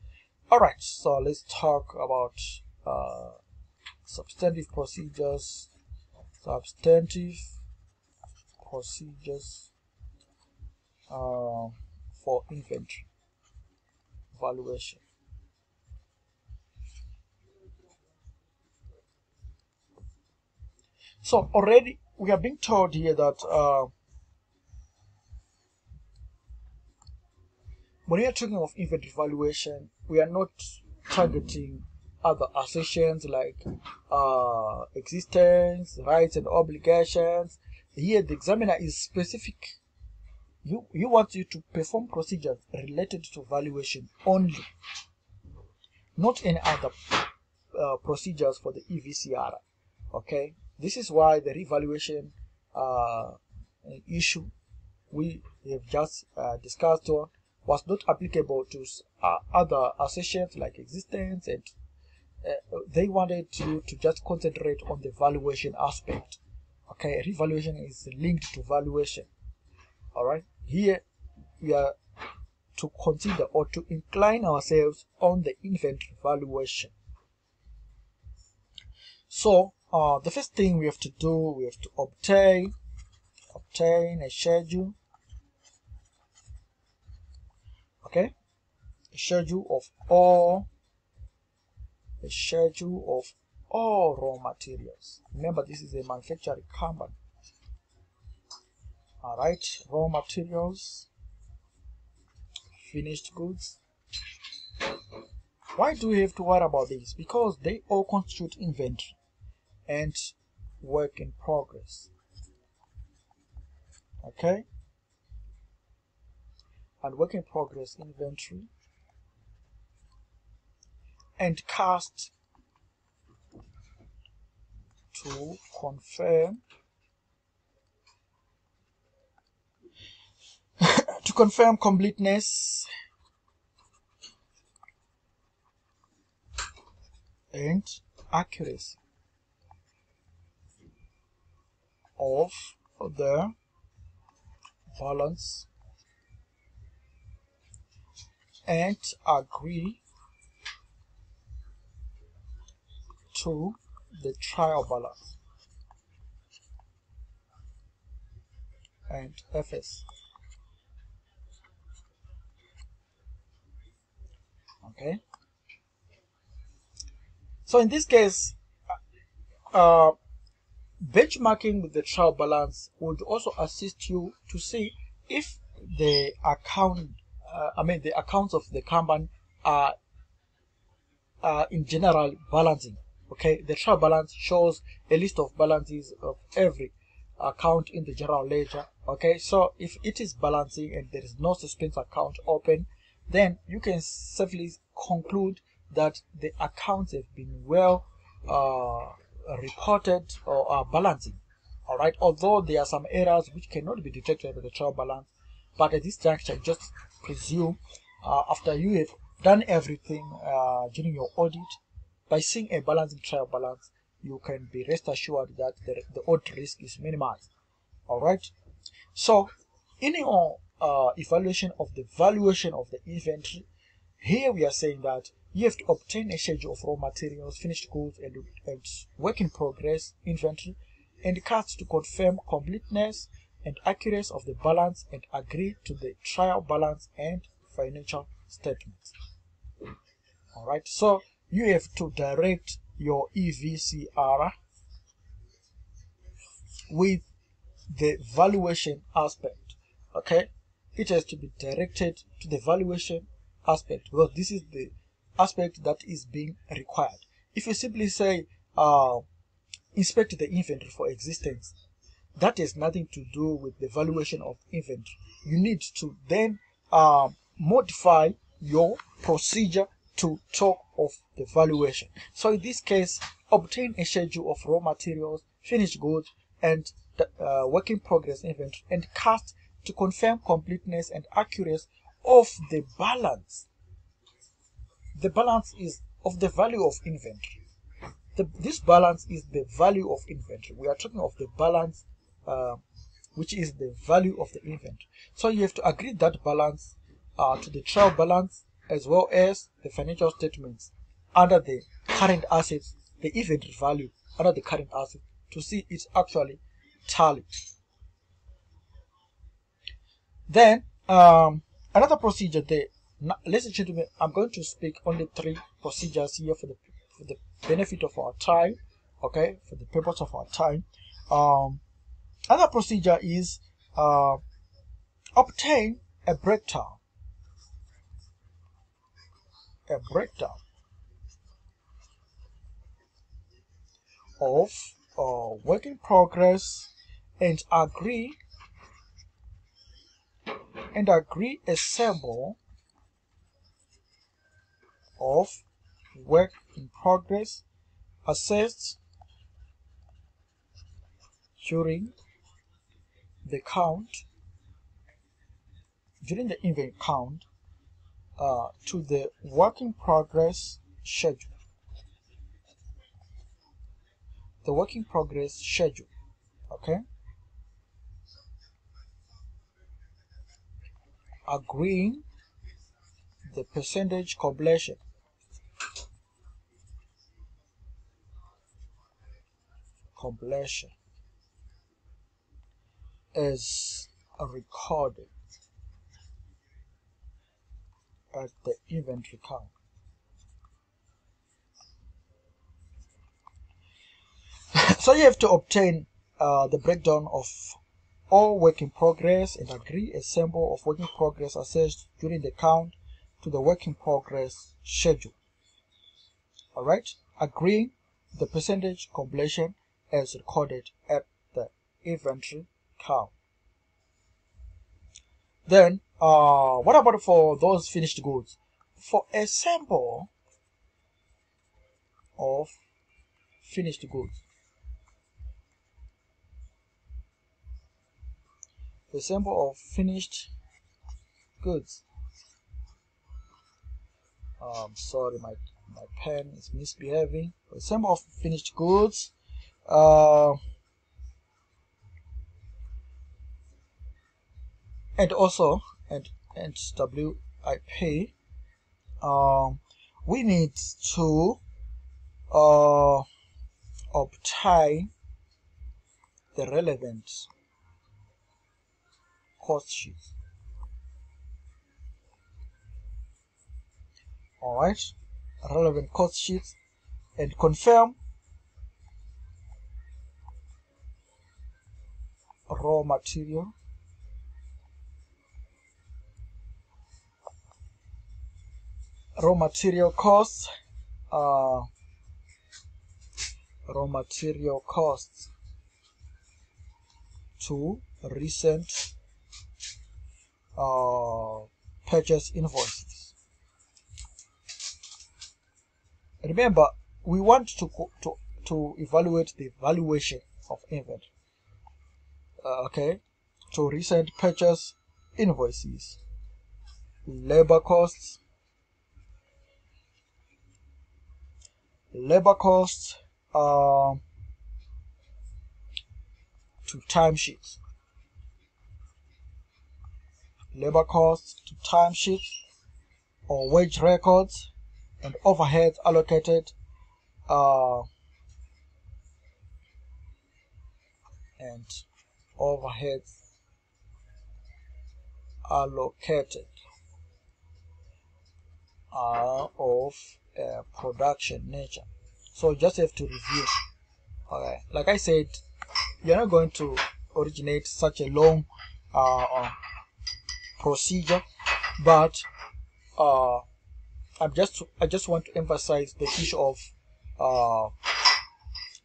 S1: Alright, so let's talk about uh, substantive procedures. Substantive procedures uh, for inventory valuation. So already we are being told here that uh, when we are talking of inventory valuation, we are not targeting other assertions like uh, existence, rights and obligations. Here the examiner is specific. You you want you to perform procedures related to valuation only not any other uh, procedures for the EVCR okay? This is why the revaluation uh, issue we have just uh, discussed on was not applicable to uh, other assertions like existence and uh, they wanted you to just concentrate on the valuation aspect okay revaluation is linked to valuation all right here we are to consider or to incline ourselves on the inventory valuation. So uh, the first thing we have to do, we have to obtain obtain a schedule. Okay, a schedule of all a schedule of all raw materials. Remember, this is a manufacturing company. All right? Raw materials finished goods. Why do we have to worry about these? Because they all constitute inventory and work in progress. Okay and work in progress inventory and cast to confirm to confirm completeness and accuracy of the balance and agree to the trial balance and FS. okay so in this case uh, benchmarking with the trial balance would also assist you to see if the account uh, I mean the accounts of the company are uh, in general balancing okay the trial balance shows a list of balances of every account in the general ledger okay so if it is balancing and there is no suspense account open then you can safely conclude that the accounts have been well uh, reported or are balancing. All right, although there are some errors which cannot be detected by the trial balance, but at this juncture, just presume uh, after you have done everything uh, during your audit, by seeing a balancing trial balance, you can be rest assured that the, the audit risk is minimized. All right, so in your uh, evaluation of the valuation of the inventory. Here we are saying that you have to obtain a schedule of raw materials, finished goods, and, and work in progress inventory and cards to confirm completeness and accuracy of the balance and agree to the trial balance and financial statements. Alright, so you have to direct your EVCR with the valuation aspect. Okay, it has to be directed to the valuation aspect because this is the aspect that is being required. If you simply say, uh, inspect the inventory for existence, that has nothing to do with the valuation of inventory. You need to then uh, modify your procedure to talk of the valuation. So in this case, obtain a schedule of raw materials, finished goods, and uh, work in progress inventory, and cast to confirm completeness and accuracy of the balance the balance is of the value of inventory. The, this balance is the value of inventory. We are talking of the balance, uh, which is the value of the inventory. So you have to agree that balance uh, to the trial balance as well as the financial statements under the current assets, the inventory value under the current asset to see it's actually tally. Then um, another procedure now, ladies and gentlemen, I'm going to speak only three procedures here for the for the benefit of our time, okay, for the purpose of our time. Um, another procedure is uh, obtain a breakdown, a breakdown of uh, work in progress, and agree and agree assemble of work in progress assessed during the count during the event count uh, to the work in progress schedule. The work in progress schedule okay? Agreeing the percentage completion. Completion is recorded at the inventory count. so you have to obtain uh, the breakdown of all work in progress and agree a sample of work in progress assessed during the count to the work in progress schedule. Alright, agreeing the percentage completion as recorded at the inventory Then, uh, what about for those finished goods? For a sample of finished goods, the sample of finished goods. Um, sorry, my my pen is misbehaving. A sample of finished goods, uh, and also and and WIP um, we need to uh, obtain the relevant cost sheets all right relevant cost sheets and confirm raw material raw material costs uh, raw material costs to recent uh, purchase invoices. Remember we want to to to evaluate the valuation of inventory uh, okay? To recent purchase invoices labor costs labor costs uh, to timesheets. Labor costs to timesheets or wage records and overheads allocated uh, and overheads allocated are of uh, production nature. So just have to review. Okay like i said you're not going to originate such a long uh, uh procedure but uh, I'm just I just want to emphasize the issue of uh,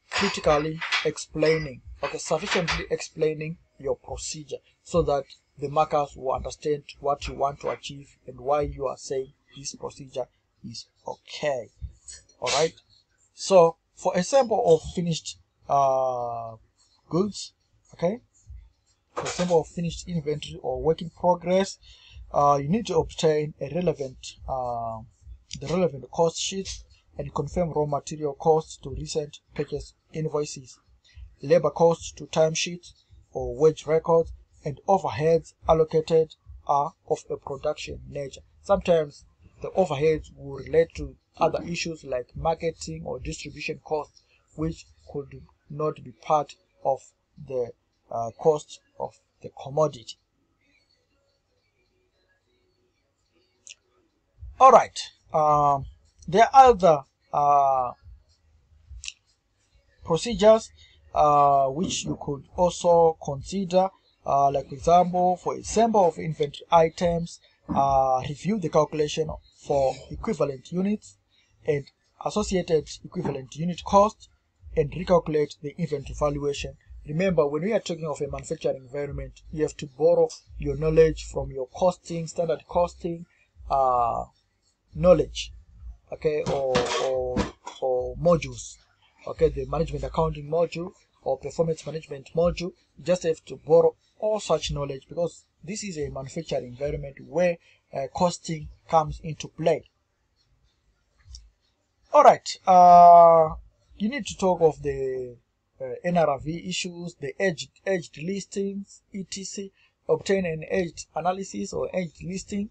S1: critically explaining okay sufficiently explaining your procedure so that the markers will understand what you want to achieve and why you are saying this procedure is okay. All right so for example of finished uh, goods okay? For example of finished inventory or work in progress uh, you need to obtain a relevant uh, the relevant cost sheet and confirm raw material costs to recent purchase invoices labor costs to timesheets or wage records and overheads allocated are of a production nature. Sometimes the overheads will relate to other issues like marketing or distribution costs which could not be part of the uh, cost of the commodity. All right um, there are other uh, procedures uh, which you could also consider uh, like for example for a sample of inventory items uh, review the calculation for equivalent units and associated equivalent unit cost and recalculate the inventory valuation. Remember when we are talking of a manufacturing environment you have to borrow your knowledge from your costing standard costing uh, knowledge okay or or or modules okay the management accounting module or performance management module. You just have to borrow all such knowledge because this is a manufacturing environment where uh, costing comes into play all right uh you need to talk of the uh, NRV issues, the aged, aged listings, etc. Obtain an aged analysis or aged listing,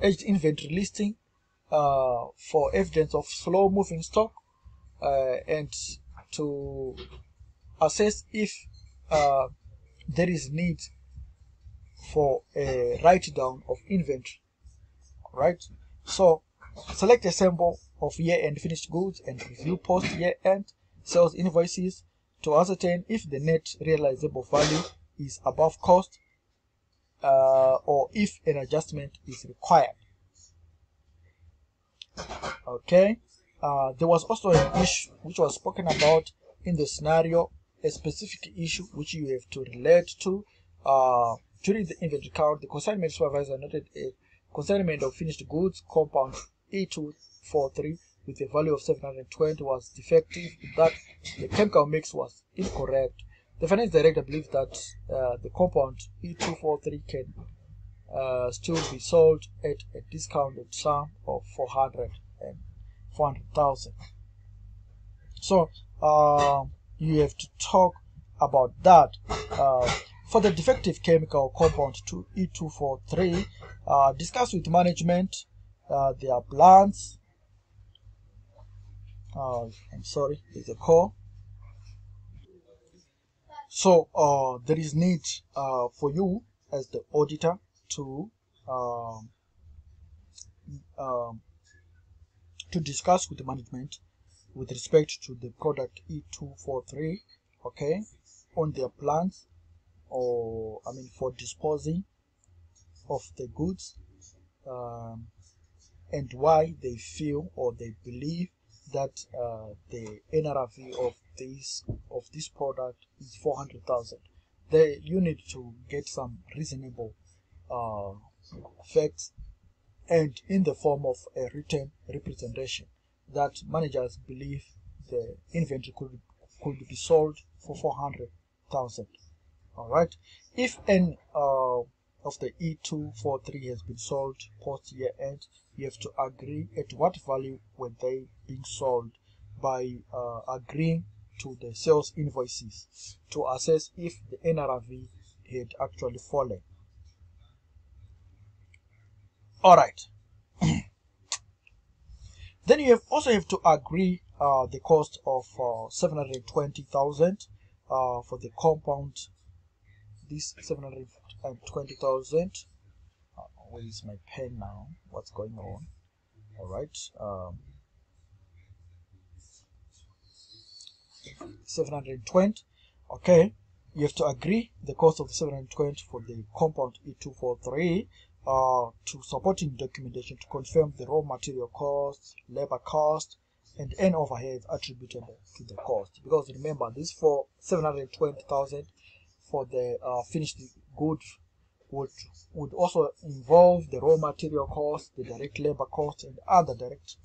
S1: aged inventory listing, uh, for evidence of slow moving stock uh, and to assess if uh, there is need for a write down of inventory right? So select a sample of year-end finished goods and review post year-end sales invoices to ascertain if the net realizable value is above cost uh, or if an adjustment is required. Okay uh, there was also an issue which was spoken about in the scenario a specific issue which you have to relate to uh, during the inventory count the consignment supervisor noted a consignment of finished goods compound E243 with a value of 720 was defective that the chemical mix was incorrect the finance director believes that uh, the compound E243 can uh, still be sold at a discounted sum of 400 and 400,000. So uh, you have to talk about that. For the defective chemical compound to E243, uh, discuss with management uh, their plans. Uh, I'm sorry, there's a call. So uh, there is need uh, for you as the auditor to um, um, to discuss with the management with respect to the product E243 okay on their plans or I mean for disposing of the goods um, and why they feel or they believe that uh, the NRV of this of this product is 400,000 they you need to get some reasonable uh, facts and in the form of a written representation that managers believe the inventory could could be sold for 400,000 all right if any uh, of the E243 has been sold post year end you have to agree at what value were they being sold by uh, agreeing to the sales invoices to assess if the NRV had actually fallen all right Then you have also have to agree uh, the cost of uh, 720,000 uh, for the compound. This 720,000. Uh, where is my pen now? What's going on? All right. Um, 720 okay you have to agree the cost of the 720 for the compound E243 uh, to supporting documentation to confirm the raw material cost, labor cost, and any overheads attributable to the cost. Because remember, this for 720,000 for the uh, finished good would would also involve the raw material cost, the direct labor cost, and other direct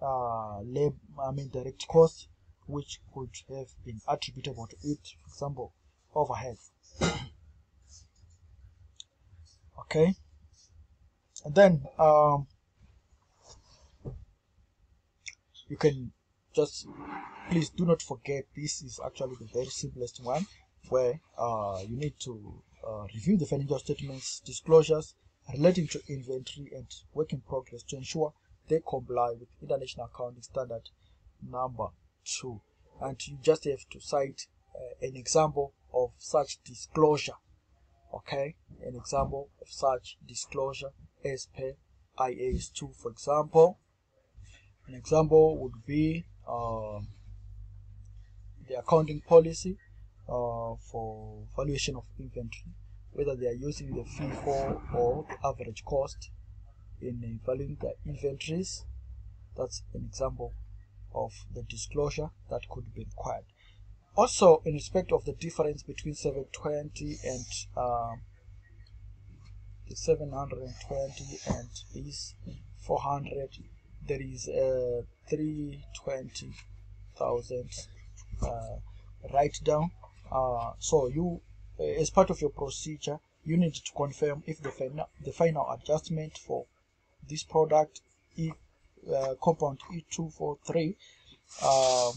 S1: uh, lab, I mean direct costs which could have been attributable to it, for example, overhead. okay, and then um, you can just please do not forget this is actually the very simplest one where uh, you need to uh, review the financial statements disclosures relating to inventory and work in progress to ensure they comply with international accounting standard number two. And you just have to cite uh, an example of such disclosure okay? An example of such disclosure as per IAS 2 for example. An example would be uh, the accounting policy for valuation of inventory whether they are using the FIFO or the average cost in valuing the inventories that's an example of the disclosure that could be required. Also, in respect of the difference between 720 and um, the 720 and is 400, there is a 320,000 uh, write down. Uh, so you, uh, as part of your procedure, you need to confirm if the final, the final adjustment for this product if uh, compound E243 um,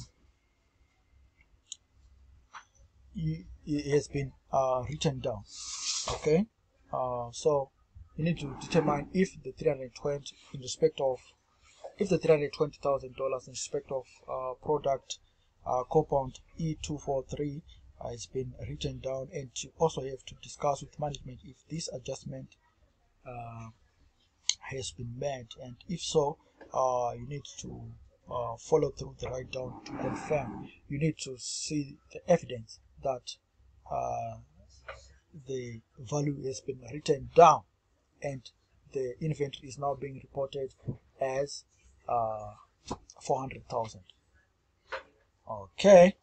S1: it has been uh, written down. Okay? Uh, so you need to determine if the 320 in respect of if the $320,000 in respect of uh, product uh, compound E243 has been written down and you also have to discuss with management if this adjustment uh, has been made and if so uh, you need to uh, follow through the write down to confirm. You need to see the evidence that uh, the value has been written down and the inventory is now being reported as uh, 400,000 okay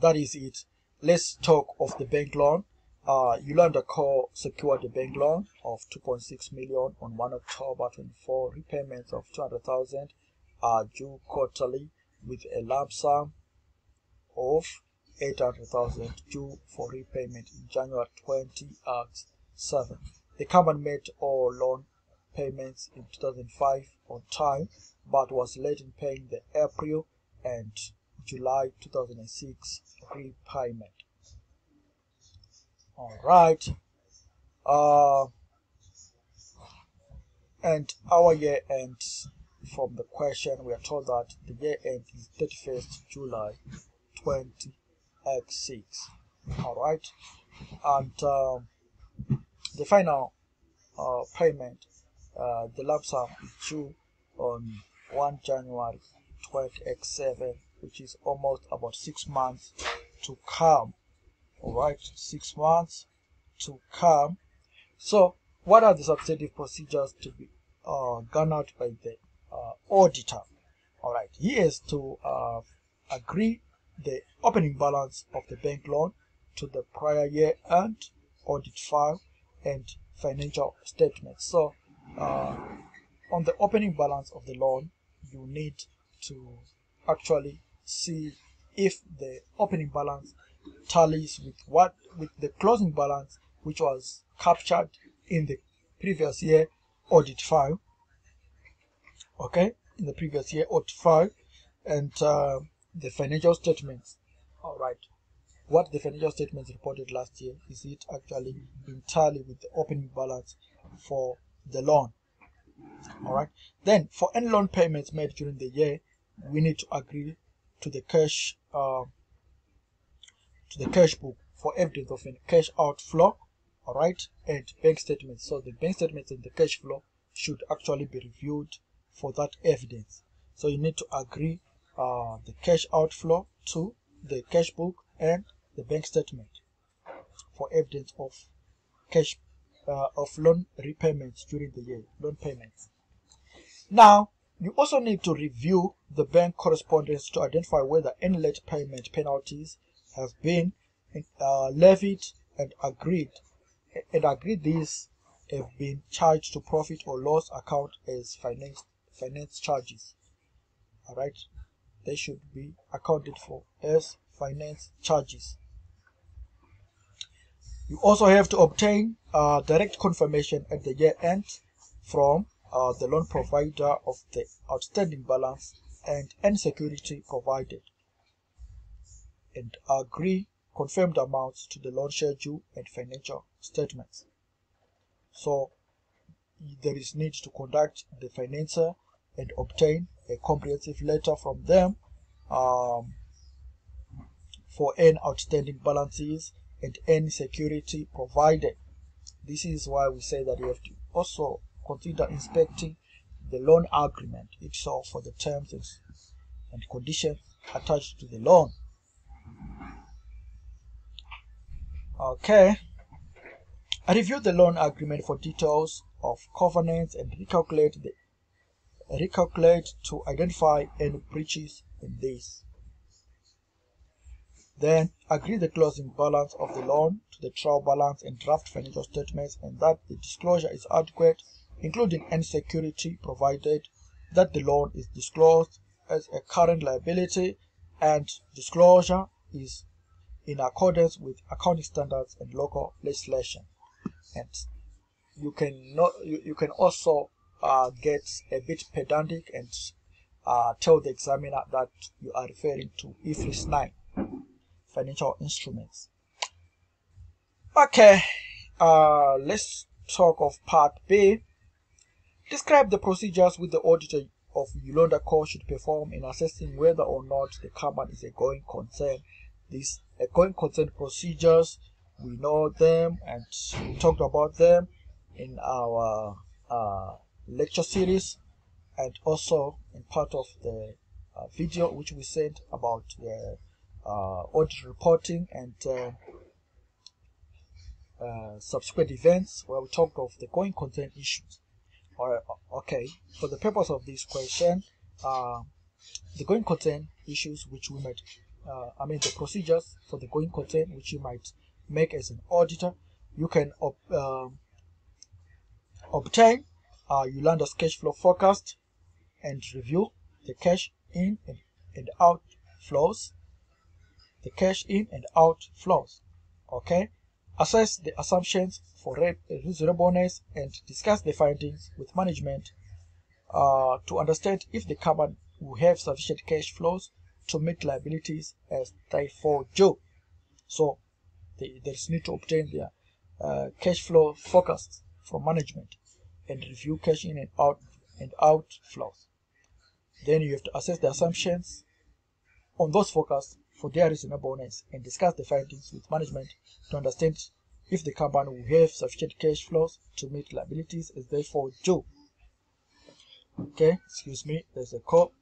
S1: that is it let's talk of the bank loan uh, Elounda Co secured a bank loan of 2.6 million on 1 October 24. Repayments of 200,000 are due quarterly with a lump sum of 800,000 due for repayment in January 2007. The company made all loan payments in 2005 on time but was late in paying the April and July 2006 repayment. All right. Uh, and our year ends from the question we are told that the year end is 31st July 20x6 all right. And um, the final uh, payment uh, the lump sum is due on 1 January 20x7 which is almost about six months to come. All right six months to come. So what are the substantive procedures to be uh, garnered by the uh, auditor? All right he has to uh, agree the opening balance of the bank loan to the prior year and audit file and financial statements so uh, on the opening balance of the loan you need to actually see if the opening balance tallies with what with the closing balance which was captured in the previous year audit file. Okay? In the previous year audit file. And uh, the financial statements. All right. What the financial statements reported last year is it actually in tally with the opening balance for the loan? All right. Then, for any loan payments made during the year, we need to agree to the cash uh, to the cash book for evidence of a cash outflow. All right, and bank statements. So the bank statements and the cash flow should actually be reviewed for that evidence. So you need to agree uh, the cash outflow to the cash book and the bank statement for evidence of cash uh, of loan repayments during the year, loan payments. Now, you also need to review the bank correspondence to identify whether any late payment penalties have been uh, levied and agreed and agreed these have been charged to profit or loss account as finance finance charges. Alright, they should be accounted for as finance charges. You also have to obtain uh, direct confirmation at the year end from uh, the loan provider of the outstanding balance and any security provided and agree confirmed amounts to the loan schedule and financial statements. So there is need to contact the financier and obtain a comprehensive letter from them um, for any outstanding balances and any security provided. This is why we say that you have to also consider inspecting the loan agreement itself for the terms and conditions attached to the loan. Okay. I reviewed the loan agreement for details of covenants and recalculate the recalculate to identify any breaches in this. Then agree the closing balance of the loan to the trial balance and draft financial statements and that the disclosure is adequate, including any security provided, that the loan is disclosed as a current liability and disclosure is in accordance with accounting standards and local legislation. And you can not, you, you can also uh, get a bit pedantic and uh, tell the examiner that you are referring to IFRS 9 financial instruments. Okay, uh, let's talk of part B. Describe the procedures with the auditor of Elounda Co should perform in assessing whether or not the company is a going concern. These going concern procedures, we know them and we talked about them in our uh, lecture series and also in part of the uh, video which we sent about the uh, audit reporting and uh, uh, subsequent events where we talked of the going concern issues. Alright, okay, for the purpose of this question, uh, the going concern issues which we might, uh, I mean the procedures for the going concern which you might make as an auditor, you can um, obtain uh, Elounda's cash flow forecast and review the cash in and, and out flows the cash in and out flows. Okay, assess the assumptions for reasonableness and discuss the findings with management uh, to understand if the company will have sufficient cash flows to meet liabilities as they fall due. So they, there's need to obtain their uh, cash flow forecasts from management and review cash in and out and out flows. Then you have to assess the assumptions on those forecasts for their reasonableness and discuss the findings with management to understand if the company will have sufficient cash flows to meet liabilities as they fall due. Okay, excuse me, there's a call.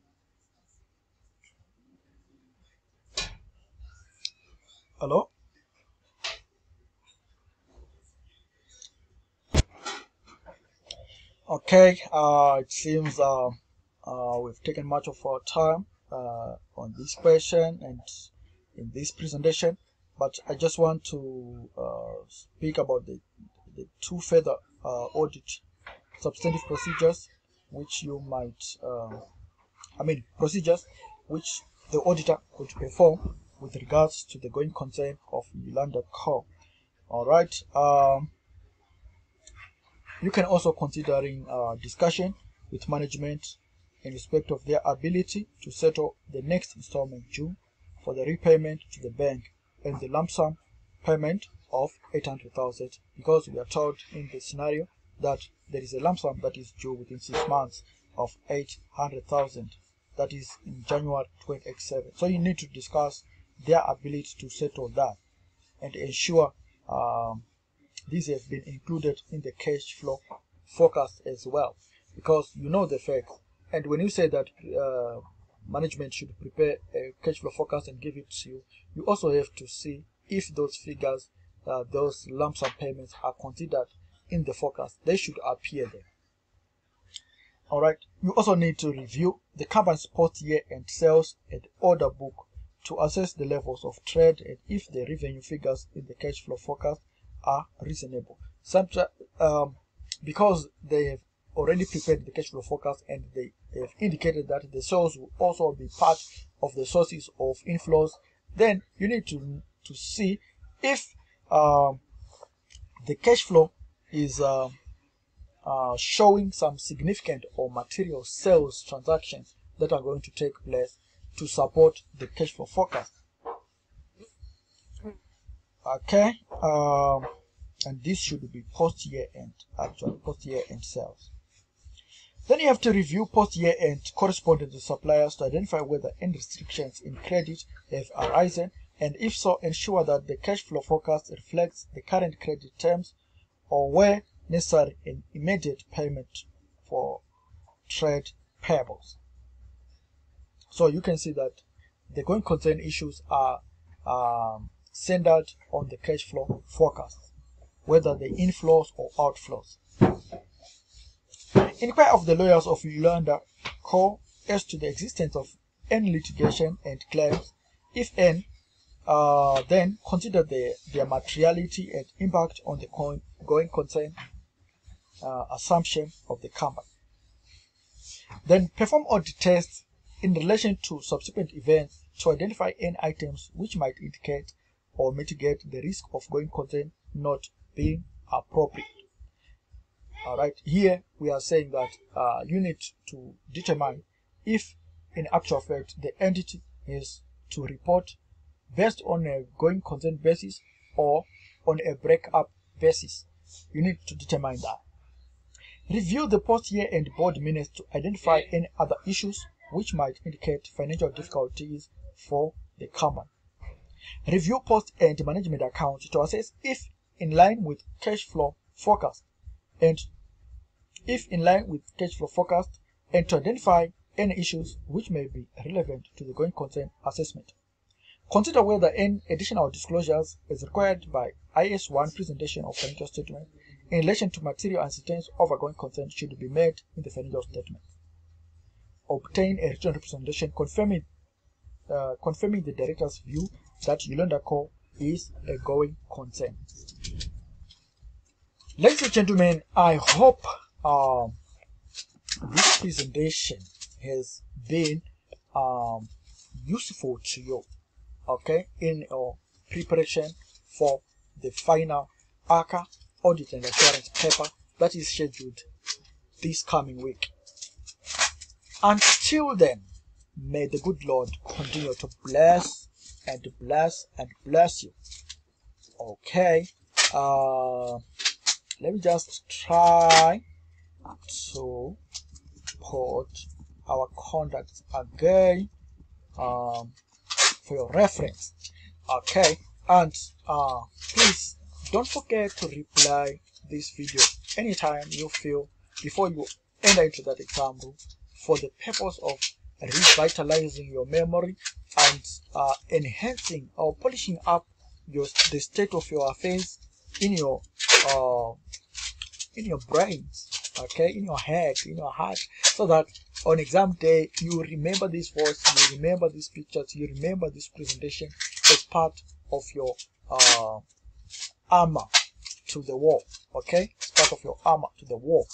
S1: Hello? Okay, uh, it seems uh, uh, we've taken much of our time uh, on this question and in this presentation but I just want to uh, speak about the, the two further uh, audit substantive procedures which you might um, I mean procedures which the auditor could perform with regards to the going concern of Elounda Co. Alright, um, you can also considering uh, discussion with management in respect of their ability to settle the next installment due for the repayment to the bank and the lump sum payment of 800,000 because we are told in the scenario that there is a lump sum that is due within six months of 800,000 that is in January 2087. So you need to discuss their ability to settle that and ensure um, these have been included in the cash flow forecast as well because you know the facts and when you say that uh, management should prepare a cash flow forecast and give it to you you also have to see if those figures uh, those lump sum payments are considered in the forecast. They should appear there. All right. You also need to review the company's post year and sales and order book to assess the levels of trade and if the revenue figures in the cash flow forecast are reasonable. Sometimes, um, because they have already prepared the cash flow forecast and they have indicated that the sales will also be part of the sources of inflows, then you need to to see if um, the cash flow is uh, uh, showing some significant or material sales transactions that are going to take place to support the cash flow forecast. Okay, um, and this should be post year end, actually, post year end sales. Then you have to review post year end correspondence with suppliers to identify whether any restrictions in credit have arisen, and if so, ensure that the cash flow forecast reflects the current credit terms or where necessary an immediate payment for trade payables. So you can see that the going concern issues are um, centered on the cash flow forecast, whether the inflows or outflows. Inquire of the lawyers of Elounda Co. as to the existence of any litigation and claims. If any, uh, then consider the, their materiality and impact on the going concern uh, assumption of the company. Then perform audit tests in relation to subsequent events to identify any items which might indicate or mitigate the risk of going concern not being appropriate. All right, here we are saying that uh, you need to determine if, in actual fact, the entity is to report based on a going concern basis or on a breakup basis. You need to determine that. Review the post year and board minutes to identify any other issues which might indicate financial difficulties for the company. Review post and management accounts to assess if in line with cash flow forecast and if in line with cash flow forecast and to identify any issues which may be relevant to the going concern assessment. Consider whether any additional disclosures as required by IAS 1 presentation of financial statement in relation to material of a going concern should be made in the financial statement obtain a written representation confirming uh, confirming the director's view that Elounda Co is a going concern. Ladies and gentlemen, I hope um, this presentation has been um, useful to you, okay, in your preparation for the final ACCA audit and assurance paper that is scheduled this coming week. Until then, may the good Lord continue to bless and bless and bless you. Okay. Uh, let me just try to put our contacts again um, for your reference. Okay. And uh, please don't forget to reply this video anytime you feel before you enter into that example for the purpose of revitalizing your memory and uh, enhancing or polishing up your the state of your affairs in your uh, in your brains okay in your head in your heart so that on exam day you remember this voice you remember these pictures you remember this presentation as part of your uh, armor to the wall okay it's part of your armor to the wall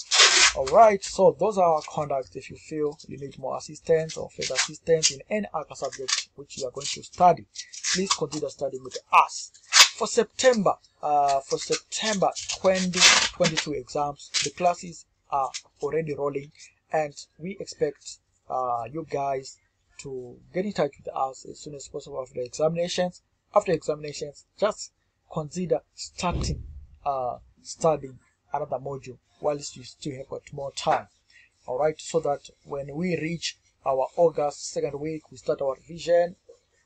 S1: Alright, so those are our contacts if you feel you need more assistance or further assistance in any other subject which you are going to study. Please consider studying with us. For September, uh, for September 2022 exams, the classes are already rolling and we expect uh, you guys to get in touch with us as soon as possible after the examinations. After examinations, just consider starting uh, studying another module whilst you still have got more time. All right, so that when we reach our August second week, we start our revision,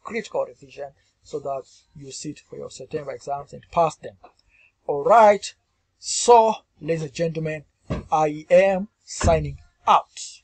S1: critical revision, so that you sit for your September exams and pass them. All right, so ladies and gentlemen, I am signing out.